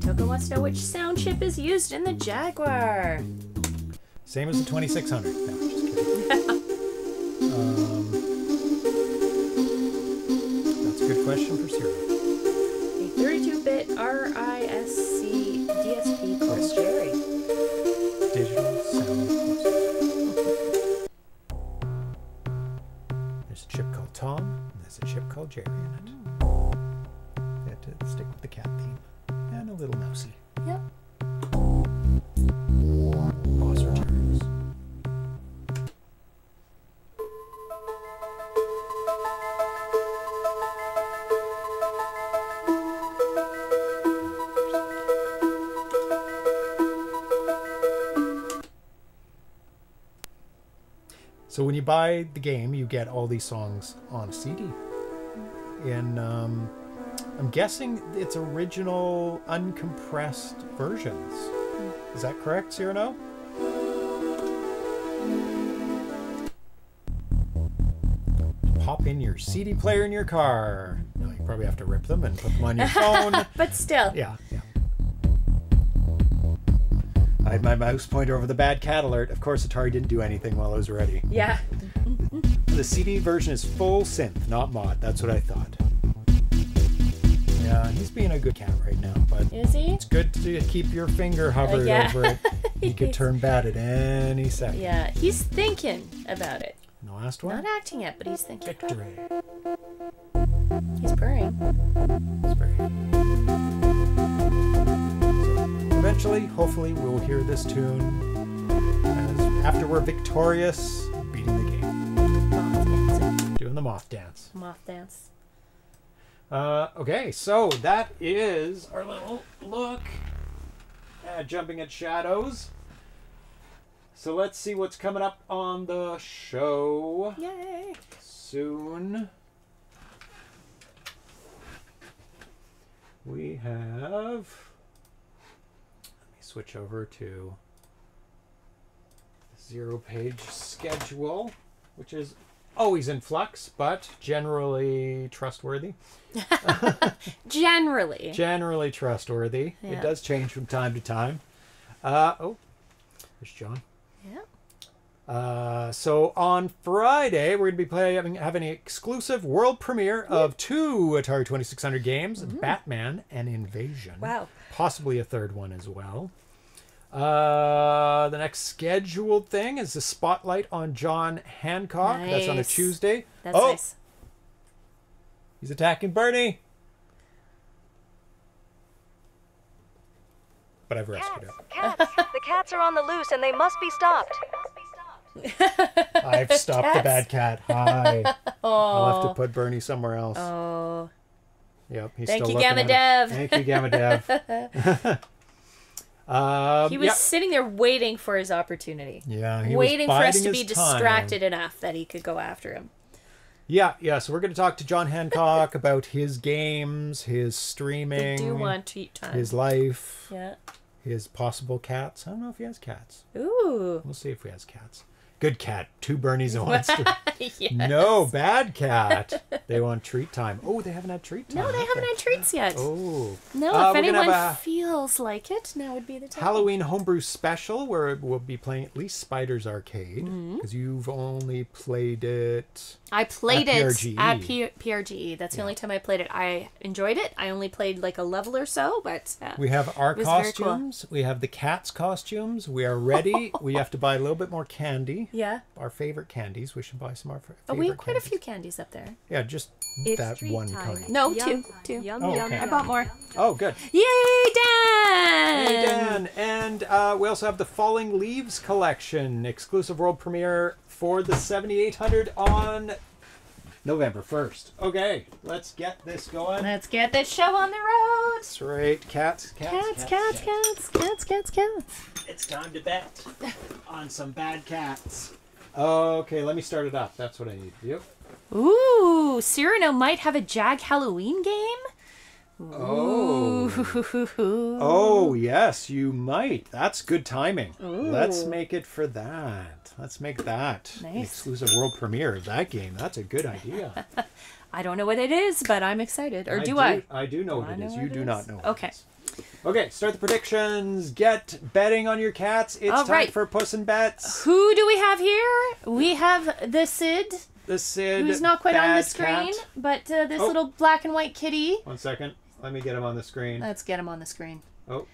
Toko wants to know which sound chip is used in the Jaguar. Same as the 2600. No, just kidding. um, that's a good question for Cyril. A 32-bit RISC DSP called Jerry. Digital sound. There's a chip called Tom, and there's a chip called Jerry in it. Oh. They had to stick with the cat theme. And a little mousey. Yep. You buy the game, you get all these songs on CD. In um, I'm guessing it's original uncompressed versions. Is that correct, Cyrano? Pop in your CD player in your car. No, you probably have to rip them and put them on your phone. But still. Yeah, yeah. I had my mouse pointer over the bad cat alert. Of course, Atari didn't do anything while I was ready. Yeah. The CD version is full synth, not mod. That's what I thought. Yeah, he's being a good cat right now, but Is he? it's good to keep your finger hovered yeah. over it. He could turn bad at any second. Yeah. He's thinking about it. And the last one? Not acting yet, but he's thinking. Victory. He's purring. Very- So, eventually, hopefully, we'll hear this tune as after we're victorious, the moth dance. Moth dance. Uh, okay, so that is our little look at jumping at shadows. So let's see what's coming up on the show Yay. soon. We have. Let me switch over to zero page schedule, which is always in flux, but generally trustworthy. Generally. Generally trustworthy. Yeah. It does change from time to time. Uh, oh, there's John. yeah. Uh, so on Friday, we're going to be playing having, having an exclusive world premiere of two Atari 2600 games Batman and Invasion. Wow. Possibly a third one as well. Uh, the next scheduled thing is the spotlight on John Hancock. That's on a Tuesday. That's oh, nice. he's attacking Bernie. But I've rescued him. Cats! the cats are on the loose and they must be stopped. I've stopped the bad cat. Hi. I'll have to Oh. put Bernie somewhere else. Oh. Yep, he's Thank still you, looking Gamma at it. Dev. Thank you, Gamma Dev. um, He was sitting there waiting for his opportunity. yeah, he was waiting for us to be his time. distracted enough that he could go after him. Yeah, yeah. So we're going to talk to John Hancock about his games, his streaming, do want treat time. his life, Yeah. his possible cats. I don't know if he has cats. Ooh. We'll see if he has cats. Good cat. Two Bernies and one Stu- yes. No, bad cat. They want treat time. Oh, they haven't had treat time. No, they haven't had treats yet. Oh. No, Uh, if anyone feels like it, now would be the time. Halloween homebrew special where we'll be playing at least Spiders Arcade Mm-hmm. because you've only played it. I played At it PRGE. at P- PRGE. That's the only time I played it. I enjoyed it. I only played like a level or so, but uh, We have our very cool. costumes. We have the cats' costumes. We are ready. we have to buy a little bit more candy. Yeah. Our favorite candies. We should buy some of our fa- Oh, we have quite a few candies up there. Yeah, just It's that one time. kind. No, Yum, two, two. Yum, Oh, yum, okay. I bought more. Oh, good. Yay, Dan! Hey, Dan. And uh, we also have the Falling Leaves collection, exclusive world premiere for the 7800 on November 1st. Okay, let's get this going. Let's get this show on the road. That's right. Cats, cats, Cats, cats, cats, cats, cats, cats. It's time to bet on some bad cats. Okay, let me start it up. That's what I need. Yep. Ooh, Cyrano might have a Jag Halloween game. Oh. Ooh. Oh, yes, you might. That's good timing. Let's make it for that. Let's make that an exclusive world premiere of that game. That's a good idea. I don't know what it is, but I'm excited. Or do, do I? I do know Do what I it know is. what You it do is? not know. what Okay. it is. Okay, start the predictions. Get betting on your cats. It's All time right. for Puss and Bets. Who do we have here? We have the Sid, The Sid. who's not quite on the screen, cat. but uh, this Oh. little black and white kitty. One second. Let me get him on the screen. Let's get him on the screen. oh,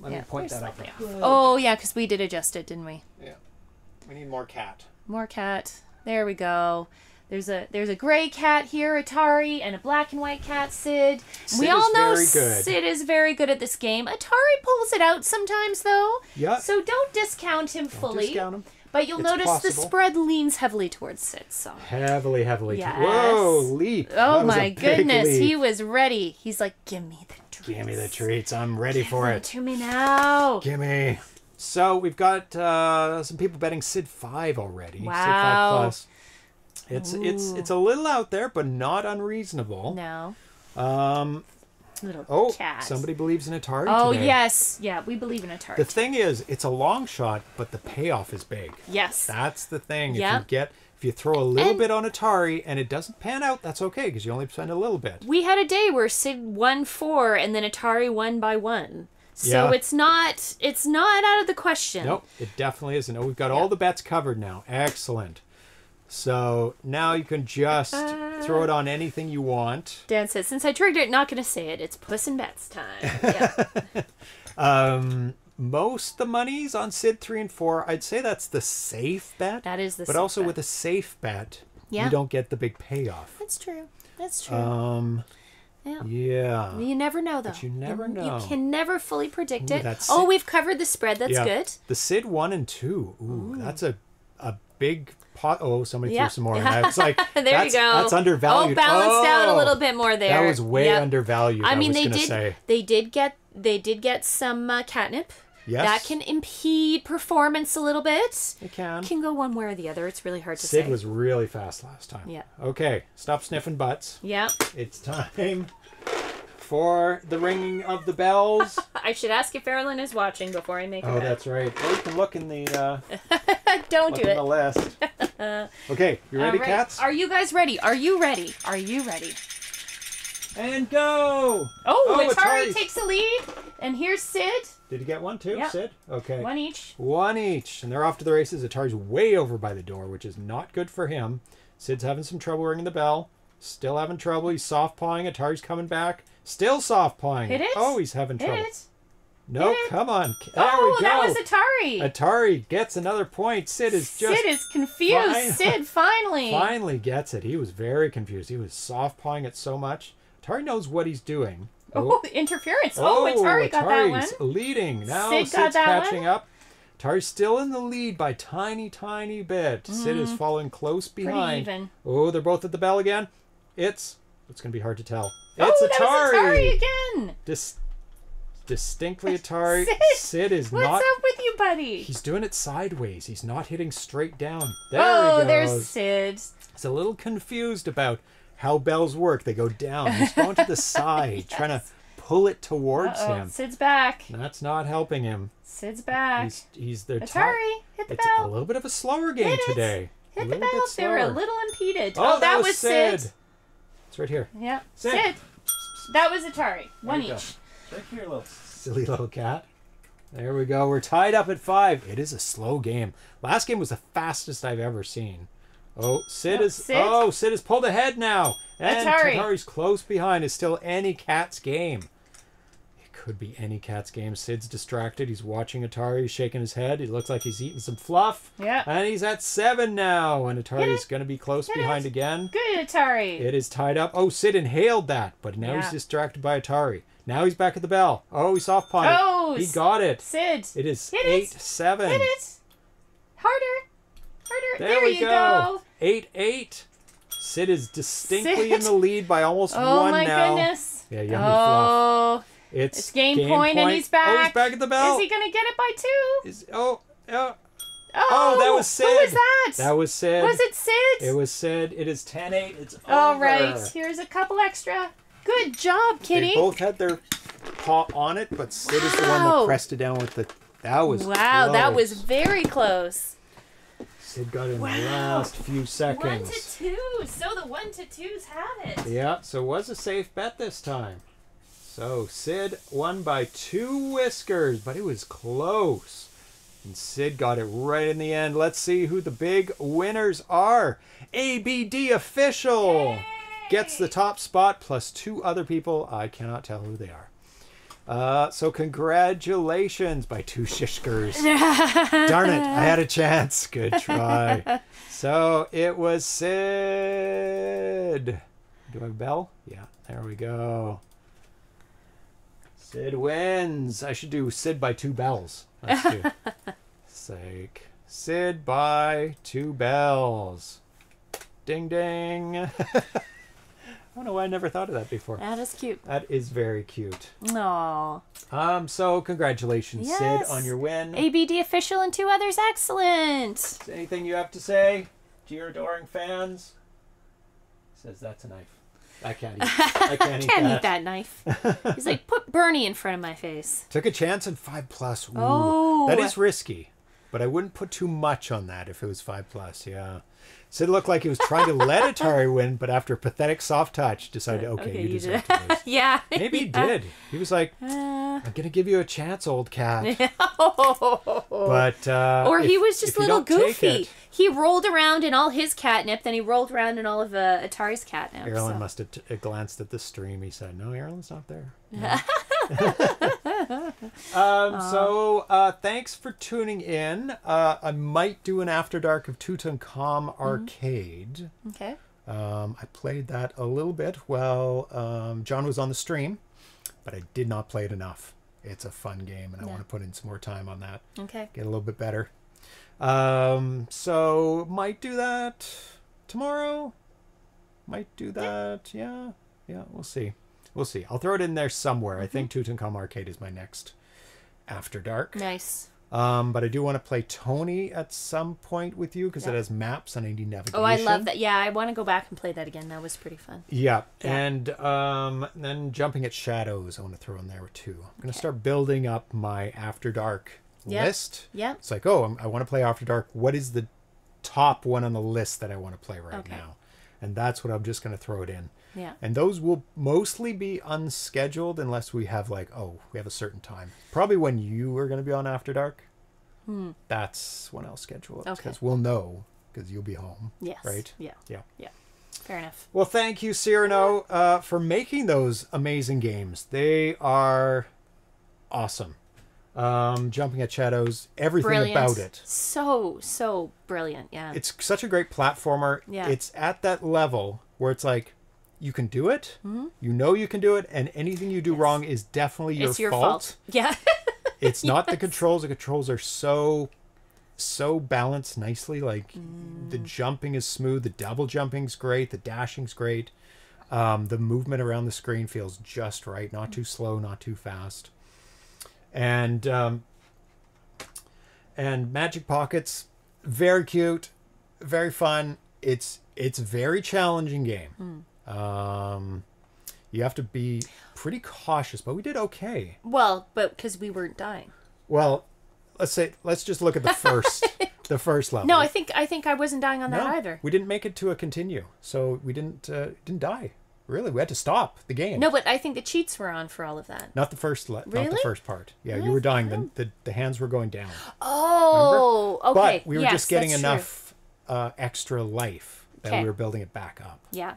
let yeah, me point that slightly. Oh yeah, because we did adjust it, didn't we? Yeah. We need more cat. More cat. There we go. There's a there's a gray cat here, Atari, and a black and white cat, Sid. Sid we is all know very good. Sid is very good at this game. Atari pulls it out sometimes, though. Yeah. So don't discount him Don't fully. discount him. But you'll It's notice the spread leans heavily towards Sid. So. Heavily, heavily. Yes. Whoa, leap. Oh That my goodness, leap. he was ready. He's like, "Give me the treats. Give me the treats. I'm ready for Give them it. to me now." Give me. So we've got uh, some people betting Sid Five already. Sid Wow. Five Plus. It's it's it's a little out there, but not unreasonable. No, Um. little Oh, cat. somebody believes in Atari. Oh today. yes, yeah, we believe in Atari. The thing is, it's a long shot, but the payoff is big. yes. That's the thing. If Yeah. you get if you throw a little And- bit on Atari and it doesn't pan out, that's okay because you only spend a little bit. we had a day where Sid won four and then Atari won by one. So Yeah. it's not it's not out of the question. Nope, it definitely isn't. Oh, we've got all the bets covered now. Excellent. So now you can just throw it on anything you want. Dan says, since I triggered it, not gonna say it. It's Puss and Bets time. Yeah. Um, most the money's on Sid three and four. I'd say that's the safe bet. That is the But also bet. with a safe bet, Yeah. you don't get the big payoff. That's true. That's true. Um, yeah. yeah. You never know, though. you never You- know. You can never fully predict Ooh, it. Oh, we've covered the spread. That's yeah. good. The Sid one and two. Ooh, that's a a big pot. Oh, somebody Yeah. threw some more. in there. It's like there that's, you go. That's undervalued. Oh, balanced out a Oh, little bit more there. That was way Yep. undervalued. I mean, was they did. Say. They did get. They did get some uh, catnip. Yes. That can impede performance a little bit. It can. Can go one way or the other. It's really hard to Sid say. was really fast last time. Yeah. Okay, stop sniffing butts. Yeah. It's time for the ringing of the bells. I should ask if Erilyn is watching before I make oh, that's right. Well, you can look in the uh, Don't do in it. the list. Okay, you ready, right. cats? Are you guys ready? Are you ready? Are you ready? And go. Oh, Oh, Atari, Atari. takes a lead, and here's Sid. Did you get one too, Yeah. Sid? Okay. One each. One each, and they're off to the races. Atari's way over by the door, which is not good for him. Sid's having some trouble ringing the bell. Still having trouble. He's soft pawing. Atari's coming back. Still soft pawing. Hit it. Oh, he's having Hit trouble. it. No, Hit it. come on. There oh, we go. that was Atari. Atari gets another point. Sid is just Sid is confused. fine- Sid finally. finally gets it. He was very confused. He was soft pawing it so much. Atari knows what he's doing. Oh, the interference. Oh, Atari got that one. Leading. Now Sid Sid's that catching one. up. Atari's still in the lead by tiny, tiny bit. Sid is following close Mm-hmm. Pretty behind. even. Oh, they're both at the bell again. It's it's gonna be hard to tell. Oh, It's was Atari Atari. again. Dis- distinctly Atari. Sid, Sid is What's not. up with you, buddy? He's doing it sideways. He's not hitting straight down. There oh, he goes. there's Sid. He's a little confused about how bells work. They go down. He's going to the side, trying to pull it towards Uh-oh, him. Sid's back. That's not helping him. Sid's back. He's he's they're Atari, ti- hit the It's a little bit of a slower game Hit it. today. a Hit the little bit bell. They were a little impeded. Oh, oh that, was Sid. Sid. It's right here. Yeah. Sid. Sid. That was Atari. One you go. each. Right here, little silly little cat. There we go. We're tied up at five. It is a slow game. Last game was the fastest I've ever seen. Oh, Sid Oh, is. Sid? Oh, Sid has pulled ahead now, and Atari. Atari's close behind. Is still any cat's game. It could be any cat's game. Sid's distracted. He's watching Atari. He's shaking his head. He looks like he's eating some fluff. Yeah. And he's at seven now, and Atari's going to be close Hit behind it. again. Good Atari. It is tied up. Oh, Sid inhaled that, but now he's distracted by Atari. Now he's back at the bell. Oh, he soft pawned Oh. He got it. Sid. It is Hit it. seven. Hit it. Harder. Harder. There, There, we you go. go. Eight eight. Sid is distinctly Sid. in the lead by almost Oh one my now. goodness. Yeah, yummy fluff. oh, It's, it's game, point, and he's back. Oh, he's back at the bell. Is he gonna get it by two? Is- oh, oh, Oh, Oh, that was Sid. Who was that? that was Sid. Was it Sid? It was Sid. It is 10-8. It's All over. right. Here's a couple extra. Good job, Kitty. They both had their paw on it, but Sid is the one that pressed it down with the. That was wow, that was very close. Sid got it in the last few seconds. One to two. So the one to twos have it. Yeah, so it was a safe bet this time. So Sid won by two whiskers, but it was close. And Sid got it right in the end. Let's see who the big winners are. ABD Official gets the top spot plus two other people. I cannot tell who they are. Uh, so congratulations by two shishkers. Darn it, I had a chance. Good try. So it was Sid. Do I have a bell? Yeah, there we go. Sid wins. I should do Sid by two bells. Let's do. Sake. Sid by two bells. Ding ding. I don't know why I never thought of that before. That is cute. That is very cute. Aw. Um, so congratulations, Yes. Sid, on your win. ABD official and two others. Excellent. Anything you have to say to your adoring fans? Says that's a knife. I can't eat. I can't, Can't eat, eat that knife. He's like, put Bernie in front of my face. Took a chance in five plus. Ooh, Oh. that is risky, but I wouldn't put too much on that if it was five plus. Yeah. Sid looked like he was trying to let Atari win, but after a pathetic soft touch, decided, okay, Okay, you you deserve did. to lose. Yeah. Maybe he did. He was like, Uh, I'm gonna give you a chance, old cat. or But uh, he if- was just a little goofy. He rolled around in all his catnip, then he rolled around in all of uh, Atari's catnip. Erlen so. must have glanced at the stream. He said, "No, Erlen's not there." um, so, uh, thanks for tuning in. Uh, I might do an After Dark of Tutankhamun Arcade. Okay. Um, I played that a little bit while um, John was on the stream, but I did not play it enough. It's a fun game, and I want to put in some more time on that. Okay. Get a little bit better. Um, so might do that tomorrow. Might do that. Yeah, yeah. We'll see. We'll see. I'll throw it in there somewhere. I think Mm-hmm. Tutankhamun Arcade is my next After Dark. Nice. Um, but I do want to play Tony at some point with you because it has maps and I need navigation. Oh, I love that. Yeah, I want to go back and play that again. That was pretty fun. Yeah, Yeah. and um, then jumping at shadows, I want to throw in there too. I'm gonna start building up my After Dark Yeah. list. Yeah. It's like, oh, I'm, I want to play After Dark. What is the top one on the list that I want to play right Okay. now? And that's what I'm just going to throw it in. Yeah. And those will mostly be unscheduled unless we have like, oh, we have a certain time. Probably when you are going to be on After Dark. That's when I'll schedule it Hmm. Okay. because we'll know because you'll be home. Yes. Right. Yeah. Yeah. Yeah. Fair enough. Well, thank you, Cyrano, uh, for making those amazing games. They are awesome. Um, Jumping at Shadows, everything Brilliant. about it. So so brilliant. Yeah. It's such a great platformer. Yeah. It's at that level where it's like, you can do it, Mm-hmm. you know you can do it, and anything you do wrong is definitely your, it's your fault. fault. Yeah. It's not the controls. The controls are so so balanced nicely. Like the Mm. jumping is smooth, the double jumping's great, the dashing's great. Um, the movement around the screen feels just right, not too slow, not too fast. And um, and Magic Pockets, very cute, very fun. It's it's a very challenging game. Um, You have to be pretty cautious, but we did okay. Well, but because we weren't dying. Well, let's say let's just look at the first the first level. No, I think I think I wasn't dying on that No, either. We didn't make it to a continue, so we didn't uh, didn't die. Really, we had to stop the game. No, but I think the cheats were on for all of that. not the first le- not the first part. Yeah, you were dying. The, the the hands were going down. Oh, okay. But we were yes, just getting enough uh, extra life that Okay. we were building it back up. Yeah,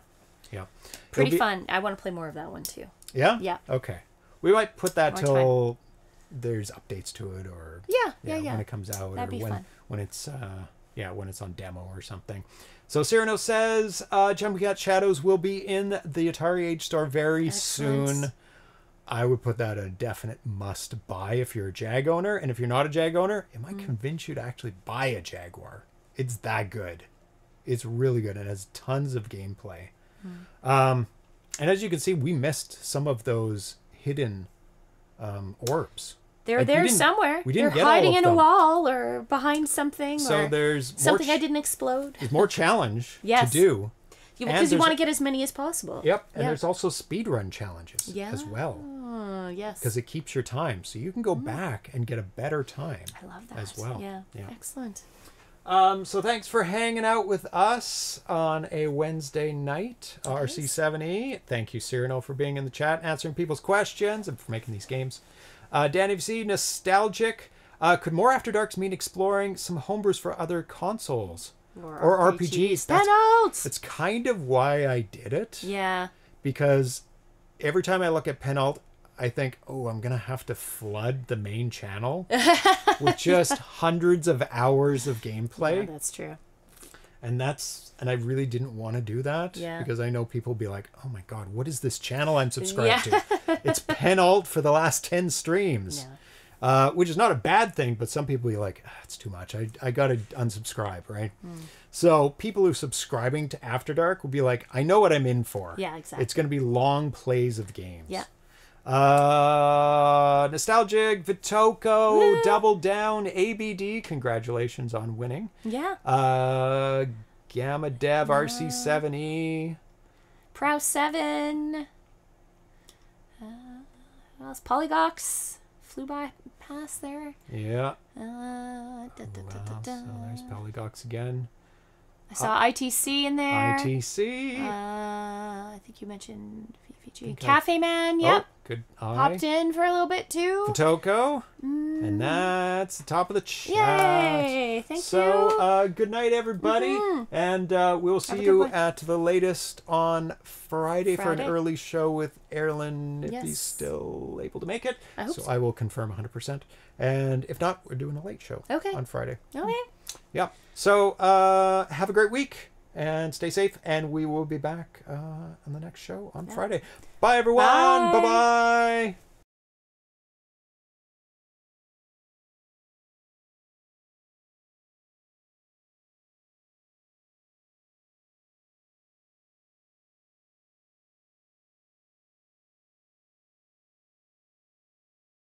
Yeah. pretty be- fun. I want to play more of that one too. Yeah. Yeah. Okay. We might put that Wanna till there's updates to it, or Yeah, yeah, yeah. when it comes out, That'd or be when fun. when it's uh, yeah when it's on demo or something. So Cyrano says uh, Jumping at Shadows will be in the AtariAge store very Excellent. soon. I would put that a definite must buy if you're a Jag owner, and if you're not a Jag owner, it Mm. might convince you to actually buy a Jaguar. It's that good. It's really good. It has tons of gameplay. Mm. Um, and as you can see, we missed some of those hidden um, orbs. They're Like, there somewhere. we didn't They're hiding in a wall or behind something So there's something I didn't explode. There's more challenge Yes. to do. Because you want to get as many as possible. Yep. And Yeah. there's also speedrun challenges yeah. as well. Oh, yes. Because it keeps your time. So you can go back and get a better time. I love that as well. Yeah. Yeah. Excellent. Um, so thanks for hanging out with us on a Wednesday night, RC7E. Thank you, Cyrano, for being in the chat, answering people's questions, and for making these games. Uh, Danny VC, nostalgic. Uh, could more After Darks mean exploring some homebrews for other consoles or RPGs? That's, Penults. that's kind of why I did it. Yeah. Because every time I look at Penult, I think, oh, I'm gonna have to flood the main channel with just hundreds of hours of gameplay Yeah, that's true. and that's and I really didn't want to do that Yeah. because I know people be like, "Oh my god, what is this channel I'm subscribed Yeah. to?" It's Penult for the last ten streams, Yeah. uh, which is not a bad thing, but some people be like, ah, "It's too much. I I gotta unsubscribe." Right. Hmm. So people who are subscribing to After Dark will be like, "I know what I'm in for." Yeah, exactly. It's going to be long plays of games. Yeah. Uh, nostalgic, Vitoko, Double Down, ABD. Congratulations on winning. Yeah. Uh, Gamma Dev RC7E. Prow 7. Uh, what else? Polygox. Flew by past there. Yeah. Uh, da, da, da, da, Wow, da. so there's Polygox again. I saw ITC in there. ITC. Uh, I think you mentioned. Okay. Cafe Man, yep. Oh, good eye. Popped in for a little bit too. Fatoko. And that's the top of the chat. Mm. Yay! Thank so, you. Mm-hmm. uh, good night, everybody. And uh, we'll see Have a good you one. at the latest on Friday, for an early show with Erlen if Yes. he's still able to make it. I hope so so. I will confirm 100%. And if not, we're doing a late show Okay. on Friday. okay. Yeah. So uh, have a great week and stay safe. And we will be back uh, on the next show on Friday. Bye, everyone. Bye bye.